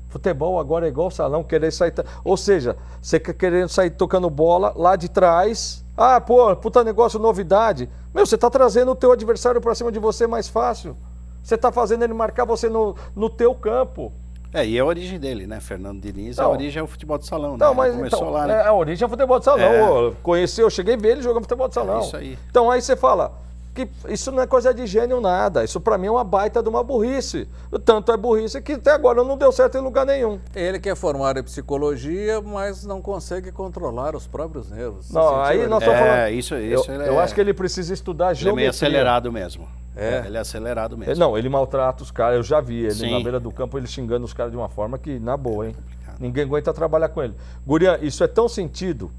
futebol agora é igual salão, querer sair, ou seja, você querendo sair tocando bola lá de trás, ah, pô, puta negócio, novidade, meu, você está trazendo o teu adversário para cima de você mais fácil, você está fazendo ele marcar você no, no teu campo, é, e é a origem dele, né? Fernando Diniz, não, a origem é o futebol de salão, não, né? Mas, começou então, lá, né? É, a origem é o futebol de salão. É. Conheci, eu cheguei a ver ele jogando futebol de salão. É isso aí. Então aí você fala, que isso não é coisa de gênio nada. Isso para mim é uma baita de uma burrice. Tanto é burrice que até agora não deu certo em lugar nenhum. Ele quer formar em psicologia, mas não consegue controlar os próprios nervos. Não, aí nós estamos é, falando. Isso, isso eu, eu é... acho que ele precisa estudar geometria. Ele é meio acelerado mesmo. É. Ele é acelerado mesmo. Não, ele maltrata os caras. Eu já vi ele Sim. na beira do campo, ele xingando os caras de uma forma que, na boa, hein? É Ninguém aguenta trabalhar com ele. Gurian, isso é tão sentido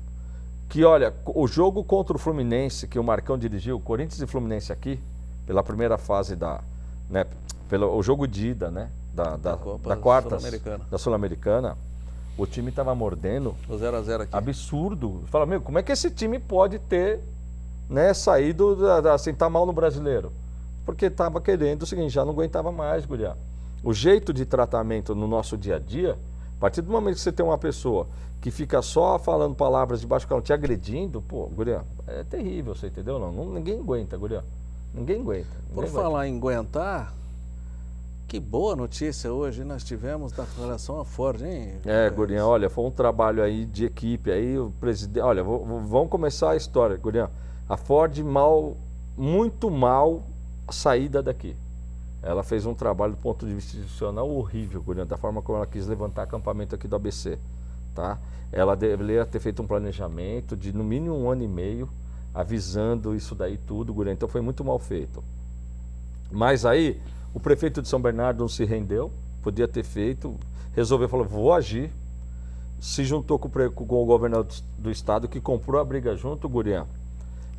que, olha, o jogo contra o Fluminense, que o Marcão dirigiu, Corinthians e Fluminense aqui, pela primeira fase da. Né, pelo, o jogo de ida, né? Da, da, da, da quarta da Sul-Americana. O time estava mordendo. O 0x0 aqui. Absurdo. Fala, meu, como é que esse time pode ter né, saído, assim, tá mal no brasileiro? porque estava querendo o seguinte, já não aguentava mais, Guriá. O jeito de tratamento no nosso dia a dia, a partir do momento que você tem uma pessoa que fica só falando palavras de baixo calão, te agredindo, pô, Guriá, é terrível, você entendeu? Não, não ninguém aguenta, Guriá. Ninguém aguenta. Ninguém Por aguenta. falar em aguentar, que boa notícia hoje nós tivemos da relação à Ford, hein? É, Gurião, olha, foi um trabalho aí de equipe aí, o presidente, olha, vamos começar a história, Gurião. A Ford mal, muito mal a saída daqui. Ela fez um trabalho do ponto de vista institucional horrível, Gurian, da forma como ela quis levantar acampamento aqui do ABC. Tá? Ela deveria ter feito um planejamento de no mínimo um ano e meio, avisando isso daí tudo, Gurian. Então foi muito mal feito. Mas aí, o prefeito de São Bernardo não se rendeu, podia ter feito, resolveu, falou, vou agir. Se juntou com o, com o governador do estado, que comprou a briga junto, Gurian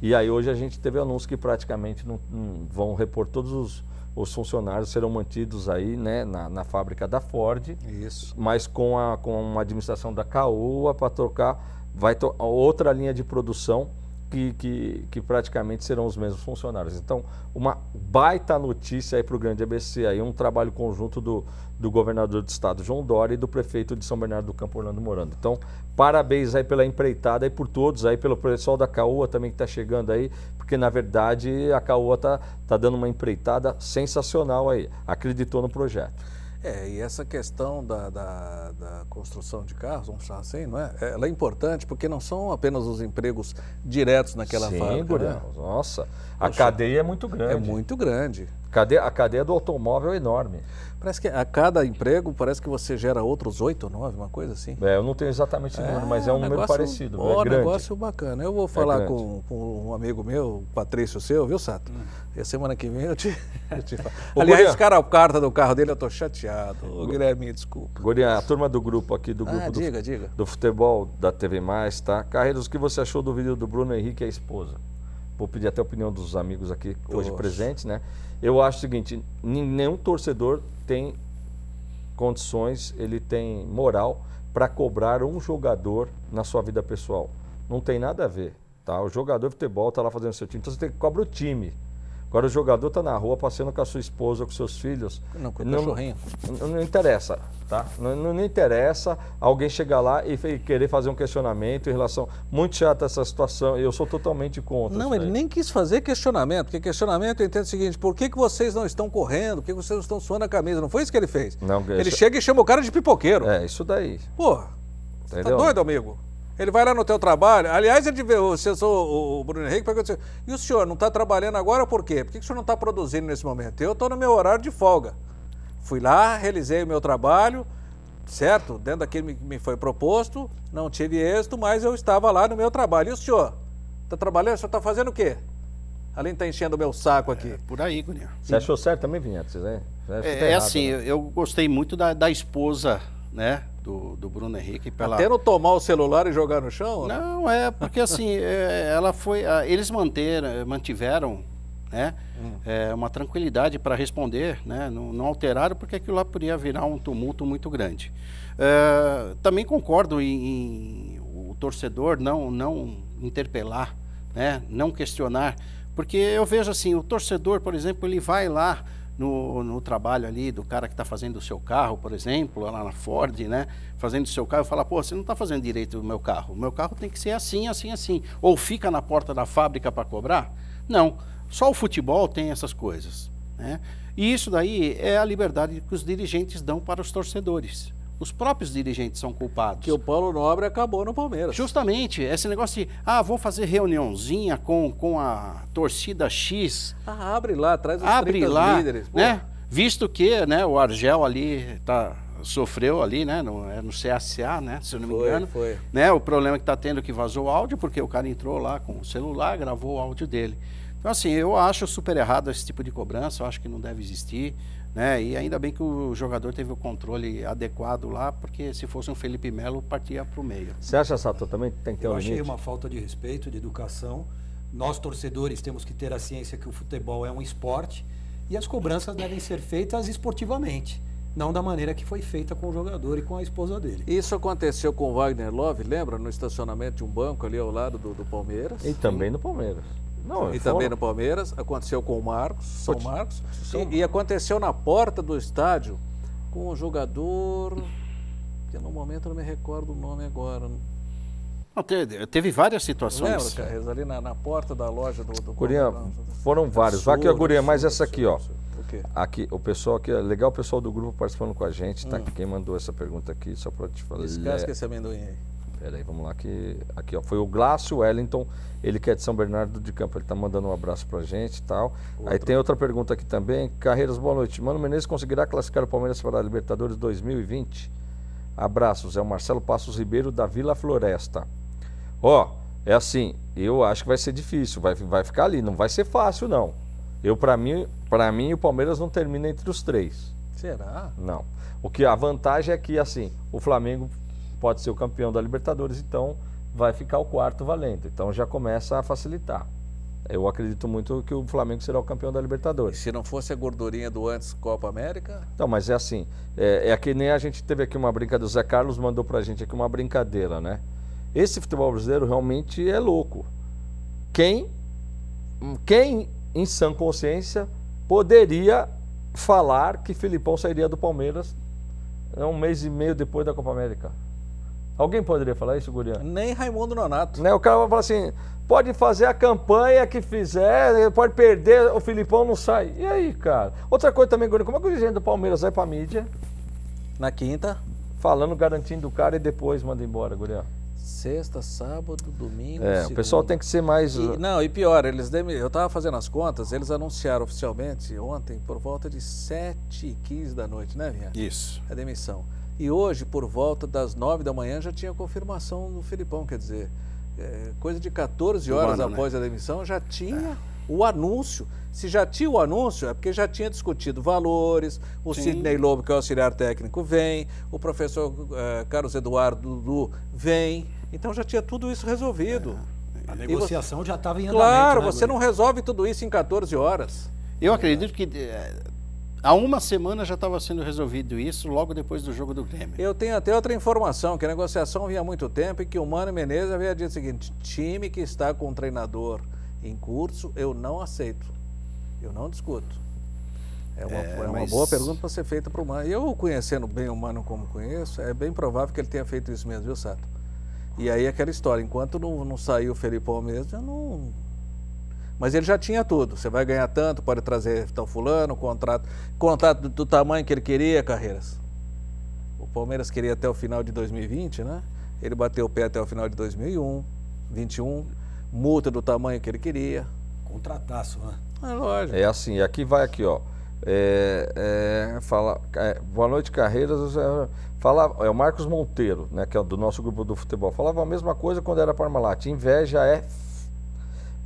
e aí hoje a gente teve anúncio que praticamente não, não vão repor todos os, os, funcionários serão mantidos aí né, na, na, fábrica da Ford. Isso. Mas com a, com a administração da Caoa para trocar, vai to outra linha de produção que, que, que, praticamente serão os mesmos funcionários. Então, uma baita notícia aí para o Grande ABC, aí um trabalho conjunto do, do governador do estado, João Dória, e do prefeito de São Bernardo do Campo, Orlando Morando. Então, parabéns aí pela empreitada e por todos aí, pelo pessoal da Caoa também que está chegando aí, porque na verdade a Caoa está tá dando uma empreitada sensacional aí, acreditou no projeto. É, e essa questão da, da, da, construção de carros, vamos chamar assim, não é? Ela é importante porque não são apenas os empregos diretos naquela Sim, fábrica. Né? Nossa, a Poxa, cadeia é muito grande. É muito grande. Cadeia, a cadeia do automóvel é enorme. Parece que a cada emprego parece que você gera outros oito ou nove, uma coisa assim. É, eu não tenho exatamente o é, número, mas é um, negócio, número parecido. Ó, é grande. negócio bacana. Eu vou é falar é com, com, um amigo meu, Patrício seu, viu, Sato? Hum. E a semana que vem eu te, eu te falo. Aliás, os caras, a carta do carro dele, eu tô chateado. Ô, Guilherme, desculpa. Guilherme, a turma do grupo aqui, do grupo ah, do, diga, diga. do futebol da TV Mais, tá? Carreiros, o que você achou do vídeo do Bruno Henrique e a esposa? Vou pedir até a opinião dos amigos aqui hoje Oxe. presentes, né? Eu acho o seguinte, nenhum torcedor tem condições, ele tem moral para cobrar um jogador na sua vida pessoal. Não tem nada a ver. Tá? O jogador de futebol está lá fazendo seu time, então você tem que cobrar o time. Agora o jogador está na rua passeando com a sua esposa, com seus filhos. Não, com o não, cachorrinho. Não, não, interessa, tá? Não, não, não, interessa alguém chegar lá e querer fazer um questionamento em relação. Muito chata essa situação, eu sou totalmente contra. Não, ele nem quis fazer questionamento, porque questionamento eu entendo o seguinte: por que, que vocês não estão correndo? Por que vocês não estão suando a camisa? Não foi isso que ele fez. Não, ele isso... chega e chama o cara de pipoqueiro. É, isso daí. Porra, você tá doido, amigo? Ele vai lá no teu trabalho. Aliás, ele vê, você o, o Bruno Henrique pergunta assim, e o senhor não está trabalhando agora por quê? Por que, que o senhor não está produzindo nesse momento? Eu estou no meu horário de folga. Fui lá, realizei o meu trabalho, certo? Dentro daquilo que me foi proposto, não tive êxito, mas eu estava lá no meu trabalho. E o senhor? Está trabalhando? O senhor está fazendo o quê? Além de estar tá enchendo o meu saco aqui. É, por aí, Guninho. Você achou certo também, Vinhetes, né? Que É, tá é errado, assim, né? eu, eu gostei muito da, da esposa, né, do, do Bruno Henrique. Pela... Até não tomar o celular e jogar no chão? né? Não, é porque assim, é, ela foi, eles manteram, mantiveram, né, é, uma tranquilidade para responder, né, não, não alteraram porque aquilo lá poderia virar um tumulto muito grande. É, também concordo em, em o torcedor não não interpelar, né, não questionar, porque eu vejo assim, o torcedor, por exemplo, ele vai lá no, no trabalho ali do cara que está fazendo o seu carro, por exemplo, lá na Ford, né? Fazendo o seu carro, fala, pô, você não está fazendo direito o meu carro. O meu carro tem que ser assim, assim, assim. Ou fica na porta da fábrica para cobrar? Não. Só o futebol tem essas coisas. Né? E isso daí é a liberdade que os dirigentes dão para os torcedores. Os próprios dirigentes são culpados. Que o Paulo Nobre acabou no Palmeiras. Justamente, esse negócio de, ah, vou fazer reuniãozinha com, com a torcida X, Ah, abre lá, traz os abre 30 lá, líderes. pô. né? Visto que, né, o Argel ali tá sofreu ali, né, no, é no CSA, né, se eu não me Foi, engano, foi. né, o problema que tá tendo é que vazou o áudio porque o cara entrou lá com o celular, gravou o áudio dele. Então assim, eu acho super errado esse tipo de cobrança, eu acho que não deve existir, né? E ainda bem que o jogador teve o controle adequado lá, porque se fosse um Felipe Melo partia para o meio. Você acha, Sato, também tem que ter Eu um achei limite? uma falta de respeito, de educação. Nós, torcedores, temos que ter a ciência que o futebol é um esporte e as cobranças devem ser feitas esportivamente, não da maneira que foi feita com o jogador e com a esposa dele. Isso aconteceu com o Wagner Love, lembra? No estacionamento de um banco ali ao lado do, do Palmeiras. E também no Palmeiras. Não, E foram- também no Palmeiras, aconteceu com o Marcos, São Putz, Marcos, São- e, e aconteceu na porta do estádio com um jogador que no momento eu não me recordo o nome agora. Não, te- teve várias Lembra, situações. Carreira, ali na, na porta da loja do, do Gurinha, Palmeiras? foram vários. Vai aqui, Gurinha, mas essa aqui, ó. O? Aqui, o pessoal aqui, legal o pessoal do grupo participando com a gente, tá? Quem mandou essa pergunta aqui, só para te falar. Descasca esse amendoim aí. Peraí, vamos lá. Aqui, aqui ó, foi o Glácio Wellington, ele que é de São Bernardo de Campo, ele tá mandando um abraço pra gente e tal. Aí tem outra pergunta aqui também. Carreiras, boa noite. Mano Menezes conseguirá classificar o Palmeiras para a Libertadores 2020? Abraços, é o Marcelo Passos Ribeiro da Vila Floresta. Ó, é assim, eu acho que vai ser difícil, vai, vai ficar ali, não vai ser fácil não. Eu, para mim, para mim, o Palmeiras não termina entre os três. Será? Não. O que a vantagem é que assim, o Flamengo pode ser o campeão da Libertadores, então vai ficar o quarto valendo. Então já começa a facilitar. Eu acredito muito que o Flamengo será o campeão da E Libertadores. se não fosse a gordurinha do antes Copa América? Então, mas é assim, é, é que nem a gente teve aqui uma brincadeira, o Zé Carlos mandou pra gente aqui uma brincadeira, né? Esse futebol brasileiro realmente é louco. Quem, quem em sã consciência poderia falar que Filipão sairia do Palmeiras né, um mês e meio depois da Copa América? Alguém poderia falar isso, Guriano? Nem Raimundo Nonato. Né? O cara vai falar assim, pode fazer a campanha que fizer, pode perder, o Filipão não sai. E aí, cara? Outra coisa também, Guriano, como é que o dirigente do Palmeiras vai pra mídia, Na quinta, falando, garantindo o cara e depois manda embora, Guriano? sexta, sábado, domingo. É, o segunda. pessoal tem que ser mais... E- não, e pior, eles demi- eu estava fazendo as contas, eles anunciaram oficialmente ontem por volta de 7h15 da noite, né, Vinha? Isso. A demissão. E hoje, por volta das 9 da manhã, já tinha confirmação do Filipão, quer dizer, é, coisa de 14 Do horas ano, né? após a demissão, já tinha o anúncio. Se já tinha o anúncio, é porque já tinha discutido valores, o Sim. Sidney Lobo, que é o auxiliar técnico, vem, o professor eh, Carlos Eduardo Dudu vem. Então já tinha tudo isso resolvido. A E você- negociação já estava em andamento. Claro, né, você não resolve tudo isso em 14 horas. Eu acredito que eh, há uma semana já estava sendo resolvido isso, logo depois do jogo do Grêmio. Eu tenho até outra informação, que a negociação vinha há muito tempo e que o Mano Menezes havia dito o seguinte, time que está com um treinador em curso, eu não aceito. Eu não discuto. É uma, É, é uma mas- boa pergunta para ser feita para o Mano. Eu, conhecendo bem o Mano como conheço, é bem provável que ele tenha feito isso mesmo, viu, Sato? E aí aquela história, enquanto não, não saiu o Felipão mesmo, eu não... Mas ele já tinha tudo. Você vai ganhar tanto, pode trazer tal fulano, contrato, contrato do, do tamanho que ele queria, Carreiras. O Palmeiras queria até o final de 2020, né? Ele bateu o pé até o final de 2001, 21, multa do tamanho que ele queria. Contrataço, né? É lógico. É assim, aqui vai aqui, ó. É, é, fala, é, boa noite, Carreiras. É, fala, é o Marcos Monteiro, né, que é do nosso grupo do futebol. Falava a mesma coisa quando era Parmalat. Inveja é.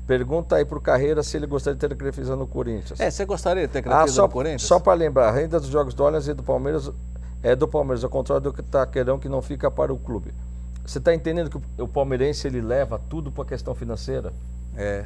Pergunta aí pro Carreira se ele gostaria de ter Crefisa no Corinthians. É, você gostaria de ter Ah, Crefisa só, no Corinthians? só para lembrar, a renda dos jogos do Allianz e do Palmeiras é do Palmeiras, ao contrário do que Taquerão, que não fica para o clube. Você está entendendo que o- o palmeirense ele leva tudo para a questão financeira? É.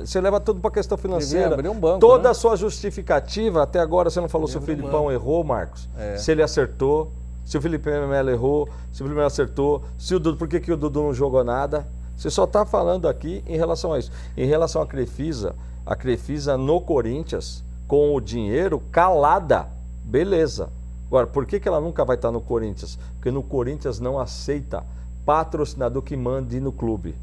Você leva tudo para a questão financeira. abrir um banco, Toda né? a sua justificativa, até agora você não falou se o Filipão errou, Marcos. É. Se ele acertou, se o Felipe Melo errou, se o Felipe Melo acertou, se o Dudu, por que, que o Dudu não jogou nada? Você só está falando aqui em relação a isso. Em relação à Crefisa, a Crefisa no Corinthians, com o dinheiro calada, beleza. Agora, por que, que ela nunca vai estar no Corinthians? Porque no Corinthians não aceita patrocinador que mande no clube,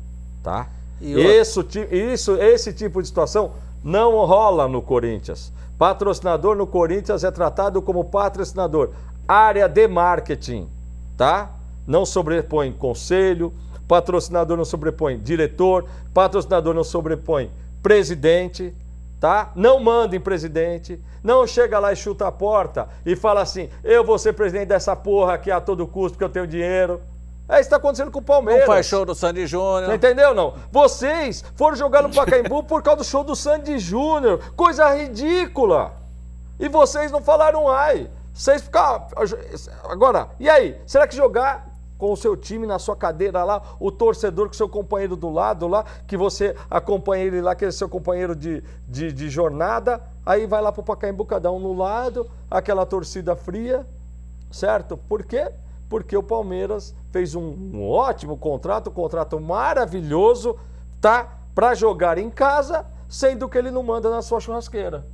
tá? E Isso, isso, esse tipo de situação não rola no Corinthians. Patrocinador no Corinthians é tratado como patrocinador. Área de marketing, tá? Não sobrepõe conselho, patrocinador não sobrepõe diretor, patrocinador não sobrepõe presidente, tá? Não manda em presidente, não chega lá e chuta a porta e fala assim: eu vou ser presidente dessa porra aqui a todo custo porque eu tenho dinheiro. É isso que está acontecendo com o Palmeiras. Não faz show do Sandy Júnior. Entendeu não? Vocês foram jogar no Pacaembu por causa do show do Sandy Júnior. Coisa ridícula. E vocês não falaram ai. Vocês ficaram. Agora, e aí? Será que jogar com o seu time na sua cadeira lá, o torcedor com o seu companheiro do lado lá, que você acompanha ele lá, que é seu companheiro de, de, de jornada, aí vai lá pro Pacaembu, cada um no lado, aquela torcida fria, certo? Por quê? Porque o Palmeiras fez um, um ótimo contrato, um contrato maravilhoso, tá? Para jogar em casa, sendo que ele não manda na sua churrasqueira,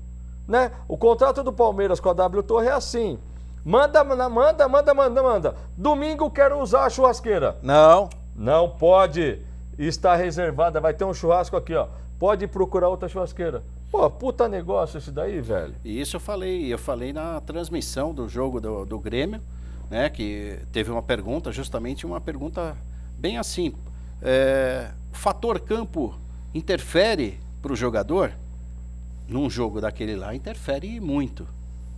né? O contrato do Palmeiras com a W Torre é assim: manda, manda, manda, manda, manda. Domingo quero usar a churrasqueira. Não. Não pode. Está reservada, vai ter um churrasco aqui, ó. Pode procurar outra churrasqueira. Pô, puta negócio esse daí, velho. E isso eu falei, eu falei na transmissão do jogo do, do Grêmio, né? Que teve uma pergunta, justamente uma pergunta bem assim. É, o fator campo interfere para o jogador? Num jogo daquele lá, interfere muito.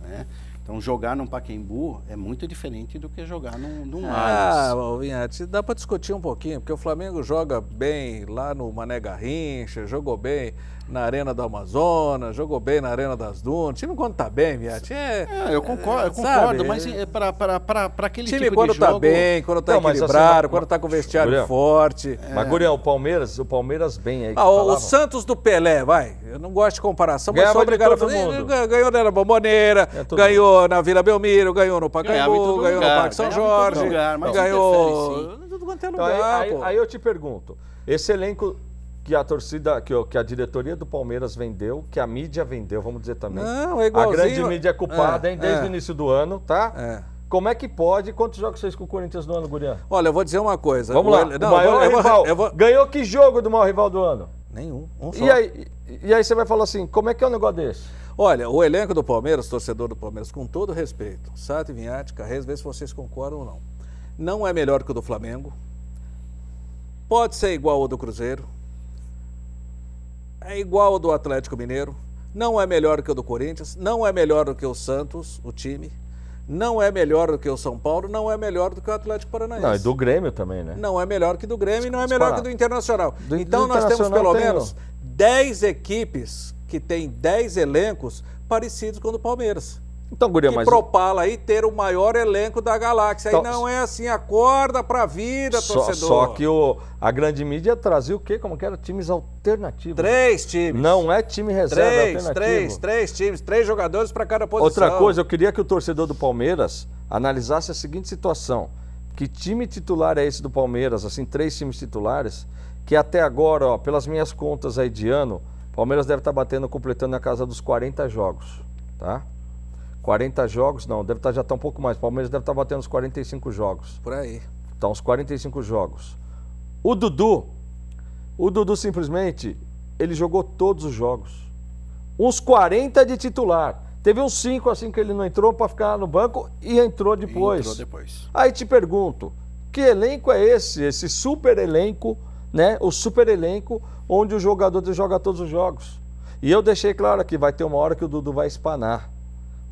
Né? Então jogar num Paquembu é muito diferente do que jogar num, num Ah, Vinhate, dá para discutir um pouquinho, porque o Flamengo joga bem lá no Mané Garrincha, jogou bem na Arena do Amazonas, jogou bem na Arena das Dunas. O time quando tá bem, Vinhate, é... É, eu concordo, eu sabe, concordo mas é para aquele time tipo quando de tá jogo... bem, quando tá Não, assim, equilibrado, mas- quando tá com o vestiário Gabriel, forte. Mas, Gurião, o Palmeiras, o Palmeiras bem aí. Ah, o. Santos do Pelé, vai. Eu não gosto de comparação, mas Ganhava de obrigado a fazer. mundo. Ganhou- na Bomboneira, É, ganhou na Vila Belmiro, ganhou no Pacaembu, ganhou no lugar, Parque São Jorge, lugar, mas ganhou interfere, em tudo quanto é Então, lugar, aí, aí eu te pergunto, esse elenco que a torcida, que, que a diretoria do Palmeiras vendeu, que a mídia vendeu, vamos dizer também. Não, é A igualzinho- grande mídia é culpada, É, hein, desde é. o início do ano, tá? É. Como é que pode? Quantos jogos fez com o Corinthians no ano, Gurian? Olha, eu vou dizer uma coisa. Vamos O lá, ele- o não, maior eu vou- rival. eu vou- Ganhou que jogo do maior rival do ano? Nenhum, um só. E aí, e, aí você vai falar assim, como é que é um negócio desse? Olha, o elenco do Palmeiras, torcedor do Palmeiras, com todo respeito, Sato e Vinhate, Carreiro, vê se vocês concordam ou não. Não é melhor que o do Flamengo. Pode ser igual ao do Cruzeiro. É igual ao do Atlético Mineiro. Não é melhor que o do Corinthians. Não é melhor do que o Santos, o time. Não é melhor do que o São Paulo. Não é melhor do que o Atlético Paranaense. Não, e do Grêmio também, né? Não é melhor que do Grêmio e não é melhor que do Internacional. Do- então do nós temos Internacional pelo tem, menos 10 equipes que têm 10 elencos parecidos com o do Palmeiras. Então, Gurian, que mas... propala aí ter o maior elenco da galáxia. Aí Então, não é assim, acorda pra vida, Só, torcedor. só que o, a grande mídia trazia o quê? Como que era? Times alternativos. Três times. Não é time reserva Três, alternativo. três, três times, três jogadores para cada posição. Outra coisa, eu queria que o torcedor do Palmeiras analisasse a seguinte situação. Que time titular é esse do Palmeiras? Assim, três times titulares, que até agora, ó, pelas minhas contas aí de ano, o Palmeiras deve estar batendo, completando na casa dos 40 jogos, tá? 40 jogos, não, deve estar já tá um pouco mais. O Palmeiras deve estar batendo uns 45 jogos. Por aí. Tá, uns 45 jogos. O Dudu, o Dudu simplesmente, ele jogou todos os jogos. Uns 40 de titular. Teve uns 5 assim que ele não entrou para ficar no banco e entrou depois. Entrou depois. Aí te pergunto, que elenco é esse? Esse super elenco, né? O super elenco onde o jogador joga todos os jogos. E eu deixei claro aqui, vai ter uma hora que o Dudu vai espanar.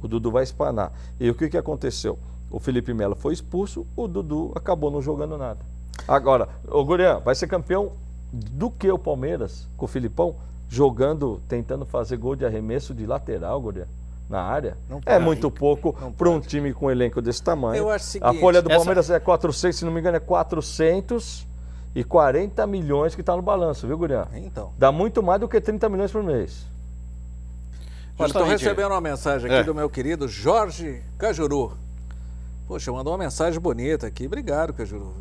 O Dudu vai espanar. E o que, que aconteceu? O Felipe Melo foi expulso, o Dudu acabou não jogando nada. Agora, o Gurian vai ser campeão do que o Palmeiras, com o Filipão, jogando, tentando fazer gol de arremesso de lateral, Gordão, na área. é muito pouco para um time com um elenco desse tamanho. Eu acho o seguinte, a folha do essa- Palmeiras é 400, se não me engano, é 440 milhões que está no balanço, viu, Gurian? Então. Dá muito mais do que 30 milhões por mês. Olha, estou recebendo uma mensagem aqui É. do meu querido Jorge Cajuru. Poxa, mandou uma mensagem bonita aqui. Obrigado, Cajuru.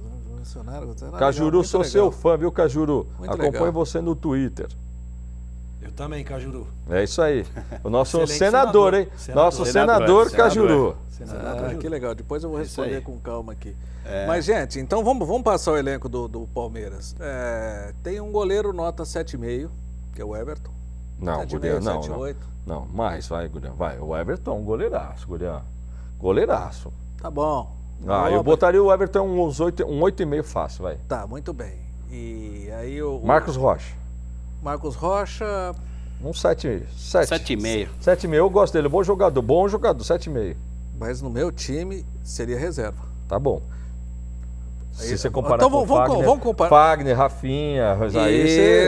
Legal, Cajuru, muito sou legal. seu fã, viu, Cajuru? Muito Acompanho legal. você no Twitter. Eu também, Cajuru. É isso aí. O nosso senador, senador. hein? Senador. Nosso Senador, senador, senador. Cajuru. Senador Ah, Cajuru. que legal. Depois eu vou Isso responder com calma aqui. É. Mas, gente, então vamos, vamos passar o elenco do, do Palmeiras. É, tem um goleiro nota 7,5, que é o Everton. Não, 7,5, Gurian, não, 7,8. não. Não, mais, vai, Gurian, vai. O Everton, um goleiraço, Gurian. Goleiraço. Tá bom. Ah, eu botaria o Everton uns 8, um 8,5 fácil, vai. Tá, muito bem. E aí o, o Marcos Rocha, Marcos Rocha, um 7,5. 7. 7,5. 7,5, eu gosto dele, bom jogador, bom jogador, 7,5. mas no meu time seria reserva. Tá bom. Se você comparar então com vamos- Fagner, vamos comparar. Fagner, Rafinha,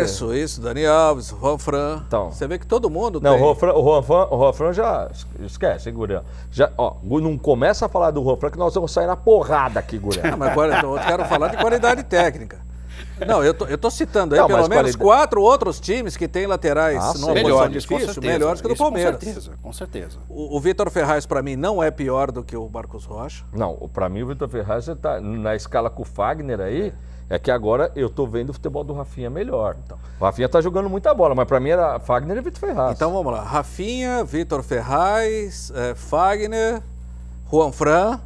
Isso, isso, Dani Alves, Juan Fran. Então. Você vê que todo mundo Não, tem. o Juan, o, Juan Fran, o Juan Fran já esquece, hein, Gurian? Já, ó, não começa a falar do Juan Fran que nós vamos sair na porrada aqui, Ah, Gurian. mas agora eu quero falar de qualidade técnica. Não, eu tô, eu tô citando aí Não, pelo menos qualida- quatro outros times que têm laterais Ah, numa Melhores, difícil, certeza. melhores que o do Palmeiras. Com certeza, com certeza. O, o Vitor Ferraz, para mim, não é pior do que o Marcos Rocha. Não, pra mim o Vitor Ferraz tá na escala com o Fagner aí. É que agora eu tô vendo o futebol do Rafinha melhor. O Rafinha tá jogando muita bola, mas pra mim era Fagner e Vitor Ferraz. Então vamos lá. Rafinha, Vitor Ferraz, eh, Fagner, Juan Fran.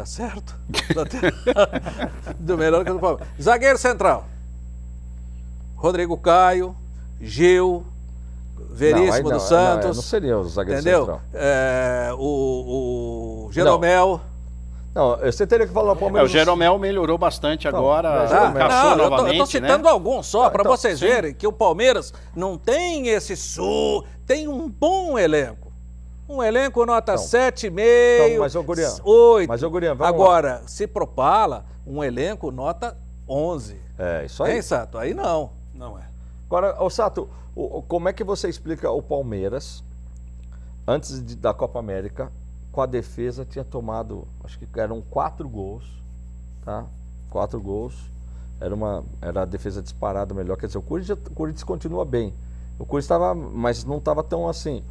Tá certo? do melhor que o do Palmeiras. Zagueiro central. Rodrigo Caio, Gil, Veríssimo Não, não, dos não, Santos. não seria o zagueiro Entendeu? central. É, o, o Jeromel. Não, você teria que falar o É, Palmeiras. o Jeromel melhorou bastante agora, Tá? Encaixou Não, eu tô, eu tô citando né? alguns só, Ah, para então, vocês sim. verem que o Palmeiras não tem esse sul, tem um bom elenco. Um elenco nota Então. 7,5, Então, mas, ô, Gurian, 8. mas, ô, Gurian, vamos Agora, se propala, um elenco nota 11. É, isso aí. Hein, Sato? Aí não. Não é. Agora, ô Sato, como é que você explica o Palmeiras, antes de- da Copa América, com a defesa, tinha tomado, acho que eram quatro gols, tá? Quatro gols. Era, uma, era a defesa disparada melhor. Quer dizer, o Corinthians, o Corinthians continua bem. O Corinthians estava, mas não estava tão assim.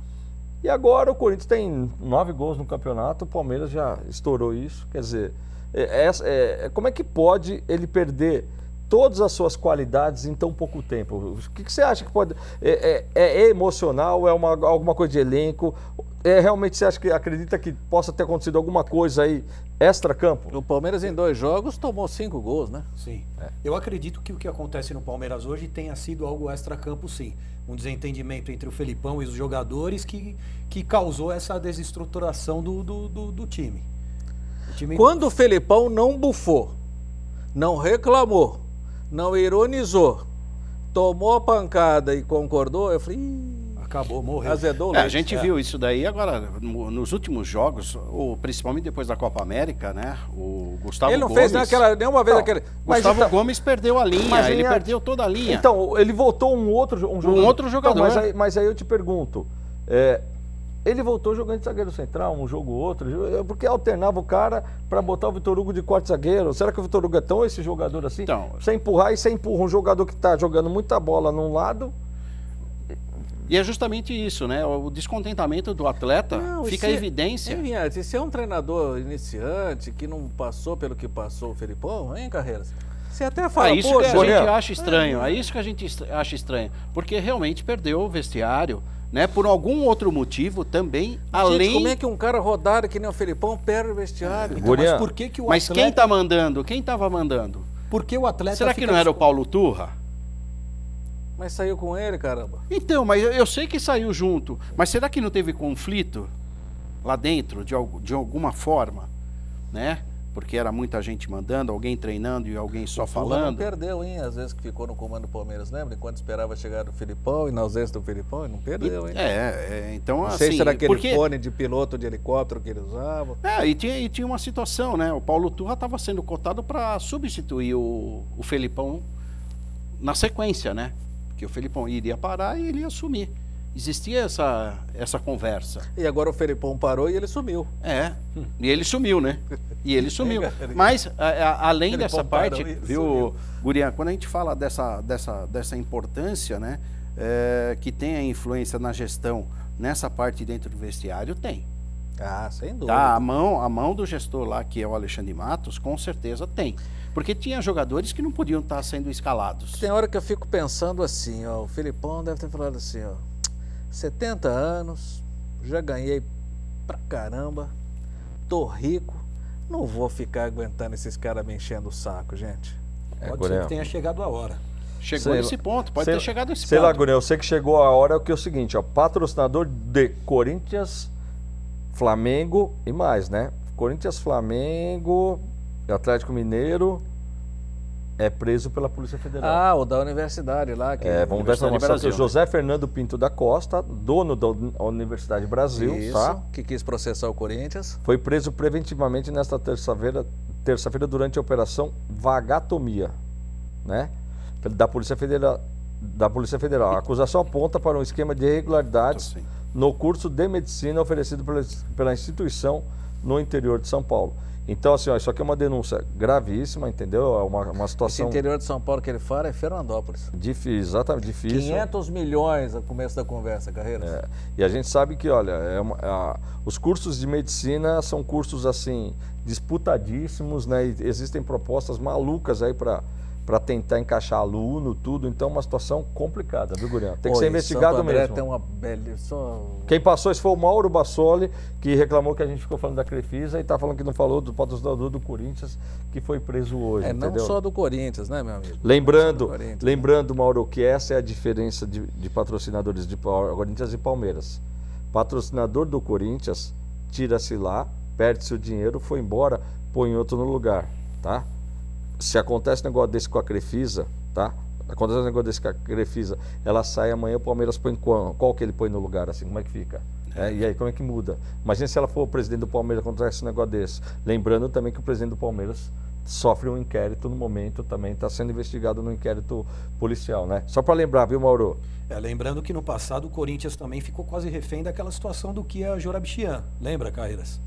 E agora o Corinthians tem nove gols no campeonato, o Palmeiras já estourou isso. Quer dizer, é- é- é- como é que pode ele perder todas as suas qualidades em tão pouco tempo? O que, que você acha que pode. É, é- é emocional? É uma, alguma coisa de elenco? É, realmente você acha que acredita que possa ter acontecido alguma coisa aí extra-campo? O Palmeiras em dois jogos tomou cinco gols, né? Sim. Eu acredito que o que acontece no Palmeiras hoje tenha sido algo extra-campo, sim. Um desentendimento entre o Felipão e os jogadores que, que causou essa desestruturação do, do, do, do time. Time Quando o Felipão não bufou, não reclamou, não ironizou, tomou a pancada e concordou, eu falei, "Ih, acabou, morreu. azedou o É, a leite." gente É. viu isso daí agora no- nos últimos jogos, ou principalmente depois da Copa América, né? O Gustavo Ele não Gomes. fez naquela, nenhuma vez Não, aquele. mas Gustavo então- Gomes perdeu a linha, Mas ele perdeu toda a linha. Então, ele voltou um outro, um jogador. outro jogador. Então, mas, aí, mas aí eu te pergunto, é, ele voltou jogando de zagueiro central, um jogo ou outro, porque alternava o cara para botar o Vitor Hugo de quarto zagueiro. Será que o Vitor Hugo é tão esse jogador assim? Então- você empurrar e você empurra um jogador que está jogando muita bola num lado. E é justamente isso, né? O descontentamento do atleta Não, fica em se- evidência. Hein, Vinhete, se é um treinador iniciante que não passou pelo que passou o Felipão, hein, Carreiras? Você até fala, É isso "Poxa, que a gente acha estranho. É isso que a gente acha estranho. Porque realmente perdeu o vestiário, né? Por algum outro motivo também, gente, além. como é que um cara rodado que nem o Felipão perde o vestiário? Então, mas por que, que o Mas atleta... quem tá mandando? Quem tava mandando? Por que o atleta Será que não era o Paulo Turra? Mas saiu com ele, caramba. Então, mas eu, eu sei que saiu junto. Mas será que não teve conflito lá dentro, de, algu- de alguma forma? Né? Porque era muita gente mandando, alguém treinando e alguém só Não falando. perdeu, hein? Às vezes que ficou no comando do Palmeiras, lembra? Enquanto esperava chegar o Filipão e na ausência do Filipão, e não perdeu, hein? É, é, então Não assim. sei se era aquele porque, fone de piloto de helicóptero que ele usava. É, e tinha, e tinha uma situação, né? O Paulo Turra estava sendo cotado para substituir o, o Felipão na sequência, né? Que o Felipão iria parar e ele ia assumir. Existia essa, essa conversa. E agora o Felipão parou e ele sumiu. É, e ele sumiu, né? E ele sumiu. Mas, a, a, além Felipão dessa parte, viu, sumiu. Gurian, quando a gente fala dessa, dessa, dessa importância, né? é, que tem a influência na gestão nessa parte dentro do vestiário, tem. Ah, sem dúvida. Tá, a mão, a mão do gestor lá, que é o Alexandre Matos, com certeza tem. Porque tinha jogadores que não podiam estar sendo escalados. Tem hora que eu fico pensando assim, ó, o Filipão deve ter falado assim, ó, 70 anos, já ganhei pra caramba, tô rico, não vou ficar aguentando esses caras me enchendo o saco, gente. É, Pode ser que tenha chegado a hora. Chegou Sei nesse ponto, pode sei- ter chegado nesse Sei ponto. lá, Gurel, eu sei que chegou a hora que é o seguinte, ó, patrocinador de Corinthians, Flamengo e mais, né? Corinthians, Flamengo, Atlético Mineiro é preso pela Polícia Federal. Ah, o da universidade lá. Que É, vamos dar Universidade informação o José Fernando Pinto da Costa, dono da Uni- Universidade Brasil, Isso, tá? que quis processar o Corinthians. Foi preso preventivamente nesta terça-feira, terça-feira durante a operação Vagatomia, né? Da Polícia Federal. Da Polícia Federal. A acusação aponta para um esquema de irregularidades no curso de medicina oferecido pela, pela instituição no interior de São Paulo. Então, assim, ó, isso aqui é uma denúncia gravíssima, entendeu? É uma, uma Esse situação interior de São Paulo que ele fala é Fernandópolis. difícil, exatamente difícil. 500 milhões no começo da conversa, Carreiras. É, e a gente sabe que, olha, é uma- a- os cursos de medicina são cursos assim disputadíssimos, né? E existem propostas malucas aí para para tentar encaixar aluno, tudo. Então, é uma situação complicada, viu, Guriano? Tem que Pô, ser investigado Santo André mesmo. tem uma bela... Só... Quem passou esse foi o Mauro Bassoli, que reclamou que a gente ficou falando da Crefisa e está falando que não falou do patrocinador do Corinthians, que foi preso hoje. É, não entendeu? só do Corinthians, né, meu amigo? Lembrando, Não Corinthians. lembrando, Mauro, que essa é a diferença de, de patrocinadores de Corinthians e Palmeiras. Patrocinador do Corinthians, tira-se lá, perde-se o dinheiro, foi embora, põe outro no lugar, tá? Se acontece um negócio desse com a Crefisa, tá? Acontece um negócio desse com a Crefisa, ela sai amanhã, o Palmeiras põe qual? Qual que ele põe no lugar, assim, como é que fica? É, e aí, como é que muda? Imagina se ela for o presidente do Palmeiras, acontece um negócio desse. Lembrando também que o presidente do Palmeiras sofre um inquérito no momento, também está sendo investigado no inquérito policial, né? Só para lembrar, viu, Mauro? É, lembrando que no passado o Corinthians também ficou quase refém daquela situação do que a Jorabichian. Lembra, Carreiras?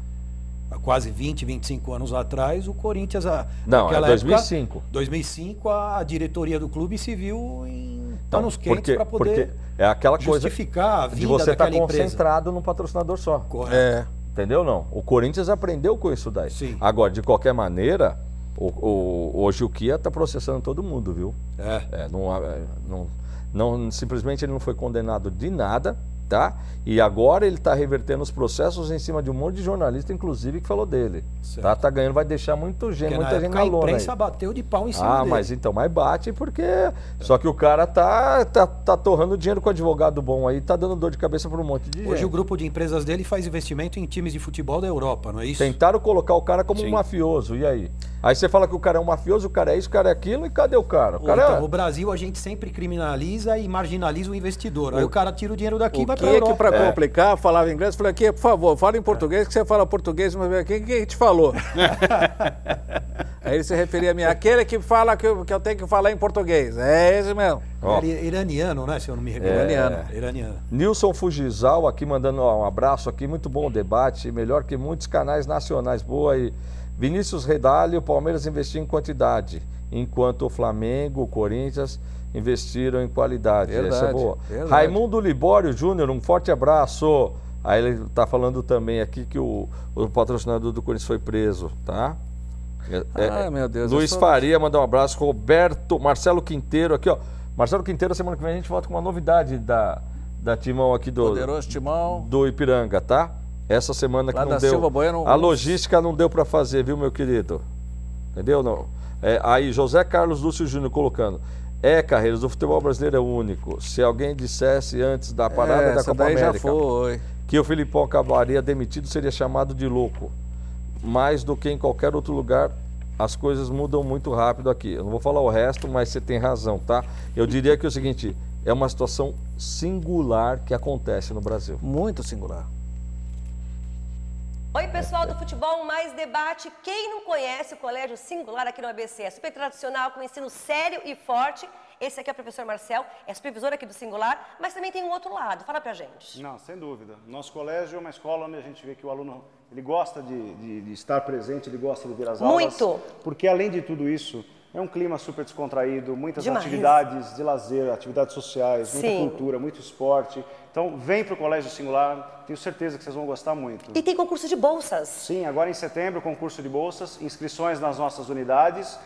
Há quase 20, 25 anos atrás, o Corinthians. A, Não, é naquela 2005. Época, 2005, a diretoria do clube se viu em Então, panos quentes para poder é aquela coisa justificar a de vinda você estar empresa. concentrado num patrocinador só. Correto. É, Entendeu não? O Corinthians aprendeu com isso daí. Sim. Agora, de qualquer maneira, o, o, hoje o Kia está processando todo mundo, viu? É. É, não, é, não, não- simplesmente ele não foi condenado de nada, tá? E agora ele está revertendo os processos em cima de um monte de jornalista, inclusive, que falou dele. Certo. Tá, tá ganhando, vai deixar muito gente, muita gente na a lona. aí. imprensa bateu de pau em cima Ah, dele. mas então, mas bate porque. Só que o cara tá, tá, tá torrando dinheiro com advogado bom aí, tá dando dor de cabeça para um monte de Hoje gente. o grupo de empresas dele faz investimento em times de futebol da Europa, não é isso? Tentaram colocar o cara como Sim. um mafioso, e aí? Aí você fala que o cara é um mafioso, o cara é isso, o cara é aquilo, e cadê o cara? O cara então, é... o Brasil a gente sempre criminaliza e marginaliza o investidor. Aí o cara tira o dinheiro daqui e o vai que para é Europa. que para complicar, falava inglês, falei aqui, por favor, fala em português, que você fala português, mas o que, que te falou? Aí ele se referia a mim, aquele que fala que eu, que eu tenho que falar em português. É esse mesmo. Era iraniano, né? Se eu não me recordo. Iraniano. É, iraniano. Nilson Fujizal aqui mandando ó, um abraço aqui, muito bom o debate, melhor que muitos canais nacionais, boa aí. Vinícius Redalho, o Palmeiras investiu em quantidade, enquanto o Flamengo, o Corinthians investiram em qualidade. Essa é Verdade, boa. verdade. Raimundo Libório Júnior, um forte abraço. Aí ele está falando também aqui que o, o patrocinador do Corinthians foi preso, tá? É- Ai, é- meu Deus, eu Luiz sou- Faria, mandar um abraço. Roberto, Marcelo Quinteiro aqui, ó. Marcelo Quinteiro, semana que vem a gente volta com uma novidade da, da Timão aqui do, Poderoso Timão. do Ipiranga, tá? Essa semana que Lá não da deu. Silva Bueno, a logística não deu para fazer, viu, meu querido? Entendeu? Não. É, aí, José Carlos Lúcio Júnior colocando. É, Carreiras, o futebol brasileiro é único. Se alguém dissesse antes da parada É, da Copa América que o Filipão acabaria demitido, seria chamado de louco. Mais do que em qualquer outro lugar, as coisas mudam muito rápido aqui. Eu não vou falar o resto, mas você tem razão, tá? Eu diria que é o seguinte, é uma situação singular que acontece no Brasil. Muito singular. Oi, pessoal do Futebol Mais Debate. Quem não conhece o Colégio Singular aqui no ABC? É super tradicional, com ensino sério e forte Esse aqui é o professor Marcel, é supervisor aqui do Singular, mas também tem um outro lado. Fala pra gente. Não, sem dúvida. Nosso colégio é uma escola onde a gente vê que o aluno ele gosta de, de, de estar presente, ele gosta de ver as aulas. Muito. Porque além de tudo isso, é um clima super descontraído, muitas Demais. atividades de lazer, atividades sociais, muita Sim. cultura, muito esporte. Então, vem para o Colégio Singular, tenho certeza que vocês vão gostar muito. E tem concurso de bolsas. Sim, agora em setembro, concurso de bolsas, inscrições nas nossas unidades,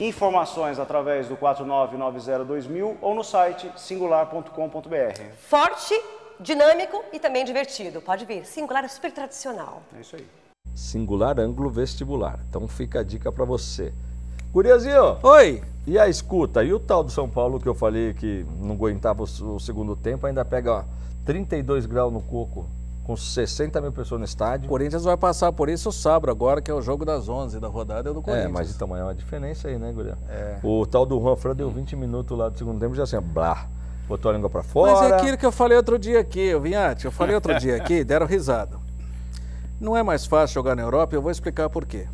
informações através do 49902000 ou no site singular.com.br. Forte, dinâmico e também divertido. Pode vir. Singular é super tradicional. É isso aí. Singular ângulo vestibular. Então fica a dica para você. Guriazinho, Oi! e a escuta? E o tal do São Paulo que eu falei que não aguentava o, o segundo tempo, ainda pega ó, 32 graus no coco, com 60 mil pessoas no O estádio. Corinthians vai passar por isso sábado agora, que é o jogo das 11 da rodada é do É, Corinthians. mas então é uma diferença aí, né, Guria? É. O tal do Juan Fran deu 20 minutos lá do segundo tempo, já assim, ó, blá, botou a língua pra fora. Mas é aquilo que eu falei outro dia aqui, ô Vinhate, eu falei outro dia aqui, deram risada. Não é mais fácil jogar na Europa, eu vou explicar por quê.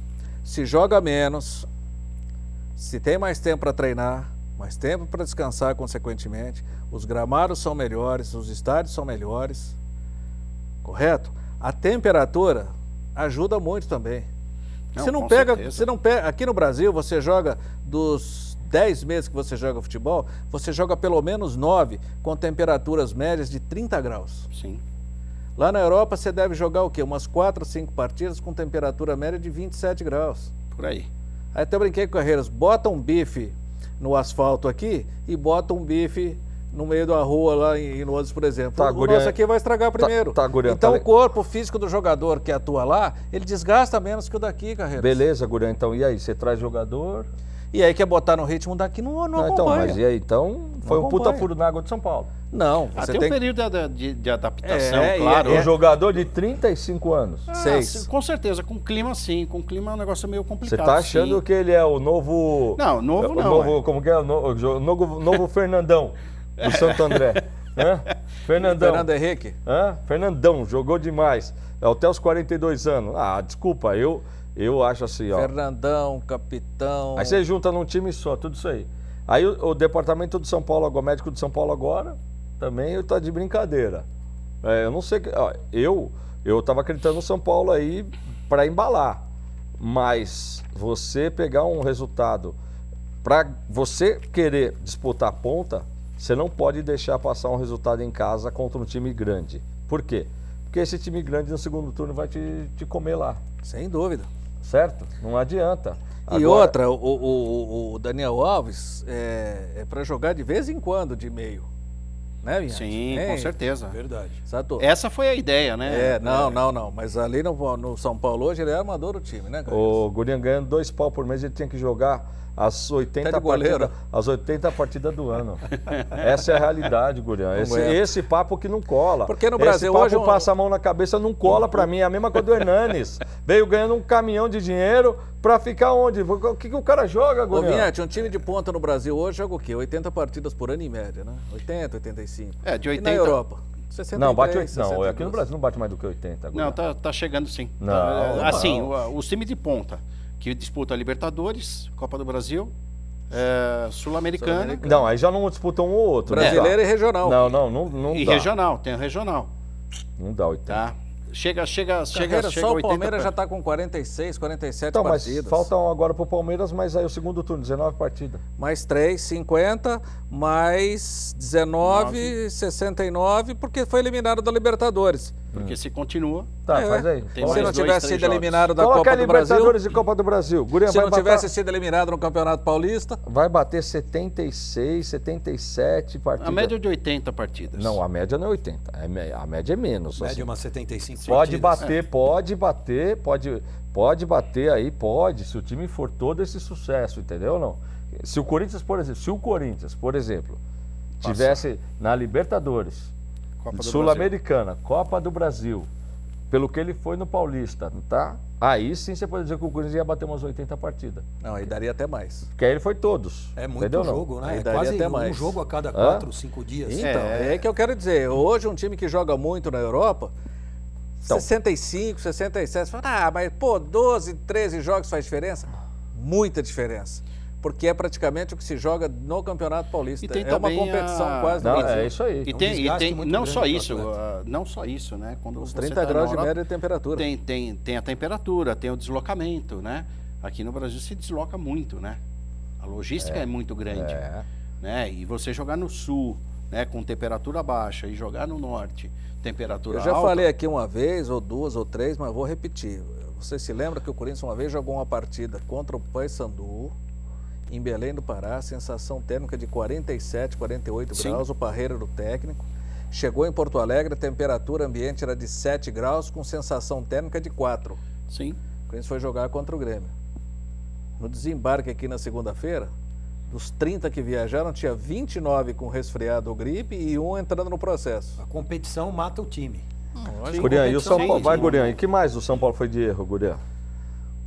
Se joga menos, se tem mais tempo para treinar, mais tempo para descansar, consequentemente, os gramados são melhores, os estádios são melhores, correto? A temperatura ajuda muito também. Não, você não pega, certeza. você não pega, aqui no Brasil você joga dos 10 meses que você joga futebol, você joga pelo menos 9 com temperaturas médias de 30 graus. Sim. Lá na Europa você deve jogar o quê? Umas 4 ou 5 partidas com temperatura média de 27 graus. Por aí. Aí até brinquei com o Carreiras, bota um bife no asfalto aqui e bota um bife no meio da rua lá em, em Londres, por exemplo. Tá, o Gurian. nosso aqui vai estragar primeiro. tá, Gurian, então tá o le- corpo físico do jogador que atua lá, ele desgasta menos que o daqui, Carreiras. Beleza, Guria, então e aí? Você traz jogador? E aí quer botar no ritmo daqui, não, não Ah, então, acompanha. mas e aí? Então, foi um puta acompanha. furo na água de São Paulo. Não, Ah, você tem tem um período de, de- de adaptação, É, e claro. Um jogador de 35 anos. Ah, seis. com certeza, com clima sim, com clima é um negócio meio Você complicado. tá achando sim. que ele é o novo. Não, novo o não, Novo, é. como que é? O novo, novo Fernandão do Santo André. Hã? Fernandão. Fernando Henrique. Hã? Fernandão, jogou demais. Até os 42 anos. Ah, desculpa, eu, eu acho assim, ó. Fernandão, capitão. Aí você junta num time só, tudo isso aí. Aí o, o departamento do São Paulo, o médico de São Paulo agora, também tá de brincadeira. É, eu não sei, ó, eu eu tava acreditando no São Paulo aí para embalar, mas você pegar um resultado para você querer disputar a ponta, você não pode deixar passar um resultado em casa contra um time grande. Por quê? Porque esse time grande no segundo turno vai te, te comer lá, Sem dúvida. Certo? Não adianta. E Agora- outra, o, o- o Daniel Alves é, é para jogar de vez em quando de meio. Né, Vinhas? Sim, com certeza. Verdade. Exato. Essa foi a ideia, né? É, não, não, não. Mas ali no, no São Paulo hoje ele é armador do time, né, cara? O Gurian ganhando dois pau por mês, ele tinha que jogar as 80 Tá as 80 partidas do ano. Essa é a realidade, Gurian. Esse, é. esse papo que não cola. Porque no Brasil esse papo hoje um- passa a mão na cabeça não cola pra mim. É a mesma coisa do Hernanes. Veio ganhando um caminhão de dinheiro pra ficar onde? O que, que o cara joga, Ô, Gurian? Vinhete, um time de ponta no Brasil hoje joga o quê? 80 partidas por ano em média, né? 80, 85. É, de E 80. na Europa? 63, não, bate 80. Não, 62. aqui no Brasil não bate mais do que 80. Gurian. Não, tá, tá chegando sim. Não, Tá, não. assim, o- os times de ponta que disputam a Libertadores, Copa do Brasil, é, Sul-Americana Sul-Americana. Não, aí já não disputam um ou outro. né? Brasileiro e regional. Não, não, não, não e dá. regional, tem o regional, Não dá 80. tá? Chega, chega, chega, Carreira, chega só o 80 Palmeiras já está com 46, 47 Então, mas partidas. faltam agora pro Palmeiras, mas aí o segundo turno, 19 partidas. Mais 3, 50, mais 19, 69, porque foi eliminado da Libertadores. Porque se continua, Tá, É, faz aí. Tem Se não tivesse sido eliminado da Coloca Copa a do Brasil, Libertadores e Copa do Brasil. Gurian se não bater, tivesse sido eliminado no Campeonato Paulista, vai bater 76, 77 partidas. a média é de 80 partidas. Não, a média não é 80. é A média é menos. Média assim. umas 75 Pode partidas. bater, pode bater, pode, pode bater aí, pode, se o time for todo esse sucesso, entendeu ou não? Se o Corinthians, por exemplo, se o Corinthians, por exemplo, tivesse na Libertadores, Sul-Americana, Copa do Brasil, pelo que ele foi no Paulista, tá? Aí sim você pode dizer que o Corinthians ia bater umas 80 partidas. não, aí daria até mais. Porque aí ele foi todos. É muito entendeu, não? jogo, né? Aí É quase até um mais. jogo a cada Hã? quatro, cinco dias. Então, é. aí que eu quero dizer. Hoje, um time que joga muito na Europa, Então. 65, 67, você fala, ah, mas pô, 12, 13 jogos faz diferença? Muita diferença. Porque é praticamente o que se joga no Campeonato Paulista. E tem é uma competição a- quase Não, é isso aí. E um tem, e desgaste tem não só isso, ah, não só isso, né? Quando Os você 30 tá graus de média de temperatura. Tem, tem, tem a temperatura, tem o deslocamento, né? Aqui no Brasil se desloca muito, né? A logística é, muito grande, É. né? E você jogar no sul, né, com temperatura baixa e jogar no norte, temperatura Eu já alta. falei aqui uma vez, ou duas, ou três, mas vou repetir. Você se lembra que o Corinthians uma vez jogou uma partida contra o Paysandu, em Belém do Pará, sensação térmica de 47, 48 Sim. graus, o Parreira era o técnico. Chegou em Porto Alegre, a temperatura ambiente era de 7 graus, com sensação térmica de 4. Sim. O Corinthians foi jogar contra o Grêmio. No desembarque aqui na segunda-feira, dos 30 que viajaram, tinha 29 com resfriado ou gripe e um entrando no processo. A competição mata o time. Lógico. Gurian, e o São Paulo? Vai. Gurian. E que mais o São Paulo foi de erro, Gurian?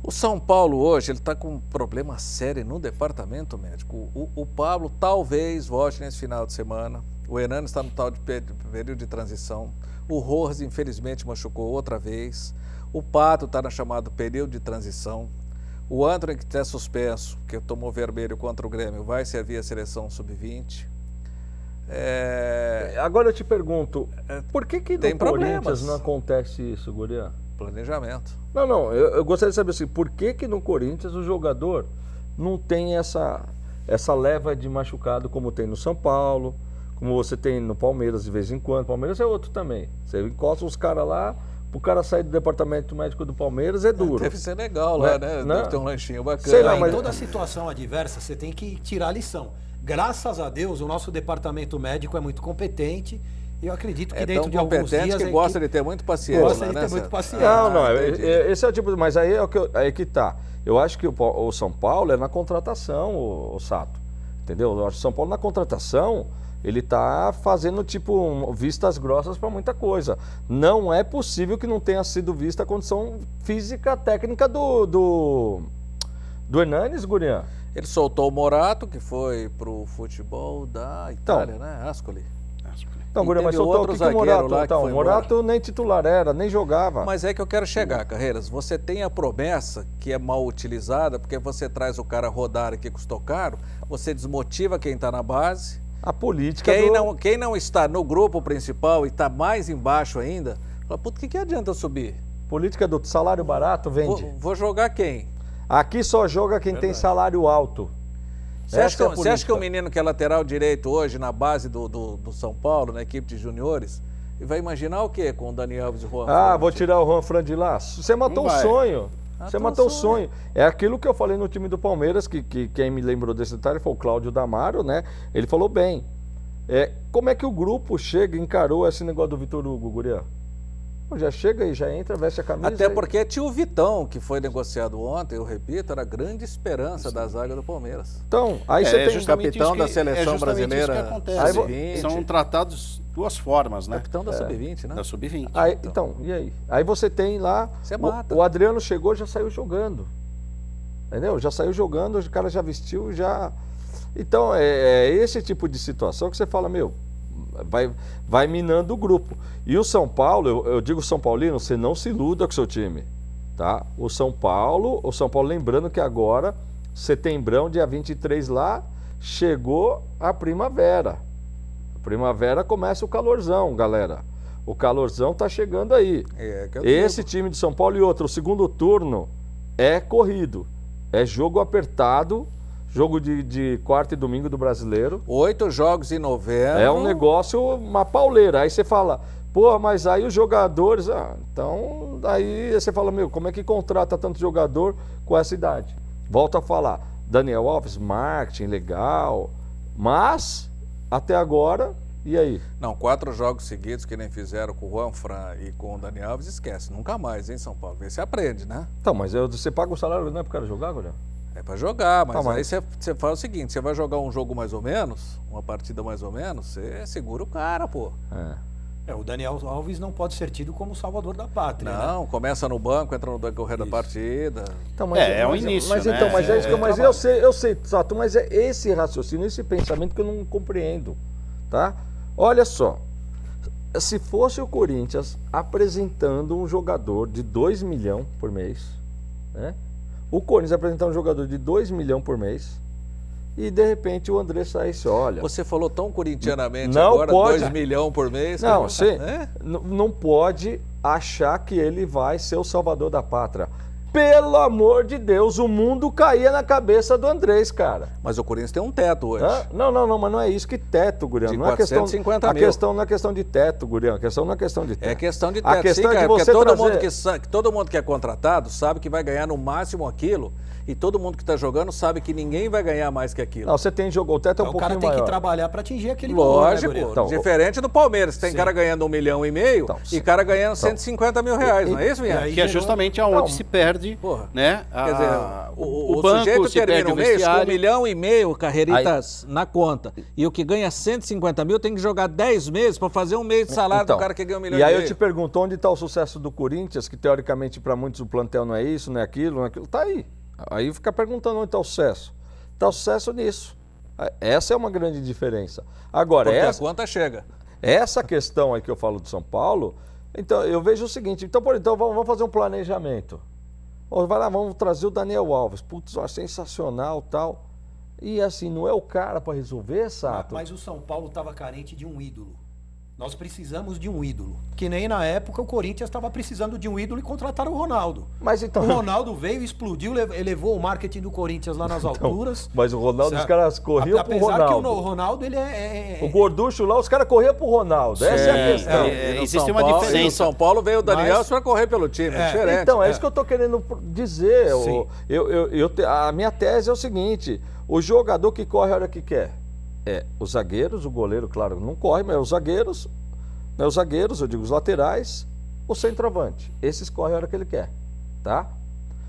O São Paulo hoje ele está com um problema sério no departamento médico. O, o Pablo talvez volte nesse final de semana. O Hernani está no tal de pe- período de transição. O Rojas, infelizmente, machucou outra vez. O Pato está no chamado período de transição. O Antônio, que está suspenso, que tomou vermelho contra o Grêmio, vai servir a seleção sub-20. É, Agora eu te pergunto, por que que no tem Corinthians problemas. não acontece isso, Gurian? Planejamento. Não, não, eu, eu gostaria de saber assim, por que que no Corinthians o jogador não tem essa, essa leva de machucado como tem no São Paulo, como você tem no Palmeiras de vez em quando. Palmeiras é outro também. Você encosta os caras lá, o cara sair do departamento médico do Palmeiras é duro. Deve ser legal lá, Né? né? Não. Deve ter um lanchinho bacana. Sei lá, em mas- toda situação adversa, você tem que tirar a lição. Graças a Deus, o nosso departamento médico é muito competente. Eu acredito que É dentro de alguns competente dias que a gosta de ter muito paciência. gosta lá, de né, ter muito paciência. Não, não, é- é- esse é o tipo, mas aí é o que eu- aí que tá. Eu acho que o, o São Paulo é na contratação, o, o Sato. Entendeu? Eu acho que o São Paulo na contratação, ele tá fazendo tipo um- vistas grossas para muita coisa. Não é possível que não tenha sido vista a condição física técnica do do, do Hernanes, Gurian. Ele soltou o Morato, que foi pro futebol da Itália, né? Ascoli. Então, Gurian, mas soltou o outro que, que o Morato, lá que então, o Morato nem titular era, nem jogava. Mas é que eu quero chegar, Carreiras. Você tem a promessa que é mal utilizada, porque você traz o cara rodar aqui custou caro, você desmotiva quem está na base. a política Quem do... não, quem não está no grupo principal e está mais embaixo ainda, fala, puta, o que, que adianta eu subir? política do salário barato vende. Vou, vou jogar quem? Aqui só joga quem tem salário alto. Você acha, que, é você acha que o menino que é lateral direito hoje na base do, do, do São Paulo, na equipe de juniores, e vai imaginar o quê com o Dani Alves e o Juan? Ah, Fran? vou tirar o Juan Fran de lá. Você matou o vai. sonho. Matou Você matou o sonho. sonho. É aquilo que eu falei no time do Palmeiras, que, que quem me lembrou desse detalhe foi o Cláudio Damaro, né? Ele falou bem. É, como é que o grupo chega e encarou esse negócio do Vitor Hugo, Gurian? Pô, Já chega e já entra, veste a camisa. Até e- porque tinha o Vitão, que foi negociado ontem, eu repito, era a grande esperança da zaga do Palmeiras. Então, aí É, você é tem. justamente capitão que- da seleção é justamente isso brasileira que acontece. Aí vo- sub-20. São tratados duas formas, né? Capitão da Sub-20, né? Da sub-20. Aí, então, e aí? Aí você tem lá. Você o- mata. O, Adriano chegou já saiu jogando. Entendeu? Já saiu jogando, o cara já vestiu, já. Então, é, é esse tipo de situação que você fala, meu, vai, vai minando o grupo. E o São Paulo, eu, eu digo São Paulino, você não se iluda com o seu time. Tá? O São Paulo, o São Paulo, lembrando que agora, setembrão, dia 23 lá, chegou a primavera. Primavera começa o calorzão, galera. O calorzão tá chegando aí. É, Esse digo. time de São Paulo e outro, o segundo turno é corrido. É jogo apertado, jogo de, de quarta e domingo do brasileiro. Oito jogos em novembro. É um negócio, uma pauleira. Aí você fala, pô, mas aí os jogadores. Ah, então, aí você fala, meu, como é que contrata tanto jogador com essa idade? Volta a falar, Daniel Alves, marketing, legal. Mas, até agora, e aí? Não, quatro jogos seguidos que nem fizeram com o Juan Fran e com o Dani Alves, esquece. Nunca mais, hein, São Paulo? Vê se aprende, né? Então, mas eu- você paga o salário, não é pro cara jogar, Gordão? É pra jogar, mas Tá, mas- aí você, faz o seguinte, você vai jogar um jogo mais ou menos, uma partida mais ou menos, você segura o cara, pô. É. É, o Daniel Alves não pode ser tido como salvador da pátria. né? Não, começa no banco, entra no decorrer da partida. Então, É, é o mas- início, Mas né? então, mas é isso que eu, É, mas trabalho. eu sei, eu sei, Sato, mas é esse raciocínio, esse pensamento que eu não compreendo, tá? Olha só, se fosse o Corinthians apresentando um jogador de 2 milhões por mês, né? O Corinthians apresentando um jogador de 2 milhões por mês, e de repente o André saísse, olha. Você falou tão corintianamente Não agora, pode- 2 milhões por mês. Não, sim. É? Não pode achar que ele vai ser o salvador da pátria. Pelo amor de Deus, o mundo caía na cabeça do Andrés, cara. Mas o Corinthians tem um teto hoje. Hã? Não, não, não, mas não é isso que teto, Gurião. De não é questão, 450 a mil. questão não é questão de teto, Gurião. A questão não é questão de teto. É questão de A teto, questão sim, é de cara, porque você todo, trazer- mundo que todo mundo que é contratado sabe que vai ganhar no máximo aquilo e todo mundo que está jogando sabe que ninguém vai ganhar mais que aquilo. Não, você tem jogo, o teto é um Então, o cara pouquinho tem maior. que trabalhar para atingir aquele valor, né, Lógico, Gurião? Então, diferente do Palmeiras, tem Sim. cara ganhando um milhão e meio Então, e cara ganhando 150 mil reais, não é isso, Vinhas? e aí- Que é justamente aonde Não. se perde, Porra. né? Quer dizer, a- o, o, banco, sujeito termina o o mês com um milhão e meio carreiritas na conta. E o que ganha 150 mil tem que jogar 10 meses para fazer um mês de salário do cara que ganha um milhão Então, e e, aí meio. eu te pergunto, onde está o sucesso do Corinthians, que teoricamente para muitos o plantel não é isso, não é aquilo, não é aquilo, tá aí. Aí fica perguntando onde está o sucesso. Está o sucesso nisso. Essa é uma grande diferença. Agora, Porque essa, a conta chega. essa questão aí que eu falo do São Paulo, então eu vejo o seguinte, então, por, então vamos, vamos fazer um planejamento. Vai lá, vamos trazer o Daniel Alves. Putz, ó, sensacional tal. E assim, não é o cara para resolver, Sato? Mas o São Paulo estava carente de um ídolo. Nós precisamos de um ídolo. Que nem na época o Corinthians estava precisando de um ídolo e contrataram o Ronaldo. Mas então- O Ronaldo veio, explodiu, lev- elevou o marketing do Corinthians lá nas alturas. mas o Ronaldo, os caras corriam A- pro Apesar que o Ronaldo. Ronaldo, ele é... é- é- O gorducho lá, os caras corriam pro Ronaldo. Essa é, a Sim, questão. é, existe São uma Paulo- diferença. e No São Paulo veio o Daniel Mas- para correr pelo time, É, diferente. Então, é, é. isso que eu tô querendo dizer. Eu, eu, eu a minha tese é o seguinte: o jogador que corre a hora que quer. É, os zagueiros, o goleiro, claro, não corre, mas os zagueiros, né, os zagueiros, eu digo os laterais, o centroavante. Esses correm a hora que ele quer, tá?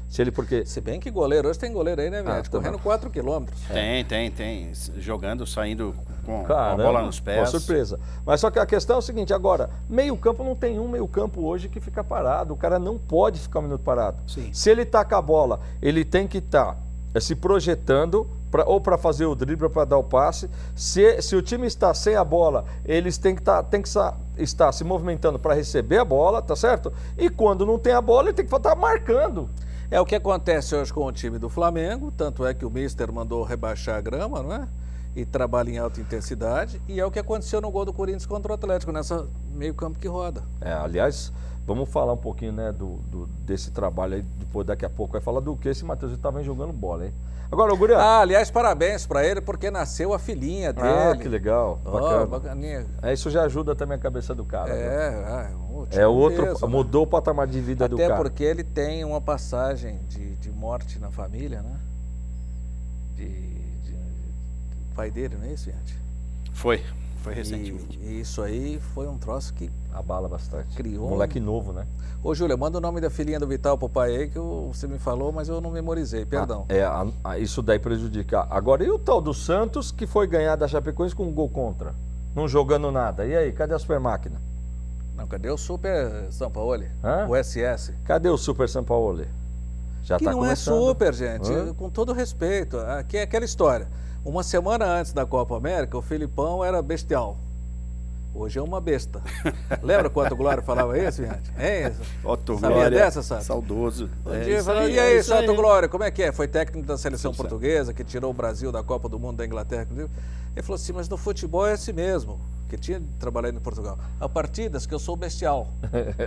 Se ele, porque... Se bem que goleiro, hoje tem goleiro aí, né, Viante? Ah, tá Correndo bom. 4 quilômetros. Tem, tem, tem. Jogando, saindo com, com a Caramba, bola nos pés. Uma surpresa. Mas só que a questão é o seguinte, agora, meio campo não tem um meio campo hoje que fica parado. O cara não pode ficar um minuto parado. Sim. Se ele tá com a bola, ele tem que estar se projetando pra, ou para fazer o drible ou para dar o passe. Se, se o time está sem a bola, eles têm que, tá, tem que sa- estar se movimentando para receber a bola, tá certo? E quando não tem a bola, ele tem que estar marcando. É o que acontece hoje com o time do Flamengo, tanto é que o Mister mandou rebaixar a grama, não é? E trabalha em alta intensidade. E é o que aconteceu no gol do Corinthians contra o Atlético, nessa meio campo que roda. É, aliás, vamos falar um pouquinho né, do, do- desse trabalho aí, depois daqui a pouco vai falar do que esse Matheus estava jogando bola, hein? Agora, o Gurian. Ah, aliás, parabéns para ele, porque nasceu a filhinha dele. Ah, que legal, bacana. bacaninha. É, isso já ajuda também a cabeça do cara. né? É, ah, um É outro, peso, né? mudou o patamar de vida do Até cara. porque ele tem uma passagem de, de morte na família, né? De, de- do pai dele, não é isso, gente? Foi, foi recentemente. E, e isso aí foi um troço que. Abala bastante. Criou um- Moleque novo, né? Ô, Júlia, manda o nome da filhinha do Vital pro pai aí que eu- você me falou, mas eu não memorizei, perdão. Ah, é, a- a- isso daí prejudica. Agora, e o tal do Santos que foi ganhar da Chapecoense com um gol contra? Não jogando nada. E aí, cadê a super máquina? Não, cadê o Super Sampaoli? Hã? O SS? Cadê o Super Sampaoli? Já que tá não começando. é super, gente. Hã? Com todo respeito. Aqui é aquela história. Uma semana antes da Copa América, o Filipão era bestial. Hoje é uma besta. Lembra quanto o Glória falava isso, gente? Hein? Otto Sabia Glória, dessa, sabe? Saudoso. Um É dia isso falou, aí, e aí, é isso Santo aí. Glória, como é que é? Foi técnico da seleção Sucesso. portuguesa, que tirou o Brasil da Copa do Mundo da Inglaterra. Ele falou assim, mas no futebol é assim mesmo, tinha trabalhado em Portugal. Há partidas que eu sou bestial.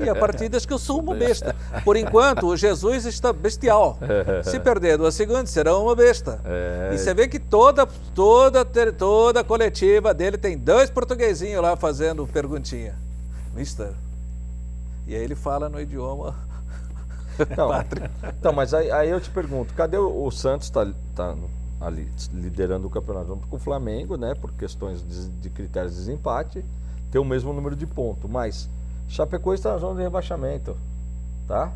E há partidas que eu sou uma besta. Por enquanto, o Jesus está bestial. Se perder duas segundos, será uma besta. É. E você vê que toda, toda, toda a coletiva dele tem dois portuguesinhos lá fazendo perguntinha. Mister. E aí ele fala no idioma Então, então mas aí, aí eu te pergunto, cadê o, o Santos tá, tá ali liderando o campeonato junto com o Flamengo, né? Por questões de, de critérios de desempate, tem o mesmo número de pontos. Mas Chapecoense está na zona de rebaixamento, tá?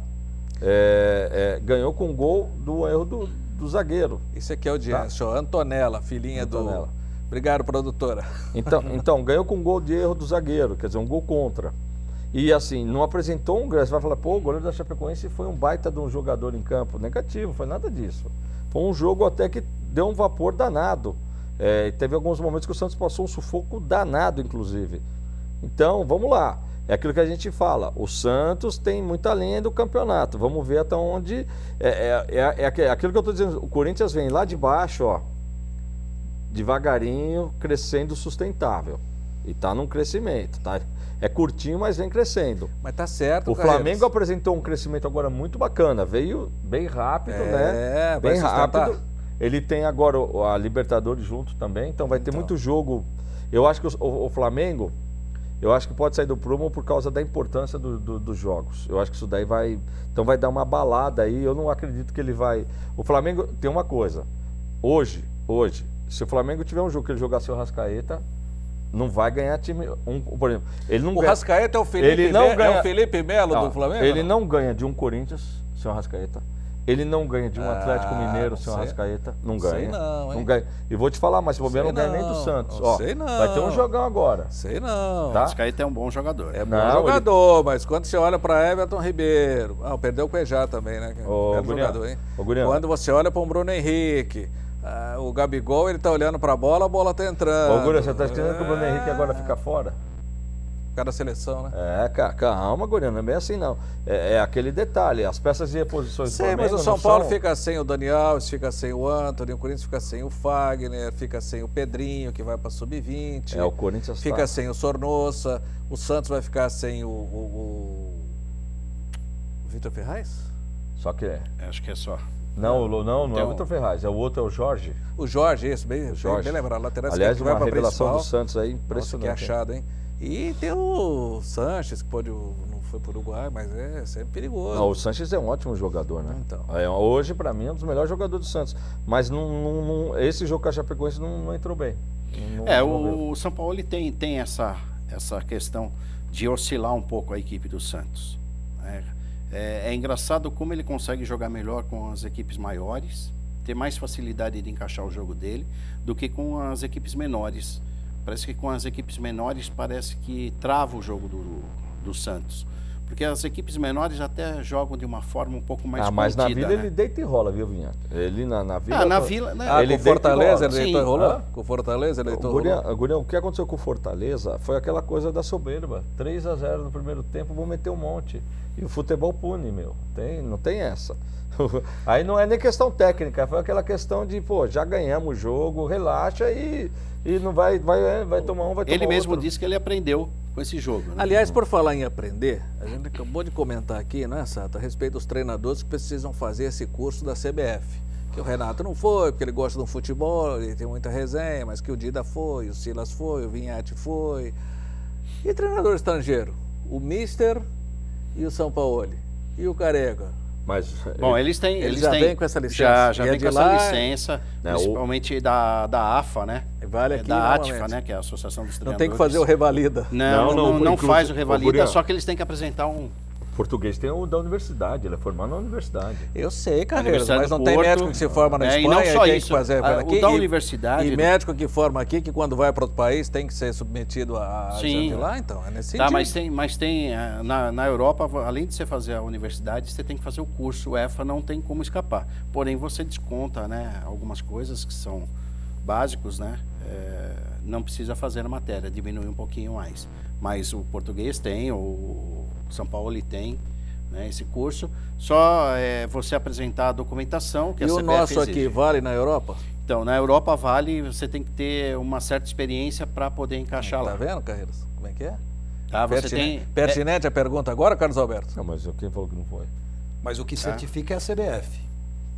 É, é, ganhou com um gol do erro do, do zagueiro. Isso aqui é audiência, ó. Antonella, filhinha Antonella. do. Obrigado, produtora. Então, então, ganhou com um gol de erro do zagueiro, quer dizer, um gol contra. E assim, não apresentou um grande. Você vai falar, pô, o goleiro da Chapecoense foi um baita de um jogador em campo. Negativo, foi nada disso. Foi um jogo até que deu um vapor danado. É, teve alguns momentos que o Santos passou um sufoco danado, inclusive. Então, vamos lá. É aquilo que a gente fala. O Santos tem muita linha do campeonato. Vamos ver até onde. É, é, é, é é aquilo que eu estou dizendo. O Corinthians vem lá de baixo, ó. devagarinho crescendo sustentável. E tá num crescimento, tá? É curtinho, mas vem crescendo. Mas tá certo, O Carreiras. Flamengo apresentou um crescimento agora muito bacana. Veio bem rápido, É, né? vai Bem sustentar. rápido. Ele tem agora a Libertadores junto também, então vai ter Então. muito jogo. Eu acho que o, o- Flamengo, eu acho que pode sair do prumo por causa da importância do- do- dos jogos. Eu acho que isso daí vai. Então vai dar uma balada aí. Eu não acredito que ele vai. O Flamengo tem uma coisa. Hoje, hoje, se o Flamengo tiver um jogo que ele jogar seu Rascaeta, não vai ganhar time. Um, por exemplo, ele não O ganha- Rascaeta é o Felipe, Ele não Me- é ganha- o Felipe Melo Ó, do Flamengo? Ele não ganha de um Corinthians, seu Arrascaeta. Ele não ganha de um Ah, Atlético Mineiro, não sei. Arrascaeta. Não Sei ganha. não, hein? ganha. E vou te falar, mas se bobear, Sei não ganha nem do não, Santos. não Ó, sei Vai ter um não. jogão agora. Sei não. Tá? Rascaeta é um bom jogador. É bom Não, jogador, mas quando você olha para Everton Ribeiro, ah, perdeu o Cuejá também, né? é um Ô, Gurian, jogador, hein? ô. Quando você olha para um Bruno Henrique, ah, o Gabigol, ele tá olhando para a bola, a bola tá entrando. Ô, Gurian, você tá esquecendo que o Bruno Henrique agora fica fora? Cada seleção, né? É, ca- calma, Gurian, não é bem assim não. É, é aquele detalhe, as peças de reposições do Sim, Flamengo mas o São Paulo são- fica sem o Dani Alves, fica sem o Antony, o Corinthians fica sem o Fagner, fica sem o Pedrinho, que vai para sub-20. É, o Corinthians Fica tá. sem o Sornossa, o Santos vai ficar sem o, o, o Vitor Ferraz? Só que é. Acho que é só. Não, o- não, não é Tem o Vitor Ferraz, é o outro, é o Jorge. O Jorge, isso, bem, bem- Jorge. bem lembrado. Lateral Aliás, uma revelação do. Santos aí, Nossa, que impressionante. hein? achado, hein? E tem o Sanches, que pode, não foi pro Uruguai, mas é sempre perigoso. Não, o Sanches é um ótimo jogador, né? Então. É, hoje, pra mim, é um dos melhores jogadores do Santos. Mas não, não- não- esse jogo com a Chapecoense não, não entrou bem. Não- É, não viu. o São Paulo ele tem, tem essa, essa questão de oscilar um pouco a equipe do Santos. É, é, é engraçado como ele consegue jogar melhor com as equipes maiores, ter mais facilidade de encaixar o jogo dele, do que com as equipes menores. Parece que com as equipes menores parece que trava o jogo do, do Santos. Porque as equipes menores até jogam de uma forma um pouco mais ah, mas na Vila né? ele deita e rola, viu, Vinha? Ele na, na Vila. Ah, na Vila, né? Ah, ele com Fortaleza rola. ele deitou e rolou? Hã? Com o Fortaleza ele deitou e rolou? Gurian, o que aconteceu com o Fortaleza foi aquela coisa da soberba. 3 a 0 no primeiro tempo, vou meter um monte. E o futebol pune, meu. Tem, não tem essa. Aí não é nem questão técnica, foi aquela questão de, pô, já ganhamos o jogo, relaxa e, e não vai, vai, vai tomar um, vai tomar Ele mesmo outro. disse que ele aprendeu com esse jogo. né? Aliás, por falar em aprender, a gente acabou de comentar aqui, não é, Sato, a respeito dos treinadores que precisam fazer esse curso da CBF. Que o Renato não foi, porque ele gosta de um futebol, ele tem muita resenha, mas que o Dida foi, o Silas foi, o Vinhate foi. E treinador estrangeiro? O Mister e o São Paulo. E o Careca? Mas, Bom, eles têm. Eles Eles já têm, vêm com essa licença. Já, já E é com essa licença, Né, o- principalmente da, da AFA, né? Vale É aqui da ATFA, né? Que é a Associação dos Não Treinadores. tem que fazer o revalida. Não, Não, não, não, não, não faz o revalida, só que eles têm que apresentar um. Português tem o da universidade, ele é formado na universidade. Eu sei, Universidade mas não do tem Porto, médico que se forma na é, e Espanha não só tem isso, que fazer a- aqui. o da e- universidade- E médico que forma aqui, que quando vai para outro país tem que ser submetido a Sim. exame lá, então, é nesse Tá, sentido. mas tem, mas tem eh, na, na Europa, além de você fazer a universidade, você tem que fazer o curso. O EFA não tem como escapar. Porém, você desconta, né, algumas coisas que são básicos, né? eh, não precisa fazer a matéria, diminui um pouquinho mais. Mas o português tem, o São Paulo ele tem, né, esse curso. Só é, você apresentar a documentação que E a o CBF nosso exige. aqui vale na Europa? Então, na Europa vale, você tem que ter uma certa experiência para poder encaixar Tá lá. vendo, Carreiras? Como é que é? Tá, você Pertine- tem Pertinente a pergunta agora, Carlos Alberto? Não, mas quem falou que não foi? Mas o que certifica é a CBF.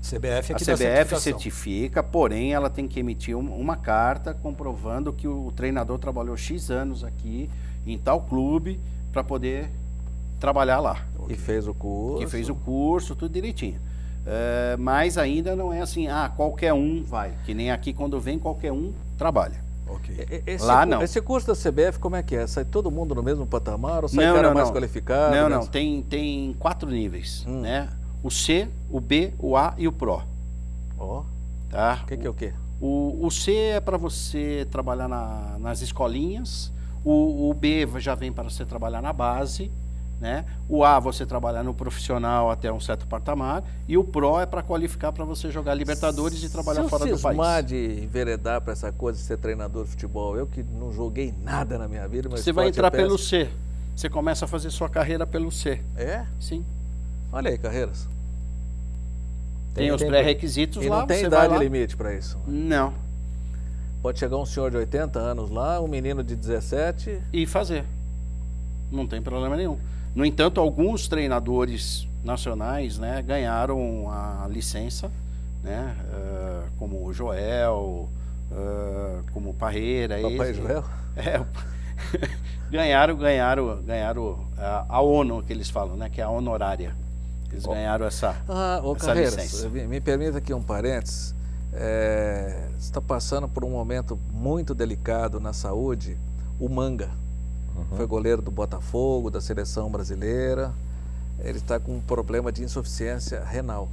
CBF é A CBF certificação. certifica, porém ela tem que emitir um- uma carta comprovando que o treinador trabalhou X anos aqui em tal clube para poder trabalhar lá. E fez o curso. Que fez o curso, tudo direitinho. É, mas ainda não é assim, ah, qualquer um vai. Que nem aqui quando vem, qualquer um trabalha. Esse, Lá, não. Esse curso da CBF, como é que é? Sai todo mundo no mesmo patamar ou sai cara mais qualificado? Não, não, mesmo? tem, tem quatro níveis, Hum. né? O C, o B, o A e o Pro, Ó, tá? o que, que é o quê? O, o C é para você trabalhar na- nas escolinhas, o, o B já vem para você trabalhar na base, né? O A você trabalhar no profissional até um certo patamar e o Pro é para qualificar para você jogar Libertadores e trabalhar Se fora do país. de enveredar para essa coisa de ser treinador de futebol, eu que não joguei nada na minha vida, mas Você vai entrar pelo C. Você começa a fazer sua carreira pelo C. É? Sim. Olha aí, Carreiras. Tem, os tem- pré-requisitos E lá, não tem idade limite para isso. Não. Pode chegar um senhor de 80 anos lá, um menino de 17. E fazer. Não tem problema nenhum. No entanto, alguns treinadores nacionais né, ganharam a licença, né, uh, como o Joel, uh, como o Parreira. Papai esse, Joel? É, ganharam, ganharam, ganharam a, a, ONU, que eles falam, né, que é a honorária. Eles ganharam essa, ah, ô, essa Carreiras, licença. Me permita aqui um parênteses. É, está passando por um momento muito delicado na saúde, o Manga. Uhum. Foi goleiro do Botafogo, da seleção brasileira. Ele está com um problema de insuficiência renal.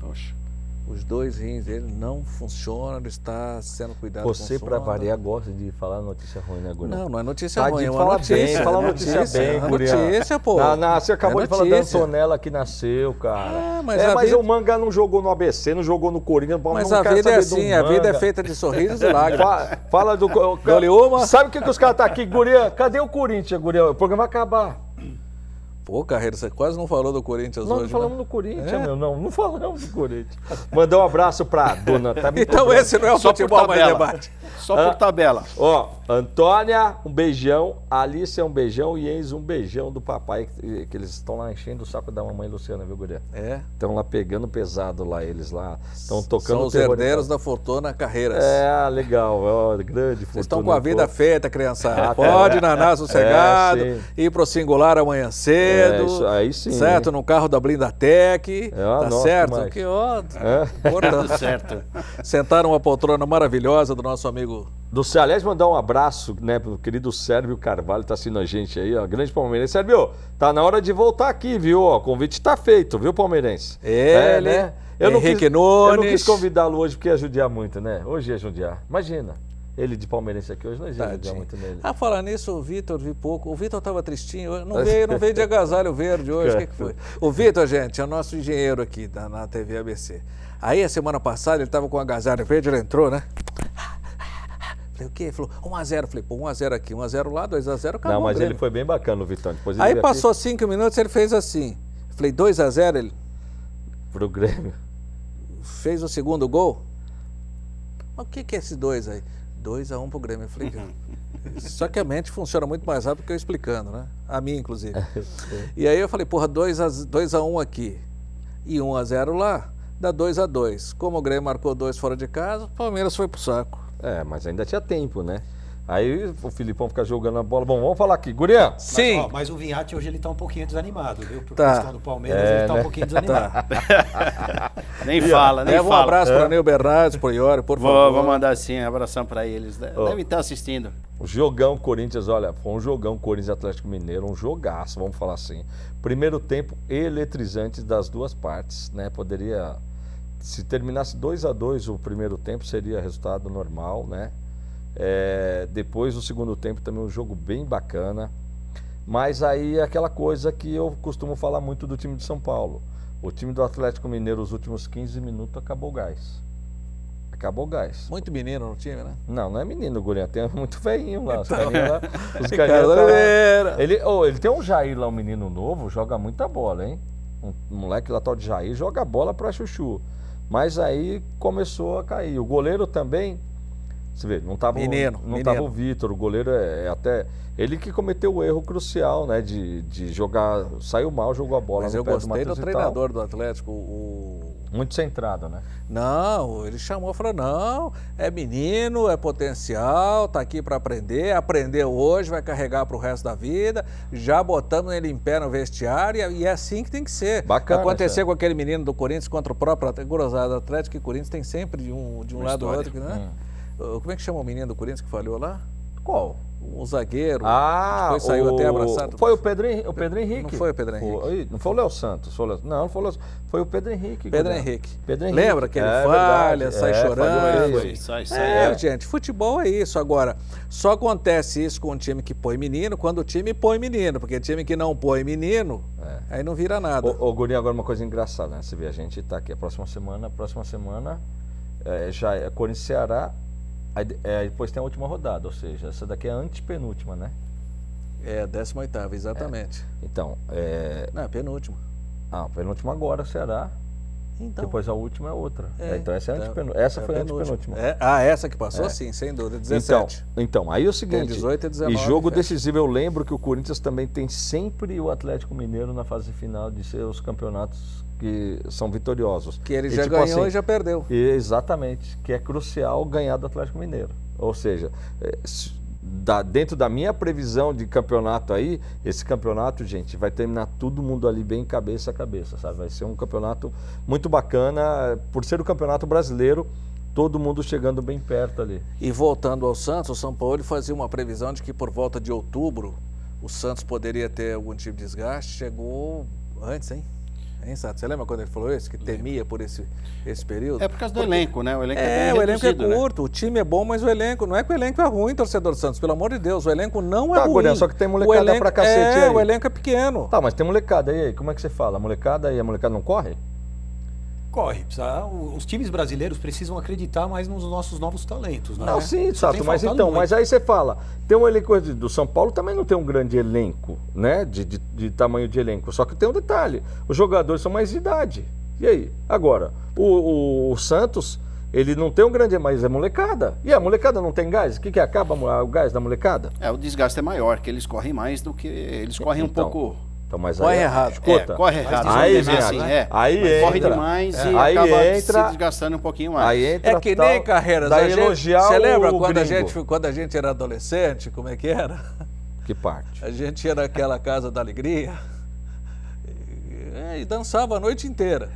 Poxa. Os dois rins dele não funcionam, ele está sendo cuidado Você, para variar, gosta de falar notícia ruim, né, Gurian? Não, não é notícia tá ruim, é uma fala notícia. Bem, fala notícia, notícia bem, é notícia, pô. Na, na, você acabou é de falar da Antonella que nasceu, cara. Ah, mas é, mas vida... o Manga não jogou no ABC, não jogou no Corinthians. Mas a vida é assim, a vida é feita de sorrisos e lágrimas. Fala, fala do... Doliuma. Sabe o que, que os caras estão tá aqui, Gurian? Cadê o Corinthians, Gurian? O programa vai acabar. Pô, Carreira, você quase não falou do Corinthians não, hoje. Não, falamos né? do Corinthians, é? meu. Não, não falamos do Corinthians. Mandar um abraço pra dona. Tá então esse não é o Só futebol mais debate. Só por tabela. Ó, Antônia, um beijão. Alice é um beijão. E Enzo, um beijão do papai. Que, que eles estão lá enchendo o saco da mamãe Luciana, viu, Guria? É. Estão lá pegando pesado lá, eles lá. Estão tocando São os herdeiros da Fortuna Carreiras. É, legal. Ó, grande Vocês Fortuna. estão com a vida pô. feita, criançada. Ah, Pode nanar sossegado, é, ir pro singular amanhã cedo. É, isso, aí sim. Certo? No carro da Blindatec. É, tá nossa, certo? Mas... Que ótimo. É. Portanto, certo. Sentaram uma poltrona maravilhosa do nosso amigo do Aliás, mandar um abraço, né, pro querido Sérvio Carvalho, tá assistindo a gente aí, ó, grande palmeirense. Sérvio, tá na hora de voltar aqui, viu? Ó, o convite tá feito, viu, palmeirense? Ele, é, né? Eu Henrique não quis. Eu não quis convidá-lo hoje porque ia judiar muito, né? Hoje ia judiar. Imagina. Ele de palmeirense aqui hoje não ia judiar muito nele. Ah, falar nisso, o Vitor vi pouco. O Vitor tava tristinho. Não veio, não veio de agasalho verde hoje. O que, que foi? O Vitor, gente, é o nosso engenheiro aqui da, na TV ABC. Aí, a semana passada, ele tava com agasalho verde, ele entrou, né? Falei, o quê? Ele falou, 1x0. Falei, pô, 1x0 aqui, 1x0 lá, 2x0, acabou. Não, mas ele foi bem bacana, o Vitão. Depois Aí passou 5 minutos, ele fez assim. Falei, 2x0, ele. Pro Grêmio. Fez o segundo gol. Mas o que, que é esse 2 aí? 2x1 pro Grêmio. Eu falei, só que a mente funciona muito mais rápido que eu explicando, né? A mim, inclusive. e aí eu falei, porra, 2x1 aqui e 1x0 lá, dá 2x2. Como o Grêmio marcou dois fora de casa, o Palmeiras foi pro saco. É, mas ainda tinha tempo, né? Aí o Filipão fica jogando a bola. Bom, vamos falar aqui. Gurian. Sim. Mas, ó, mas o Vinhati hoje ele tá um pouquinho desanimado, viu? Por tá. questão do Palmeiras, é, ele tá né? um pouquinho desanimado. Tá. nem fala, nem Leva fala. um abraço é. para Nil Bernardes, pro Iori, por vou, favor. Vou mandar sim, um abração para eles. Devem estar assistindo. O jogão Corinthians, olha, foi um jogão Corinthians Atlético Mineiro, um jogaço, vamos falar assim. Primeiro tempo eletrizante das duas partes, né? Poderia se terminasse 2 a 2 o primeiro tempo seria resultado normal, né? É, depois o segundo tempo também um jogo bem bacana. Mas aí é aquela coisa que eu costumo falar muito do time de São Paulo. O time do Atlético Mineiro, os últimos 15 minutos, acabou o gás. Acabou o gás. Muito menino no time, né? Não, não é menino, Gurinha. Tem muito velhinho lá. Os carinhos lá. Os tá ele, oh, ele tem um Jair lá, um menino novo, joga muita bola, hein? Um, um moleque lá tal de Jair joga bola pra chuchu. Mas aí começou a cair. O goleiro também, você vê, não estava não o Vitor, o goleiro é, é, até ele que cometeu o erro crucial, né, de, de jogar, saiu mal, jogou a bola Mas no eu pé gostei do, do treinador do Atlético, o muito centrado, né? Não, ele chamou e falou: não, é menino, é potencial, tá aqui para aprender, aprendeu hoje, vai carregar para o resto da vida. Já botamos ele em pé no vestiário e é assim que tem que ser. Bacana. Aconteceu com aquele menino do Corinthians contra o próprio Grosado Atlético, e Corinthians tem sempre de um, de um lado ou outro, né? Hum. Como é que chama o menino do Corinthians que falhou lá? Qual? Um zagueiro. Ah, depois saiu o... até abraçado. Foi o Pedro, Henrique, o Pedro Henrique. Não foi o Pedro Henrique. Foi, não foi o Léo Santos. Foi o Léo... Não, não foi o Léo... Foi o Pedro Henrique. Pedro Henrique. Pedro Henrique. Lembra que ele é, falha, verdade. sai é, chorando. Sai, sai. É, é, gente, futebol é isso. Agora, só acontece isso com um time que põe menino quando o time põe menino. Porque time que não põe menino, é. aí não vira nada. Ô, ô Guri, agora uma coisa engraçada, né? Você vê, a gente tá aqui a próxima semana, a próxima semana é, já é Corinthians Ceará Aí, é, depois tem a última rodada, ou seja, essa daqui é a antepenúltima, né? É, a 18 exatamente. É. Então, é... Não, é penúltima. Ah, penúltima agora será. Então. Depois a última é outra. É, então essa, é a então, antepenu- essa é foi a penúltima. antepenúltima. É, ah, essa que passou? É. Sim, sem dúvida. Então, 17. então, aí é o seguinte, 18 e 19 e jogo decisivo, eu lembro que o Corinthians também tem sempre o Atlético Mineiro na fase final de seus campeonatos que são vitoriosos. que ele E, já tipo ganhou assim, e já perdeu. Exatamente, que é crucial ganhar do Atlético Mineiro. Ou seja, s- da- dentro da minha previsão de campeonato aí, esse campeonato, gente, vai terminar todo mundo ali bem cabeça a cabeça, sabe? Vai ser um campeonato muito bacana, por ser o campeonato brasileiro, todo mundo chegando bem perto ali. E voltando ao Santos, o São Paulo fazia uma previsão de que por volta de outubro o Santos poderia ter algum tipo de desgaste. Chegou antes, hein? Hein, Sato? Você lembra quando ele falou isso? Que temia por esse, esse período? É por causa do elenco, né? O elenco é, É, bem o elenco é né? curto, o time é bom, mas o elenco, não é que o elenco é ruim, torcedor do Santos, pelo amor de Deus, o elenco não é Tá, ruim. Só que tem O molecada elenco- pra cacete É, aí. o elenco é pequeno. Tá, mas tem molecada e aí, como é que você fala? A molecada aí, a molecada não corre? Corre. precisa- os times brasileiros precisam acreditar mais nos nossos novos talentos. Né? Não, sim, Sato, mas então, muito. mas aí você fala, tem um elenco do São Paulo também não tem um grande elenco, né? De, de, de tamanho de elenco. Só que tem um detalhe: os jogadores são mais de idade. E aí? Agora, o, o- o Santos, ele não tem um grande, mas é molecada. E a molecada não tem gás? O que, que acaba o gás da molecada? É, o desgaste é maior, que eles correm mais do que. Eles correm um Então, pouco. Então, mas Corre aí, errado. Escuta, é, corre errado. Aí, dizer Vinhado, assim, é. Aí Mas corre entra. demais É. e Aí acaba entra- se desgastando um pouquinho mais. aí entra É que tal nem Carreiras. elogiar Você lembra quando a, gente, quando a gente era adolescente, como é que era? Que parte? A gente ia naquela casa da alegria e, é, e dançava a noite inteira.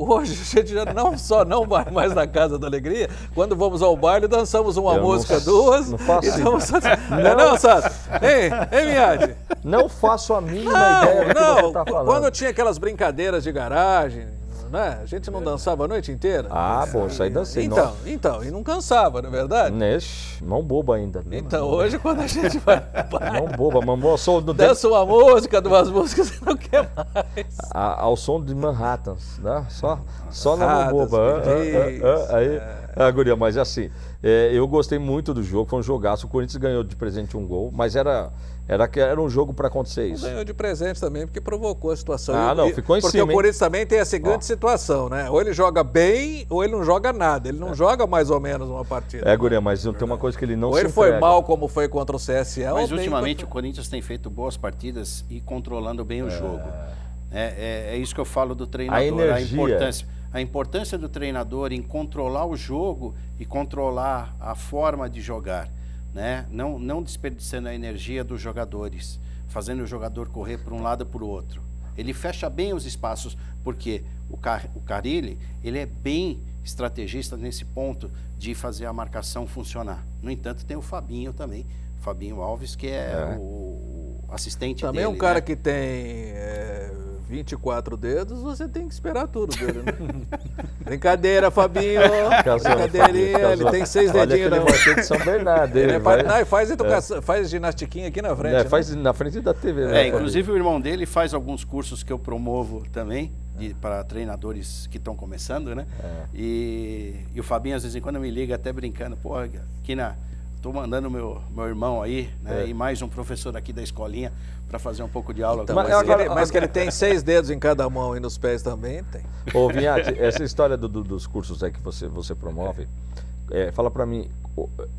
Hoje a gente já não só não vai mais na casa da alegria, quando vamos ao baile dançamos uma Eu não música, s- duas. não faço e damos- isso. É, não, Sato? Ei, ei, Miade? Não faço a mínima ideia do que Não, você não. está falando. Quando tinha aquelas brincadeiras de garagem, né? A gente não dançava a noite inteira. Ah, bom, isso aí dancei. Então, Nossa. então, e não cansava, não é verdade? Neste, mão boba ainda. Então, hoje quando a gente vai Mão boba, mão sou do dança uma música, duas músicas, você não quer mais. a- ao som de Manhattans, né? Só, só na mão boba. Ah, Bee ah, ah, aí, ah, guria, mas assim, é, eu gostei muito do jogo, foi um jogaço. O Corinthians ganhou de presente um gol, mas era, era, que era um jogo para acontecer isso. Ganhou de presente também, porque provocou a situação. Ah, E- não, ficou em porque cima, o hein? Corinthians também tem a seguinte Ó. situação, né? Ou ele joga bem, ou ele não joga nada. Ele não joga mais ou menos uma partida. É, guria, mas tem uma coisa que ele não ou se ele foi entrega. mal, como foi contra o ou Mas bem ultimamente o Corinthians tem feito boas partidas e controlando bem o jogo. É, é, é isso que eu falo do treinador, energia. importância. A importância do treinador em controlar o jogo e controlar a forma de jogar. Né? Não, não desperdiçando a energia dos jogadores, fazendo o jogador correr para um lado para o outro. Ele fecha bem os espaços, porque o, Car o Carilli ele é bem estrategista nesse ponto de fazer a marcação funcionar. No entanto, tem o Fabinho também, Fabinho Alves, que é, É. O, assistente Também dele. um cara né? que tem é, 24 dedos, você tem que esperar tudo dele, né? Brincadeira, Fabinho. Casou, Brincadeirinha, casou. ele tem seis Olha dedinhos. ele vai de São Bernardo. Ele ele faz, vai- não, e faz, educação, faz ginastiquinha aqui na frente. É, né? faz na frente da TV. né, É, Fabinho? inclusive o irmão dele faz alguns cursos que eu promovo também para treinadores que estão começando, né? É. E, e o Fabinho às vezes em quando me liga até brincando, pô, aqui na tô mandando meu meu irmão aí, né? É. E mais um professor aqui da escolinha para fazer um pouco de aula. Então, com mas, Mas agora- ele- mas que ele tem seis dedos em cada mão e nos pés também, tem. Ô, Vinhati, essa história do- do- dos cursos aí que você, você promove, é, fala para mim,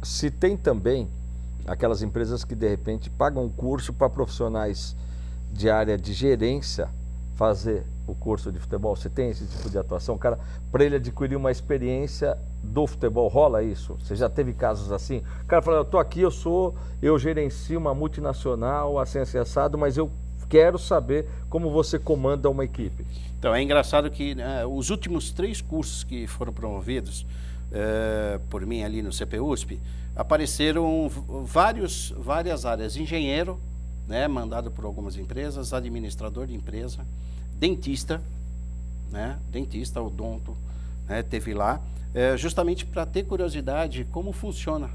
se tem também aquelas empresas que de repente pagam um curso para profissionais de área de gerência fazer o curso de futebol, você tem esse tipo de atuação, cara, para ele adquirir uma experiência do futebol, rola isso? Você já teve casos assim? O cara fala, eu tô aqui, eu sou, eu gerencio uma multinacional, assim, assim, assado, mas eu quero saber como você comanda uma equipe. Então, é engraçado que né, os últimos três cursos que foram promovidos eh, por mim ali no CPUSP, apareceram vários, várias áreas. Engenheiro, né, mandado por algumas empresas, administrador de empresa, dentista, né, dentista, odonto, né, teve lá, eh, justamente para ter curiosidade como funciona.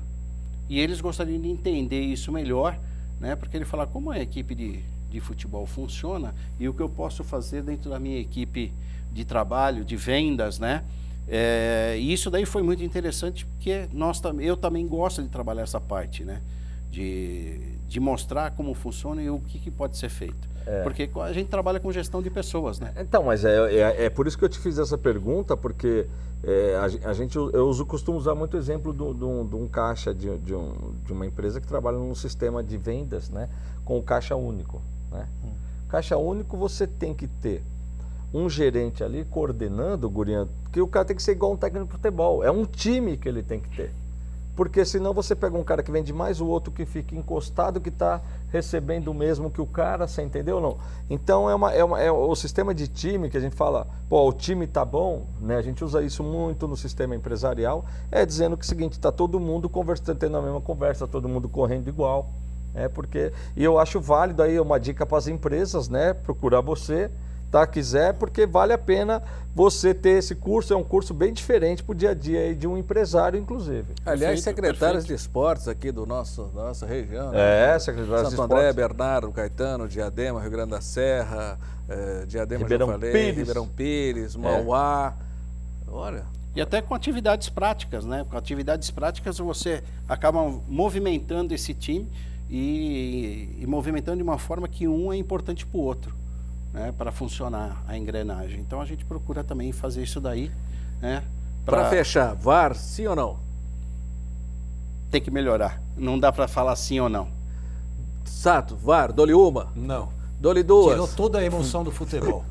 E eles gostariam de entender isso melhor, né, porque ele fala como a equipe de, de futebol funciona e o que eu posso fazer dentro da minha equipe de trabalho, de vendas, né? Eh, e isso daí foi muito interessante porque nós, eu também gosto de trabalhar essa parte, né? De, de mostrar como funciona e o que, que pode ser feito. Porque a gente trabalha com gestão de pessoas, né? Então, mas é, é, é por isso que eu te fiz essa pergunta, porque é, a, a gente, eu uso, costumo usar muito exemplo de do, do, um caixa de, de, um, de uma empresa que trabalha num sistema de vendas, né, com o caixa único. Né? Caixa único você tem que ter um gerente ali coordenando, Gurian, que o cara tem que ser igual um técnico de futebol. É um time que ele tem que ter. Porque senão você pega um cara que vende mais, o outro que fica encostado, que está recebendo o mesmo que o cara, você entendeu ou não? Então é, uma, é, uma, é o sistema de time que a gente fala, pô, o time tá bom, né? A gente usa isso muito no sistema empresarial, é dizendo que é o seguinte, tá todo mundo conversando, tendo a mesma conversa, todo mundo correndo igual. É porque, e eu acho válido aí uma dica para as empresas, né? Procurar você, tá? Quiser, porque vale a pena você ter esse curso. É um curso bem diferente para o dia a dia aí de um empresário, inclusive. Aliás, Perfeito, secretários perfeito. de esportes aqui do nosso, da nossa região. né? É, secretário de Santo André, esportes. Bernardo, Caetano, Diadema, Rio Grande da Serra, eh, Diadema, Ribeirão já falei, Pires. Ribeirão Pires, Mauá. Olha, E até com atividades práticas, né? Com atividades práticas você acaba movimentando esse time e, e movimentando de uma forma que um é importante para o outro, né? Para funcionar a engrenagem. Então a gente procura também fazer isso daí, né? para fechar, VAR, sim ou não? Tem que melhorar. Não dá para falar sim ou não. Sato, VAR, dole uma, Não. dole Tirou duas. toda a emoção do futebol.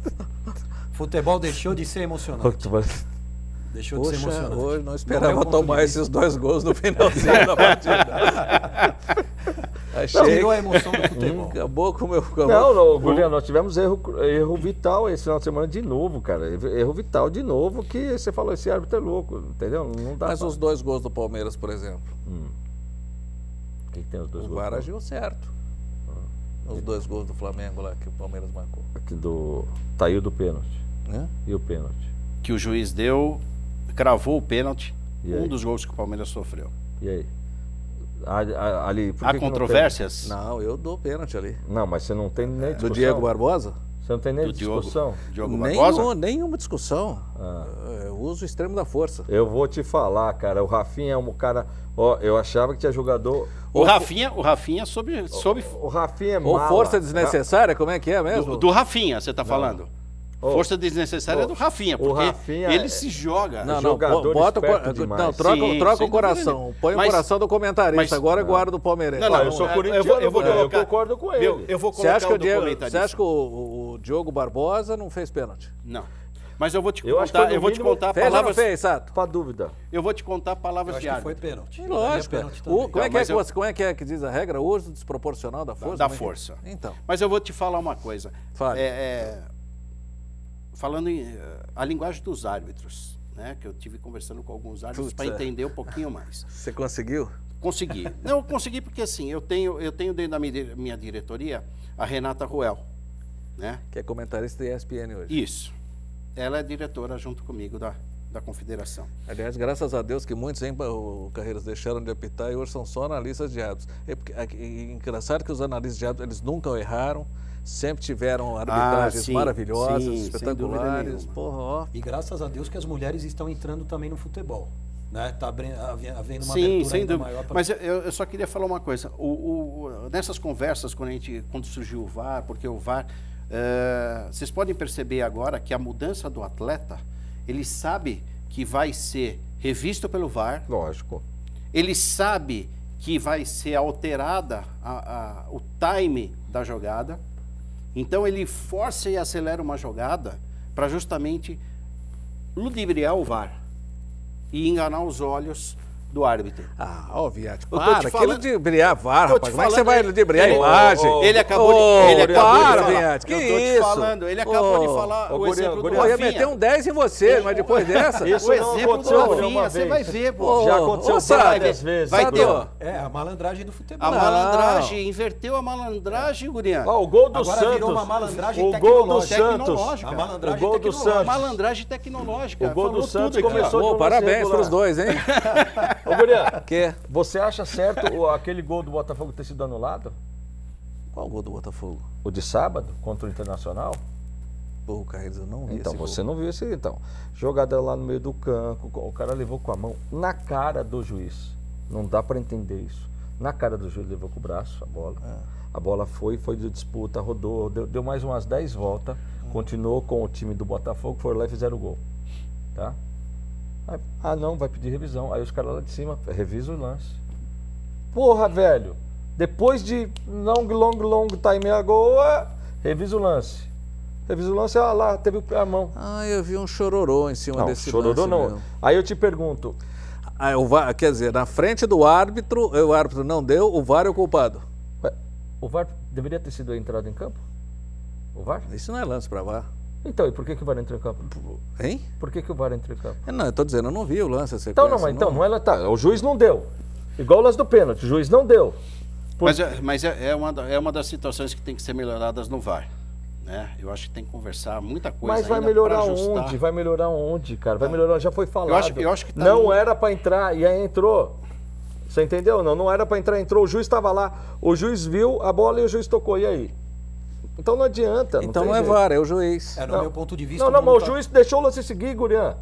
futebol deixou de ser emocionante. Deixou de ser Poxa, emocionante. hoje não esperava de tomar esses dois gols no finalzinho da partida. Achei Tirou a emoção do futebol. acabou com o meu... acabou- Não, não, Juliano, nós tivemos erro, erro vital esse final de semana de novo, cara. Erro vital de novo que você falou, esse árbitro é louco, entendeu? Não dá Mas pra- os dois gols do Palmeiras, por exemplo, O que, que tem os dois o gols? VAR agiu certo. Os dois gols do Flamengo lá que o Palmeiras marcou. Aqui do. Tá aí o do pênalti. Né? E o pênalti. Que o juiz deu, cravou o pênalti, E um aí? dos gols que o Palmeiras sofreu. E aí? A- a- Ali, por Há que que não controvérsias? Não, eu dou pênalti ali. Não, mas você não tem nem Do discussão. Diego Barbosa? Você não tem nem Do Diogo, discussão. Diogo Barbosa? Nenhuma, nenhuma discussão. Ah. Eu uso o extremo da força. Eu vou te falar, cara. O Rafinha é um cara. Ó, eu achava que tinha jogador. O Rafinha, o Rafinha soube, soube O Rafinha é Ou mala. força desnecessária, como é que é mesmo? do, do Rafinha, você está falando? Ô, Força desnecessária é do Rafinha, o porque Rafinha ele é- se joga. Não, não, jogador bo- bota o, demais. não, troca, Sim, troca o coração. Põe Mas- o coração do comentarista, mas- agora é guarda do Palmeirense. Não, não, Ah, eu sou eu- corintiano, eu vou- eu vou eu colocar- concordo com Eu, ele. eu vou Você colocar acha, que o o Diego, comentarista. você acha que o, o- o Diogo Barbosa não fez pênalti? Não. Mas eu vou te Eu acho que contar, eu vou te contar Fez ou não palavras, fez, Sato? Pra dúvida. eu vou te contar Eu palavras acho de que foi árbitro. pênalti. Lógico. Daria pênalti O- como, é Não, que é eu- você- como é que é que diz a regra? O uso desproporcional da força? da é que- força. Então. Mas eu vou te falar uma coisa. Fale. É, é, falando em eh, a linguagem dos árbitros, né? Que eu tive conversando com alguns árbitros para é. entender um pouquinho mais. Você conseguiu? Consegui. Não, eu consegui porque assim, eu tenho, eu tenho dentro da minha, minha diretoria a Renata Ruel, né? Que é comentarista da ESPN hoje. Isso. Ela é diretora junto comigo da, da confederação. Aliás, graças a Deus que muitos hein, Carreiras deixaram de apitar e hoje são só analistas de árbitros. É, porque- é, é engraçado que os analistas de árbitros, eles nunca erraram, sempre tiveram arbitragens Ah, sim, maravilhosas, sim, espetaculares. Porra, ó. E graças a Deus que as mulheres estão entrando também no futebol. Né? Tá havendo uma Sim, abertura sem ainda dúvida. maior pra- Mas eu, eu só queria falar uma coisa. O, o- nessas conversas, quando, a gente, quando surgiu o VAR, porque o VAR, eh, vocês podem perceber agora que a mudança do atleta, ele sabe que vai ser revisto pelo VAR, Lógico. ele sabe que vai ser alterada a- a- o time da jogada. Então ele força e acelera uma jogada para justamente ludibriar o VAR e enganar os olhos do árbitro. Ah, ó, Viate, Eu para, te aquilo falando- de brilhar VAR, rapaz. Como é que você vai ele- ludibriar a ele- imagem? Ô, ô, Ele acabou de, Ô, ele acabou para, de falar. Viate, que eu tô isso? te falando, ele acabou de falar o Gurian, exemplo do Gurian. Pô, ia Rafinha. meter um 10 em você, mas depois dessa... Isso o exemplo aconteceu do Rafinha, você vai ver, pô. Já aconteceu várias vezes. vai ter, ó. É, a malandragem do futebol. A malandragem, inverteu a malandragem, Gurian. Ó, o gol do Agora Santos. virou uma malandragem o gol do tecnológica. Santos. A O malandragem gol do tecnológica. Santos. Malandragem tecnológica. O gol do Santos começou de um parabéns pros dois, hein? Ô, Gurian, que? você acha certo aquele gol do Botafogo ter sido anulado? Qual gol do Botafogo? O de sábado, contra o Internacional? Pô, Carlos, eu não vi Então, esse gol. você não viu esse então. Jogada lá no meio do campo, o cara levou com a mão na cara do juiz. Não dá para entender isso. Na cara do juiz, levou com o braço a bola. A bola foi, foi de disputa, rodou, deu, deu mais umas 10 voltas. Continuou com o time do Botafogo, foram lá e fizeram o gol. Tá? Aí, ah, não, vai pedir revisão. Aí os caras lá de cima, revisa o lance. Porra, velho. Depois de long, long, long time ago, revisa o lance. Revisa o lance, ah lá, teve a mão. Ah, eu vi um chororô em cima Não, desse chororô lance não. mesmo. Aí eu te pergunto, Ah, o VAR, quer dizer, na frente do árbitro, o árbitro não deu, o VAR é o culpado. ué, o VAR deveria ter sido entrado em campo? O VAR? Isso não é lance para VAR. Então, e por que, que o VAR entrou em campo? Hein? Por que, que o VAR entrou em campo? É, Não, eu tô dizendo, eu não vi o lance a sequência. Então, não, mas então, não é lá, tá, o juiz não deu. Igual o lance do pênalti, o juiz não deu. Por- Mas, é, mas é, é uma, é uma das situações que tem que ser melhoradas no VAR. Né? Eu acho que tem que conversar muita coisa Mas vai ainda melhorar onde? Vai melhorar onde, cara? Vai melhorar, já foi falado. acho- eu acho que tá não no- era pra entrar e aí entrou. Você entendeu? Não, não era pra entrar, entrou. O juiz estava lá, o juiz viu a bola e o juiz tocou. E aí? Então não adianta. Não Então não é jeito. VAR, é o juiz. É, no Não. meu ponto de vista. Não, não, mas o tá- juiz deixou o lance seguir, Gurian.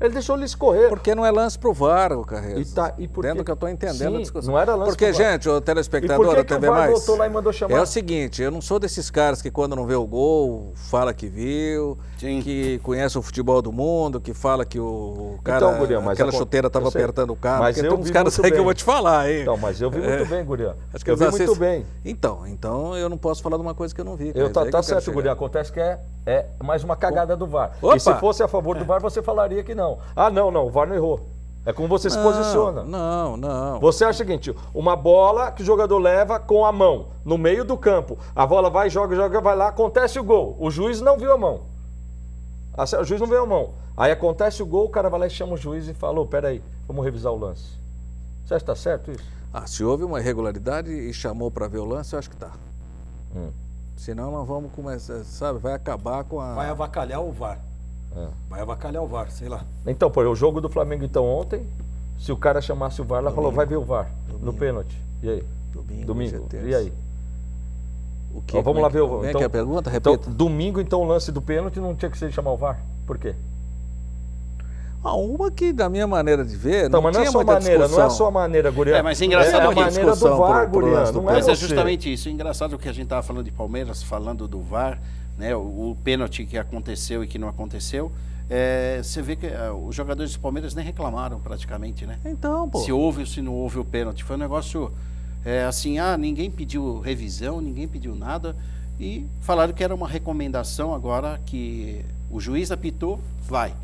Ele deixou ele escorrer. Porque não é lance pro VAR, o Carreiro. E tá- e por Dentro que eu tô entendendo Sim, a discussão. não era lance Porque, pro VAR. gente, o E telespectador por que que o TV VAR Mais. voltou lá e mandou chamar? É o seguinte, eu não sou desses caras que quando não vê o gol, fala que viu, Sim. que conhece o futebol do mundo, que fala que o cara, Então, Gurian, mas aquela acon- chuteira tava eu sei. apertando o carro. Mas porque eu tem uns caras aí que eu vou te falar, hein? Então, mas eu vi muito É. bem, Gurian. Acho que eu vi muito bem. Então, então eu não posso falar de uma coisa que eu não vi. Eu, É tá tá certo. Gurian. Acontece que é, é mais uma cagada do VAR. Opa! E se fosse a favor do VAR, você falaria que não. Ah, não, não, o VAR não errou. É como você se Não, posiciona. Não, não. Você acha o seguinte, uma bola que o jogador leva com a mão, no meio do campo. A bola vai, joga, joga, vai lá, acontece o gol. O juiz não viu a mão. A- O juiz não viu a mão. Aí acontece o gol, o cara vai lá e chama o juiz e fala, ô, peraí, vamos revisar o lance. Você acha que tá certo isso? Ah, se houve uma irregularidade e chamou para ver o lance, eu acho que tá. Hum. Senão nós vamos começar, sabe, vai acabar com a... Vai avacalhar o VAR. É. Vai avacalhar o VAR, sei lá. Então, pô, o jogo do Flamengo então ontem, se o cara chamasse o VAR, ela falou, vai ver o VAR no pênalti. E aí? Domingo, Domingo. é. E aí? O que, Ó, vamos lá é ver o. Como é que é a pergunta? Então, Repita. domingo, então, o lance do pênalti não tinha que ser chamar o VAR. Por quê? Ah, uma que, da minha maneira de ver, Então, não mas não é sua muita maneira, não é a discussão. sua maneira, Gurian. É, mas é engraçado é a maneira do discussão VAR, pro- pro Gurian, lance do não é Mas é você. justamente isso. É engraçado que a gente estava falando de Palmeiras, falando do VAR, né? O, o pênalti que aconteceu e que não aconteceu. É, você vê que ah, os jogadores do Palmeiras nem reclamaram praticamente, né? Então, pô. Se houve ou se não houve o pênalti. Foi um negócio é, assim, ah, ninguém pediu revisão, ninguém pediu nada. E falaram que era uma recomendação agora que o juiz apitou, vai.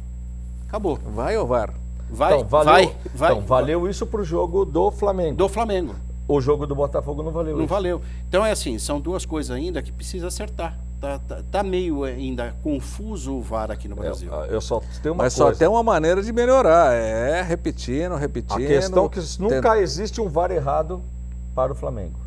Acabou. Vai ou VAR? Vai, então, valeu, vai, vai. então, valeu isso pro jogo do Flamengo. Do Flamengo. O jogo do Botafogo não valeu Não isso. valeu. Então é assim, são duas coisas ainda que precisa acertar. Tá, tá, tá meio ainda confuso o VAR aqui no Brasil. Eu, eu só tenho uma Mas coisa. só tem uma maneira de melhorar. É repetindo, repetindo. A questão é que nunca existe um VAR errado para o Flamengo.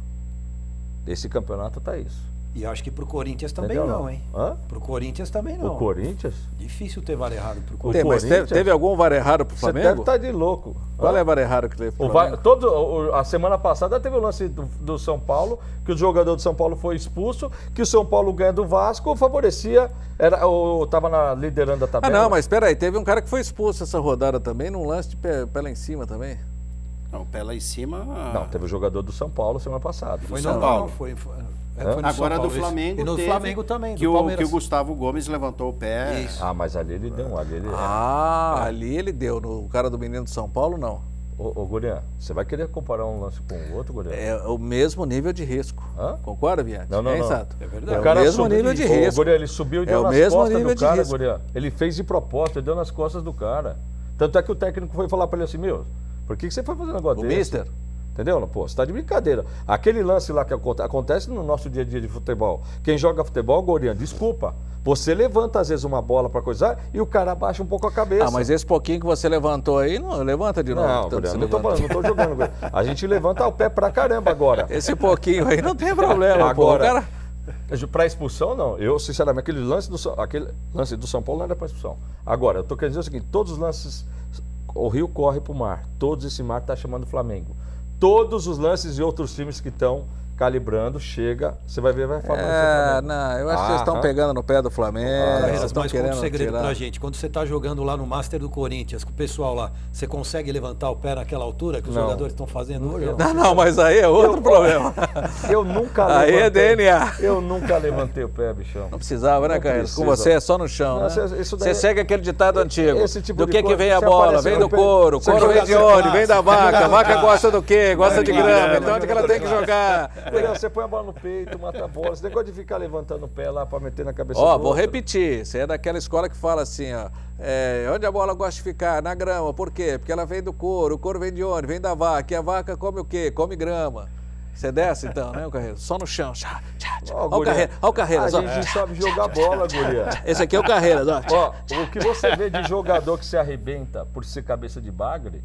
Esse campeonato tá isso. E acho que pro Corinthians também Entendeu, não, hein? Hã? Pro Corinthians também não. O Corinthians? Difícil ter VAR errado pro Tem, Corinthians. mas teve, Corinthians? teve algum VAR errado pro Você Flamengo? deve estar de louco. Qual Hã? é o VAR errado que teve pro O VAR- Flamengo? todo, o- a semana passada teve o lance do, do São Paulo, que o jogador do São Paulo foi expulso, que o São Paulo ganha do Vasco, favorecia, era, o, tava na, liderando a Ah, tabela. não, mas espera aí, teve um cara que foi expulso essa rodada também, num lance de pé, pé lá em cima também. Não, o pé lá em cima. Não, teve o jogador do São Paulo semana passada. Foi São no, Paulo. Não, foi, foi, é, Agora do Paulo, isso. Flamengo. E no teve Flamengo também, Que do o, que o Gustavo Gomes levantou o pé. Isso. Ah, mas ali ele deu, ali ele... Ah, ali ele deu. No o cara do menino de São Paulo, não. Ô, ô Gurian, você vai querer comparar um lance com o outro, Gurian? É o mesmo nível de risco. Hã? Concorda, Viante? Não, não, é não. exato. É É verdade. o O cara mesmo subiu- nível de Ô, risco. Gurian, ele subiu e É deu o nas mesmo costas nível do de cara, risco. Gurian. Ele fez de propósito, ele deu nas costas do cara. Tanto é que o técnico foi falar pra ele assim, meu, por que, que você foi fazer um negócio O desse? mister. Entendeu? Pô, você tá de brincadeira. Aquele lance lá que aconte- acontece no nosso dia a dia de futebol. Quem joga futebol, Gorian, desculpa. Você levanta às vezes uma bola pra coisar e o cara abaixa um pouco a cabeça. Ah, mas esse pouquinho que você levantou aí, não, levanta de novo. Não, Gorian, você não levantou. falando, não tô jogando. A gente levanta o pé pra caramba agora. Esse pouquinho aí não tem problema, pô. Agora, cara... Para expulsão, não. Eu, sinceramente, aquele lance do, São- aquele lance do São Paulo não era para expulsão. Agora, eu tô querendo dizer o seguinte: todos os lances. O Rio corre para o mar. Todos esse mar está chamando Flamengo. Todos os lances de outros times que estão calibrando, chega, você vai ver, vai falar. É, não, eu acho que vocês estão pegando no pé do Flamengo. Carreiras, vocês estão mas conta querendo um segredo tirar. pra gente. Quando você tá jogando lá no Master do Corinthians, com o pessoal lá, você consegue levantar o pé naquela altura que os Não. jogadores estão fazendo hoje? Não, não, mas aí é outro problema. Eu nunca Aí é levantei. DNA. Eu nunca levantei o pé, bichão. Não precisava, né, Carreiras? Com você é só no chão, Não, né? daí- Você segue aquele ditado antigo. Esse tipo do que que vem a bola? Vem do couro. Couro vem de onde? Vem da vaca. A vaca gosta do quê? Gosta de grama, Então onde que ela tem que jogar? Entendeu? Você põe a bola no peito, mata a bola. Esse negócio de ficar levantando o pé lá pra meter na cabeça Ó, vou outro. repetir. Você é daquela escola que fala assim, ó. é, onde a bola gosta de ficar? Na grama. Por quê? Porque ela vem do couro. O couro vem de onde? Vem da vaca. E a vaca come o quê? Come grama. Você desce então, né, o Carreiro? Só no chão. Tchá, tchá, tchá. Ó, Olha o guria, Carreiro, olha o Carreiras, A ó. gente sabe jogar bola, guria. Esse aqui é o Carreiras, ó. Ó, o que você vê de jogador que se arrebenta por ser cabeça de bagre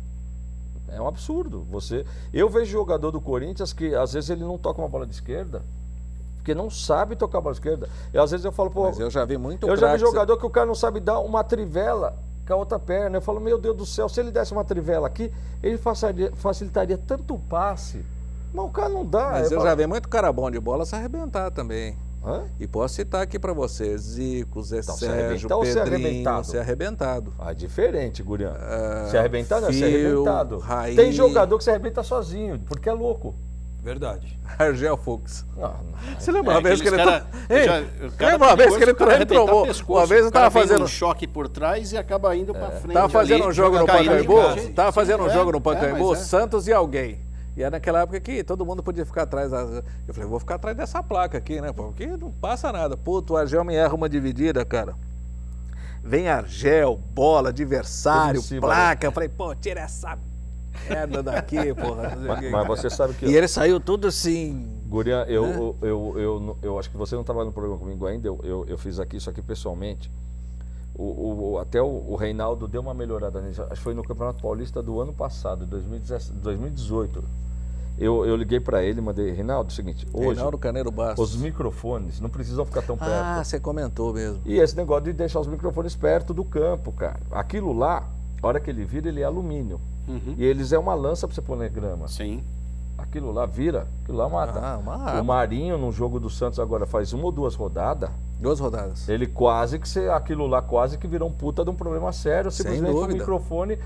é um absurdo. Você, eu vejo jogador do Corinthians que às vezes ele não toca uma bola de esquerda, porque não sabe tocar a bola de esquerda. E às vezes eu falo, pô, Mas eu já vi muito eu já vi jogador que o cara não sabe dar uma trivela com a outra perna. Eu falo, meu Deus do céu, se ele desse uma trivela aqui, ele facilitaria, facilitaria tanto o passe. Mas o cara não dá. Mas eu falo, já vi muito cara bom de bola se arrebentar também. Hã? E posso citar aqui pra você, Zico, Zé Então, se Sérgio, ou ser Pedrinho, arrebentado? ser arrebentado. Ah, diferente, Gurian. se arrebentar, não, se Fio, arrebentado. Raí. Tem jogador que se arrebenta sozinho, porque é louco. Verdade. Argel Fux. Não. Você lembra uma É, vez que ele... cara- to- Ei, já- lembra uma vez que ele, pescoço, Uma vez eu tava fazendo... um choque por trás e acaba indo pra frente. Tava fazendo ali, um jogo no Pacaembu, tava fazendo um É, jogo no é, Pacaembu, é. Santos e alguém. E era naquela época que todo mundo podia ficar atrás. Eu falei, vou ficar atrás dessa placa aqui, né? Porque não passa nada. Puto, o Argel me erra uma dividida, cara. Vem Argel, bola, adversário, cima, placa. Eu falei, pô, tira essa merda daqui, porra. Mas, mas você sabe que. E ele saiu tudo assim. Gurian, eu, Né? eu, eu, eu, eu acho que você não estava no programa comigo ainda, eu, eu, eu fiz aqui isso aqui pessoalmente. O, o- até o, o Reinaldo deu uma melhorada nisso. Acho que foi no Campeonato Paulista do ano passado, 2017 2018. Eu, eu liguei para ele e mandei, Reinaldo, é o seguinte, hoje Reinaldo Caneiro Bastos. os microfones não precisam ficar tão perto. Ah, você comentou mesmo. E esse negócio de deixar os microfones perto do campo, cara. Aquilo lá, a hora que ele vira, ele é alumínio. Uhum. E eles é uma lança para você pôr na grama. Sim. Aquilo lá vira, aquilo lá mata. Ah, o Marinho, no jogo do Santos agora, faz uma ou duas rodadas, Duas rodadas. ele quase que, aquilo lá quase que virou um puta de um problema sério, simplesmente um dúvida. microfone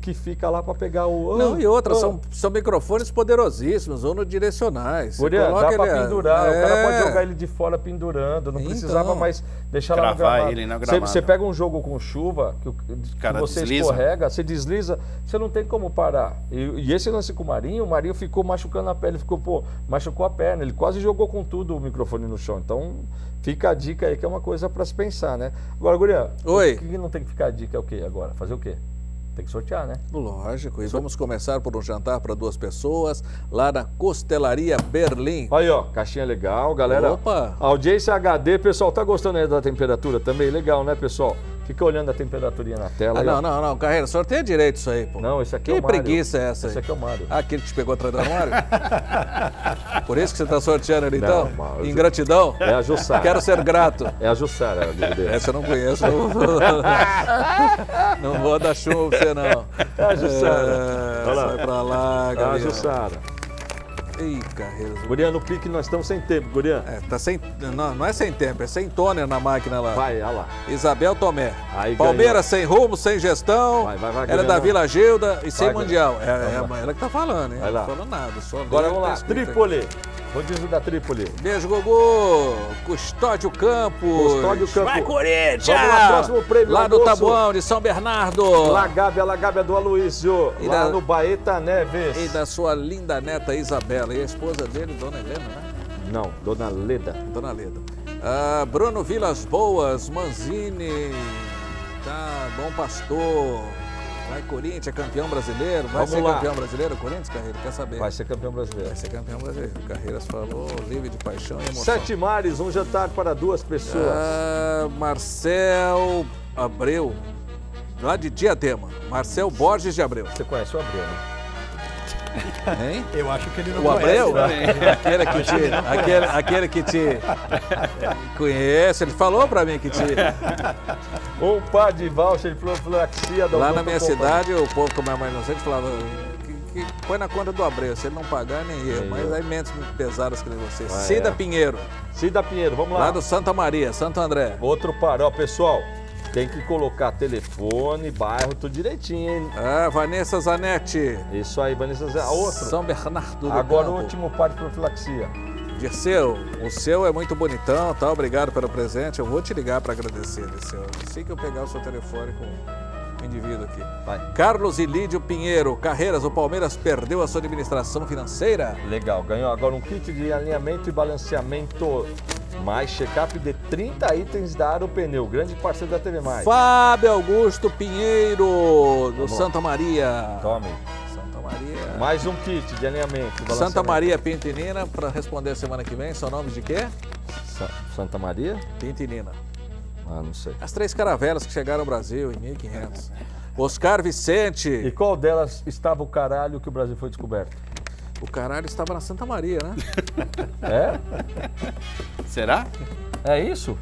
que fica lá para pegar o... Não, e outra, Ah, são, são microfones poderosíssimos, unidirecionais. Você Gurian, dá ele- pendurar, o cara pode É. jogar ele de fora pendurando, não Então. precisava mais deixar lá no gramado. ele no Você- gramado. Você pega um jogo com chuva, que, o- que cara você desliza. escorrega, você desliza, você não tem como parar. E, e esse lance com o Marinho, o Marinho ficou machucando a pele, ficou, pô, machucou a perna, ele quase jogou com tudo o microfone no chão. Então, fica a dica aí que é uma coisa para se pensar, né? Agora, Gurian, Oi. o que não tem que ficar a dica é o quê agora? Fazer o quê? Tem que sortear, né? Lógico, e vamos começar por um jantar para duas pessoas lá na Costelaria Berlim. Aí, ó, caixinha legal, galera. Opa! Audiência HD, pessoal, tá gostando aí da temperatura também? Legal, né, pessoal? Fica olhando a temperaturinha na tela. Ah, aí, ó. não, não, não, Carreira, sorteia direito isso aí, pô. Não, esse aqui é Que o Mário. preguiça é essa aí? Esse aqui é o Mário. Ah, aquele que te pegou atrás do armário? Por isso que você está sorteando ele, então? Não, Mauro, Ingratidão? É a Jussara. Quero ser grato. É a Jussara, a dele. Essa eu não conheço. Não, não vou dar chuva pra você, não. É a Jussara. É, Olha lá. sai pra lá, É a galera. Jussara. Ih, Carreira. Gurian, no pique nós estamos sem tempo, Gurian. É, tá sem, não, não é sem tempo, é sem tôner na máquina lá. Vai, olha lá. Isabel Tomé. Aí Palmeiras sem rumo, sem gestão. Vai, vai, vai, ela é da. Vila Gilda e sem Vai, Mundial. É, é ela que tá falando, hein? Vai lá. Não falando nada. Só Agora vamos lá. tá Trípoli. Rodízio da Trípoli. Beijo, Gogô. Custódio Campos. Custódio Campos. Vai, Corinthians! Vamos lá, próximo prêmio, Lá do almoço. Tabuão, de São Bernardo. Lagábia, Lagábia do Aloysio. E lá da- no Baeta Neves. E da sua linda neta Isabela. E a esposa dele, Dona Helena, né? Não, Dona Leda. Dona Leda. Ah, Bruno Vilas Boas, Manzini. Tá, Bom Pastor. Vai, Corinthians, é campeão brasileiro. Vai Vamos ser lá. campeão brasileiro, Corinthians, Carreira? Quer saber? Vai ser campeão brasileiro. Vai ser campeão brasileiro. Carreiras falou, livre de paixão e emoção. Sete mares, um jantar para duas pessoas. Ah, Marcel Abreu, lá de Diadema. Marcel Borges de Abreu. Você conhece o Abreu, né? Hein? Eu acho que ele não O Abreu? conhece, né? Aquele que te. Aquele, aquele que te. Conhece, ele falou pra mim que te. Um par de voucher de profilaxia da Lá na minha cidade, o povo, como é mais inocente, falava: "Que- que põe na conta do Abreu. Se ele não pagar, nem eu. Mas aí menos pesadas que você. Ah, Cida é. Pinheiro, Cida Pinheiro, vamos lá. lá do Santa Maria, Santo André. Outro par, ó, pessoal. Tem que colocar telefone, bairro, tudo direitinho, hein? Ah, Vanessa Zanetti, Isso aí, Vanessa outra. São Bernardo do Agora o Campo. último par de profilaxia. Dirceu, o seu é muito bonitão, tá? Obrigado pelo presente. Eu vou te ligar para agradecer, Dirceu. Assim que eu pegar o seu telefone com o indivíduo aqui. Vai. Carlos Ilídio Pinheiro, Carreiras, o Palmeiras perdeu a sua administração financeira? Legal, ganhou agora um kit de alinhamento e balanceamento mais check-up de 30 itens da Aro Pneu, grande parceiro da TV Mais. Fábio Augusto Pinheiro, do Vamos lá. Santa Maria. Tome. Santa Maria. Mais um kit de alinhamento Santa. Maria Pintinina, para responder semana que vem. Seu nome de quê? Sa- Santa Maria? Pintinina. Ah, não sei. As três caravelas que chegaram ao Brasil em 1500. Oscar E Vicente. qual delas estava o caralho que o Brasil foi descoberto? O caralho estava na Santa Maria, né? É? Será? É isso?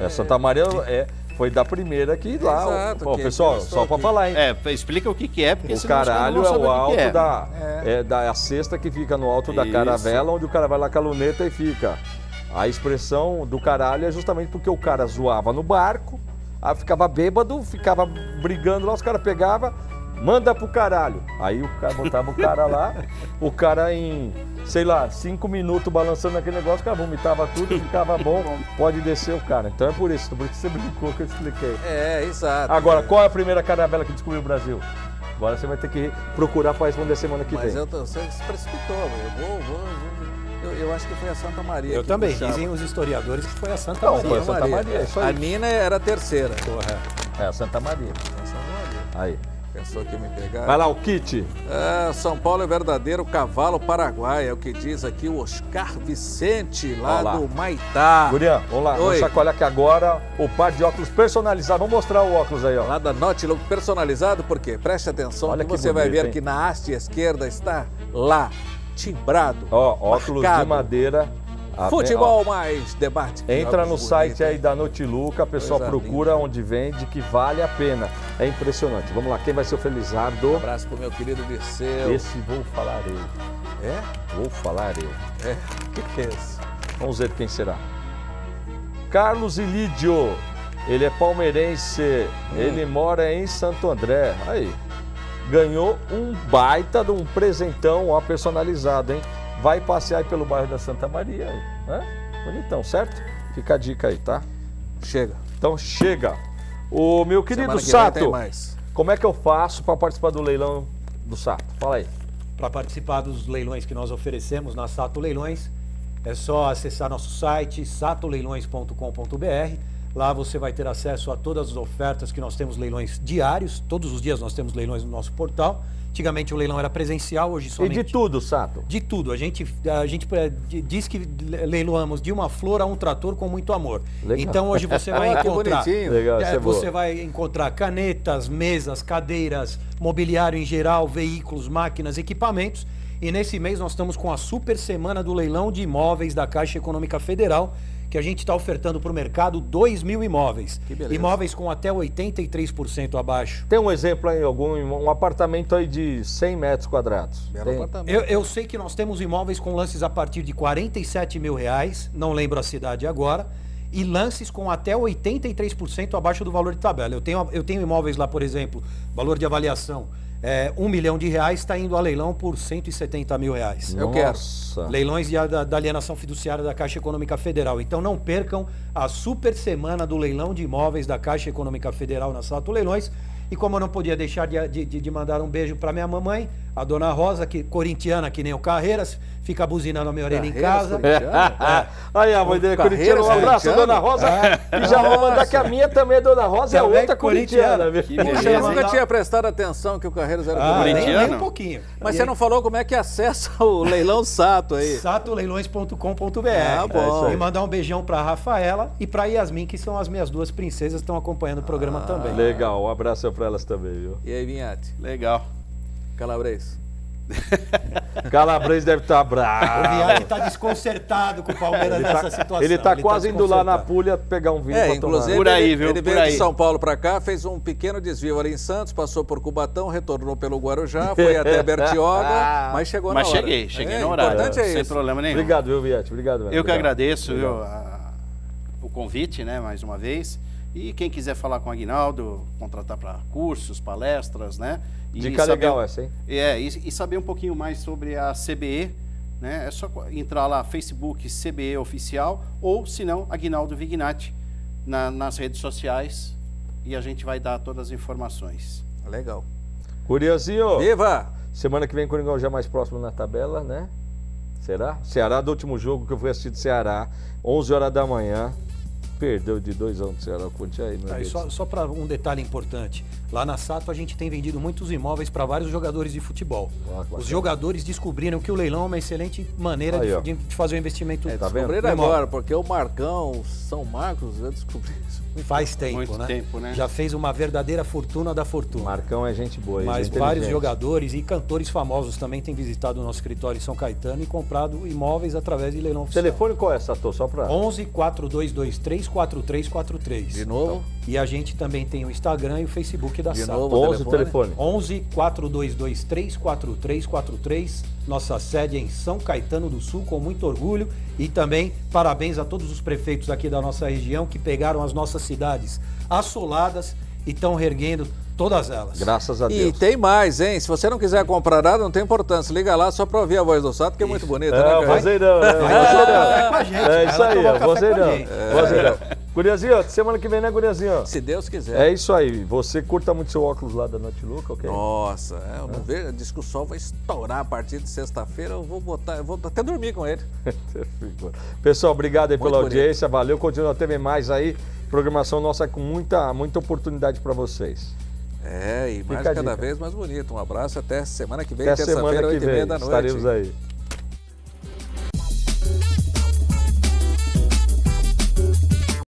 É, Santa Maria é, foi da primeira que lá. Exato, que pessoal, só para falar, hein? É, explica o que, que é, porque O caralho não é o alto que é. da, é. da é a cesta que fica no alto da Isso. caravela, onde o cara vai lá com a luneta e fica. A expressão do caralho é justamente porque o cara zoava no barco, aí ficava bêbado, ficava brigando lá, os caras pegavam, manda pro caralho. Aí o cara botava o cara lá, o cara em, sei lá, cinco minutos balançando aquele negócio, o cara vomitava tudo, ficava bom, pode descer o cara. Então é por isso, por isso você brincou que eu expliquei. É, exato. Agora, qual é a primeira caravela que descobriu o Brasil? Agora você vai ter que procurar para responder semana que Mas vem. eu tô, você se precipitou, eu vou, vou, vou. Eu, eu acho que foi a Santa Maria. Eu que também. puxava. Dizem os historiadores que foi a Santa Não, Maria. foi a Santa Maria, isso aí. A Nina era a terceira. É, Santa Maria. Santa Maria. Aí. Pensou que me pegar? Vai lá, o kit. É, São Paulo é verdadeiro cavalo paraguai, é o que diz aqui o Oscar Vicente, lá, lá. do Maitá. Gurian, vamos lá. Vamos chacoalhar aqui agora o par de óculos personalizados. Vamos mostrar o óculos aí, ó. Lá da Nautilus personalizado, por quê? Preste atenção Olha que que você vai bonito, ver hein? que na haste esquerda está lá, timbrado. Ó, óculos marcado. de madeira. Futebol mais debate. Entra no Jogos site aí da Notiluca, pessoal Coisa procura onde vende que vale a pena. É impressionante. Vamos lá, quem vai ser o Felizardo? Um abraço pro meu querido Dirceu. Esse vou falar eu. É? Vou falar eu. É. O que, que é esse? Vamos ver quem será. Carlos Ilídio. Ele é palmeirense. Hum. Ele mora em Santo André. Aí. Ganhou um baita de um presentão ó, personalizado, hein? Vai passear aí pelo bairro da Santa Maria. Né? Bonitão, certo? Fica a dica aí, tá? Chega. Então chega. O meu querido que Sato, mais. como é que eu faço para participar do leilão do Sato? Fala aí. Para participar dos leilões que nós oferecemos na Sato Leilões, é só acessar nosso site satoleilões.com.br. Lá você vai ter acesso a todas as ofertas que nós temos leilões diários. Todos os dias nós temos leilões no nosso portal. Antigamente o leilão era presencial, hoje E somente de tudo, Sato. de tudo. A gente, a gente eh, di- diz que leiloamos de uma flor a um trator com muito amor. Legal. Então hoje você vai que encontrar. bonitinho. Legal, É, você vai encontrar canetas, mesas, cadeiras, mobiliário em geral, veículos, máquinas, equipamentos. E nesse mês nós estamos com a super semana do leilão de imóveis da Caixa Econômica Federal, que a gente está ofertando para o mercado 2 mil imóveis. Que beleza. Imóveis com até 83% abaixo. Tem um exemplo aí, algum um apartamento aí de 100 metros quadrados. Belo Tem? apartamento. Eu, eu sei que nós temos imóveis com lances a partir de 47 mil reais, não lembro a cidade agora, e lances com até 83% abaixo do valor de tabela. Eu tenho, eu tenho imóveis lá, por exemplo, valor de avaliação, é, 1 milhão de reais está indo a leilão por 170 mil reais. Eu quero. Nossa. Leilões de- da, da alienação fiduciária da Caixa Econômica Federal. Então não percam a super semana do leilão de imóveis da Caixa Econômica Federal na Sato Leilões. E como eu não podia deixar de, de- de- de mandar um beijo para minha mamãe, a dona Rosa, que corintiana que nem o Carreiras, fica buzinando a minha orelha em Carreiras, casa. corintiana? Aí a mãe dele é corintiana, um Carreiras, abraço, dona Rosa. E já vou mandar que a minha também é dona Rosa, é Também outra corintiana. corintiana. Eu nunca tinha prestado atenção que o Carreiros era Ah, nem, corintiano. nem um pouquinho. Mas E você aí, não falou como é que acessa o leilão Sato aí. satoleilões.com.br. Ah, bom. É. E mandar um beijão para Rafaela e para Yasmin, que são as minhas duas princesas, que estão acompanhando o programa também. Legal, um abraço pra elas também, viu? E aí, Vinhate? Legal. Calabres. Calabres deve estar bravo. O Viagem está desconcertado com o Palmeiras Ele nessa tá, situação. ele tá quase indo lá na. Pulha pegar um vinho É, inclusive tomar. Por aí, ele, viu? ele Por veio de aí. São Paulo para cá, fez um pequeno desvio ali em Santos, passou por Cubatão, retornou pelo Guarujá, foi até Bertioga, mas chegou Mas na hora. cheguei, cheguei é, no horário. importante é sem isso. problema nenhum. Obrigado, viu, Viete? Obrigado, velho. Eu que Obrigado. agradeço viu, a- o convite, né, mais uma vez. E quem quiser falar com o Aguinaldo, contratar para cursos, palestras, né? E Dica saber- legal essa, hein? É, e, e saber um pouquinho mais sobre a CBE, né? É só entrar lá, Facebook CBE Oficial, ou se não, Aguinaldo Vignati, na- nas redes sociais, e a gente vai dar todas as informações. Legal. Curiazinho, Viva! semana que vem Coringão já mais próximo na tabela, né? Será? Ceará do último jogo que eu fui assistir de Ceará, 11 horas da manhã. Perdeu de 2 a 1 um do Ceará. Conte aí, meu Tá, Deus. só só para um detalhe importante. Lá na Sato a gente tem vendido muitos imóveis para vários jogadores de futebol. Ah. Os jogadores descobriram que o leilão é uma excelente maneira Aí, de, de- fazer um investimento. É, Tá vendo? agora, porque o Marcão, São Marcos, eu descobri isso. Faz tempo, Muito né? tempo, né? Já fez uma verdadeira fortuna da fortuna. Marcão é gente boa. é Mas vários jogadores e cantores famosos também têm visitado o nosso escritório em São Caetano e comprado imóveis através de leilão O oficial. telefone qual é, Sator? Só pra... 11 4223 4343. De novo? E a gente também tem o Instagram e o Facebook da De novo o 11 o telefone. 11 4223 4343. Nossa sede é em São Caetano do Sul, com muito orgulho. E também parabéns a todos os prefeitos aqui da nossa região que pegaram as nossas cidades assoladas e estão reerguendo todas elas. Graças a E Deus. tem mais, hein? Se você não quiser comprar nada, não tem importância. Liga lá só pra ouvir a voz do Sato, que é muito bonita, É, né, né? O Vai tomar café com a vozeirão. gente, É vai isso aí, tomar ó, café com a. Guriazinho, semana que vem, né, Guriazinho? Se Deus quiser. É isso aí. Você curta muito seu óculos lá da Noite Louca, ok? Nossa, é, eu não vejo. Diz que o sol vai estourar a partir de sexta-feira. Eu vou botar, eu vou até dormir com ele. Pessoal, obrigado aí Muito pela bonito. audiência. Valeu. Continua tendo mais aí. Programação nossa com muita, muita oportunidade para vocês. É, e mais a cada vez mais bonito. Um abraço até semana que vem, Até semana terça-feira, que 8 e meia vem. da noite. Estaremos aí.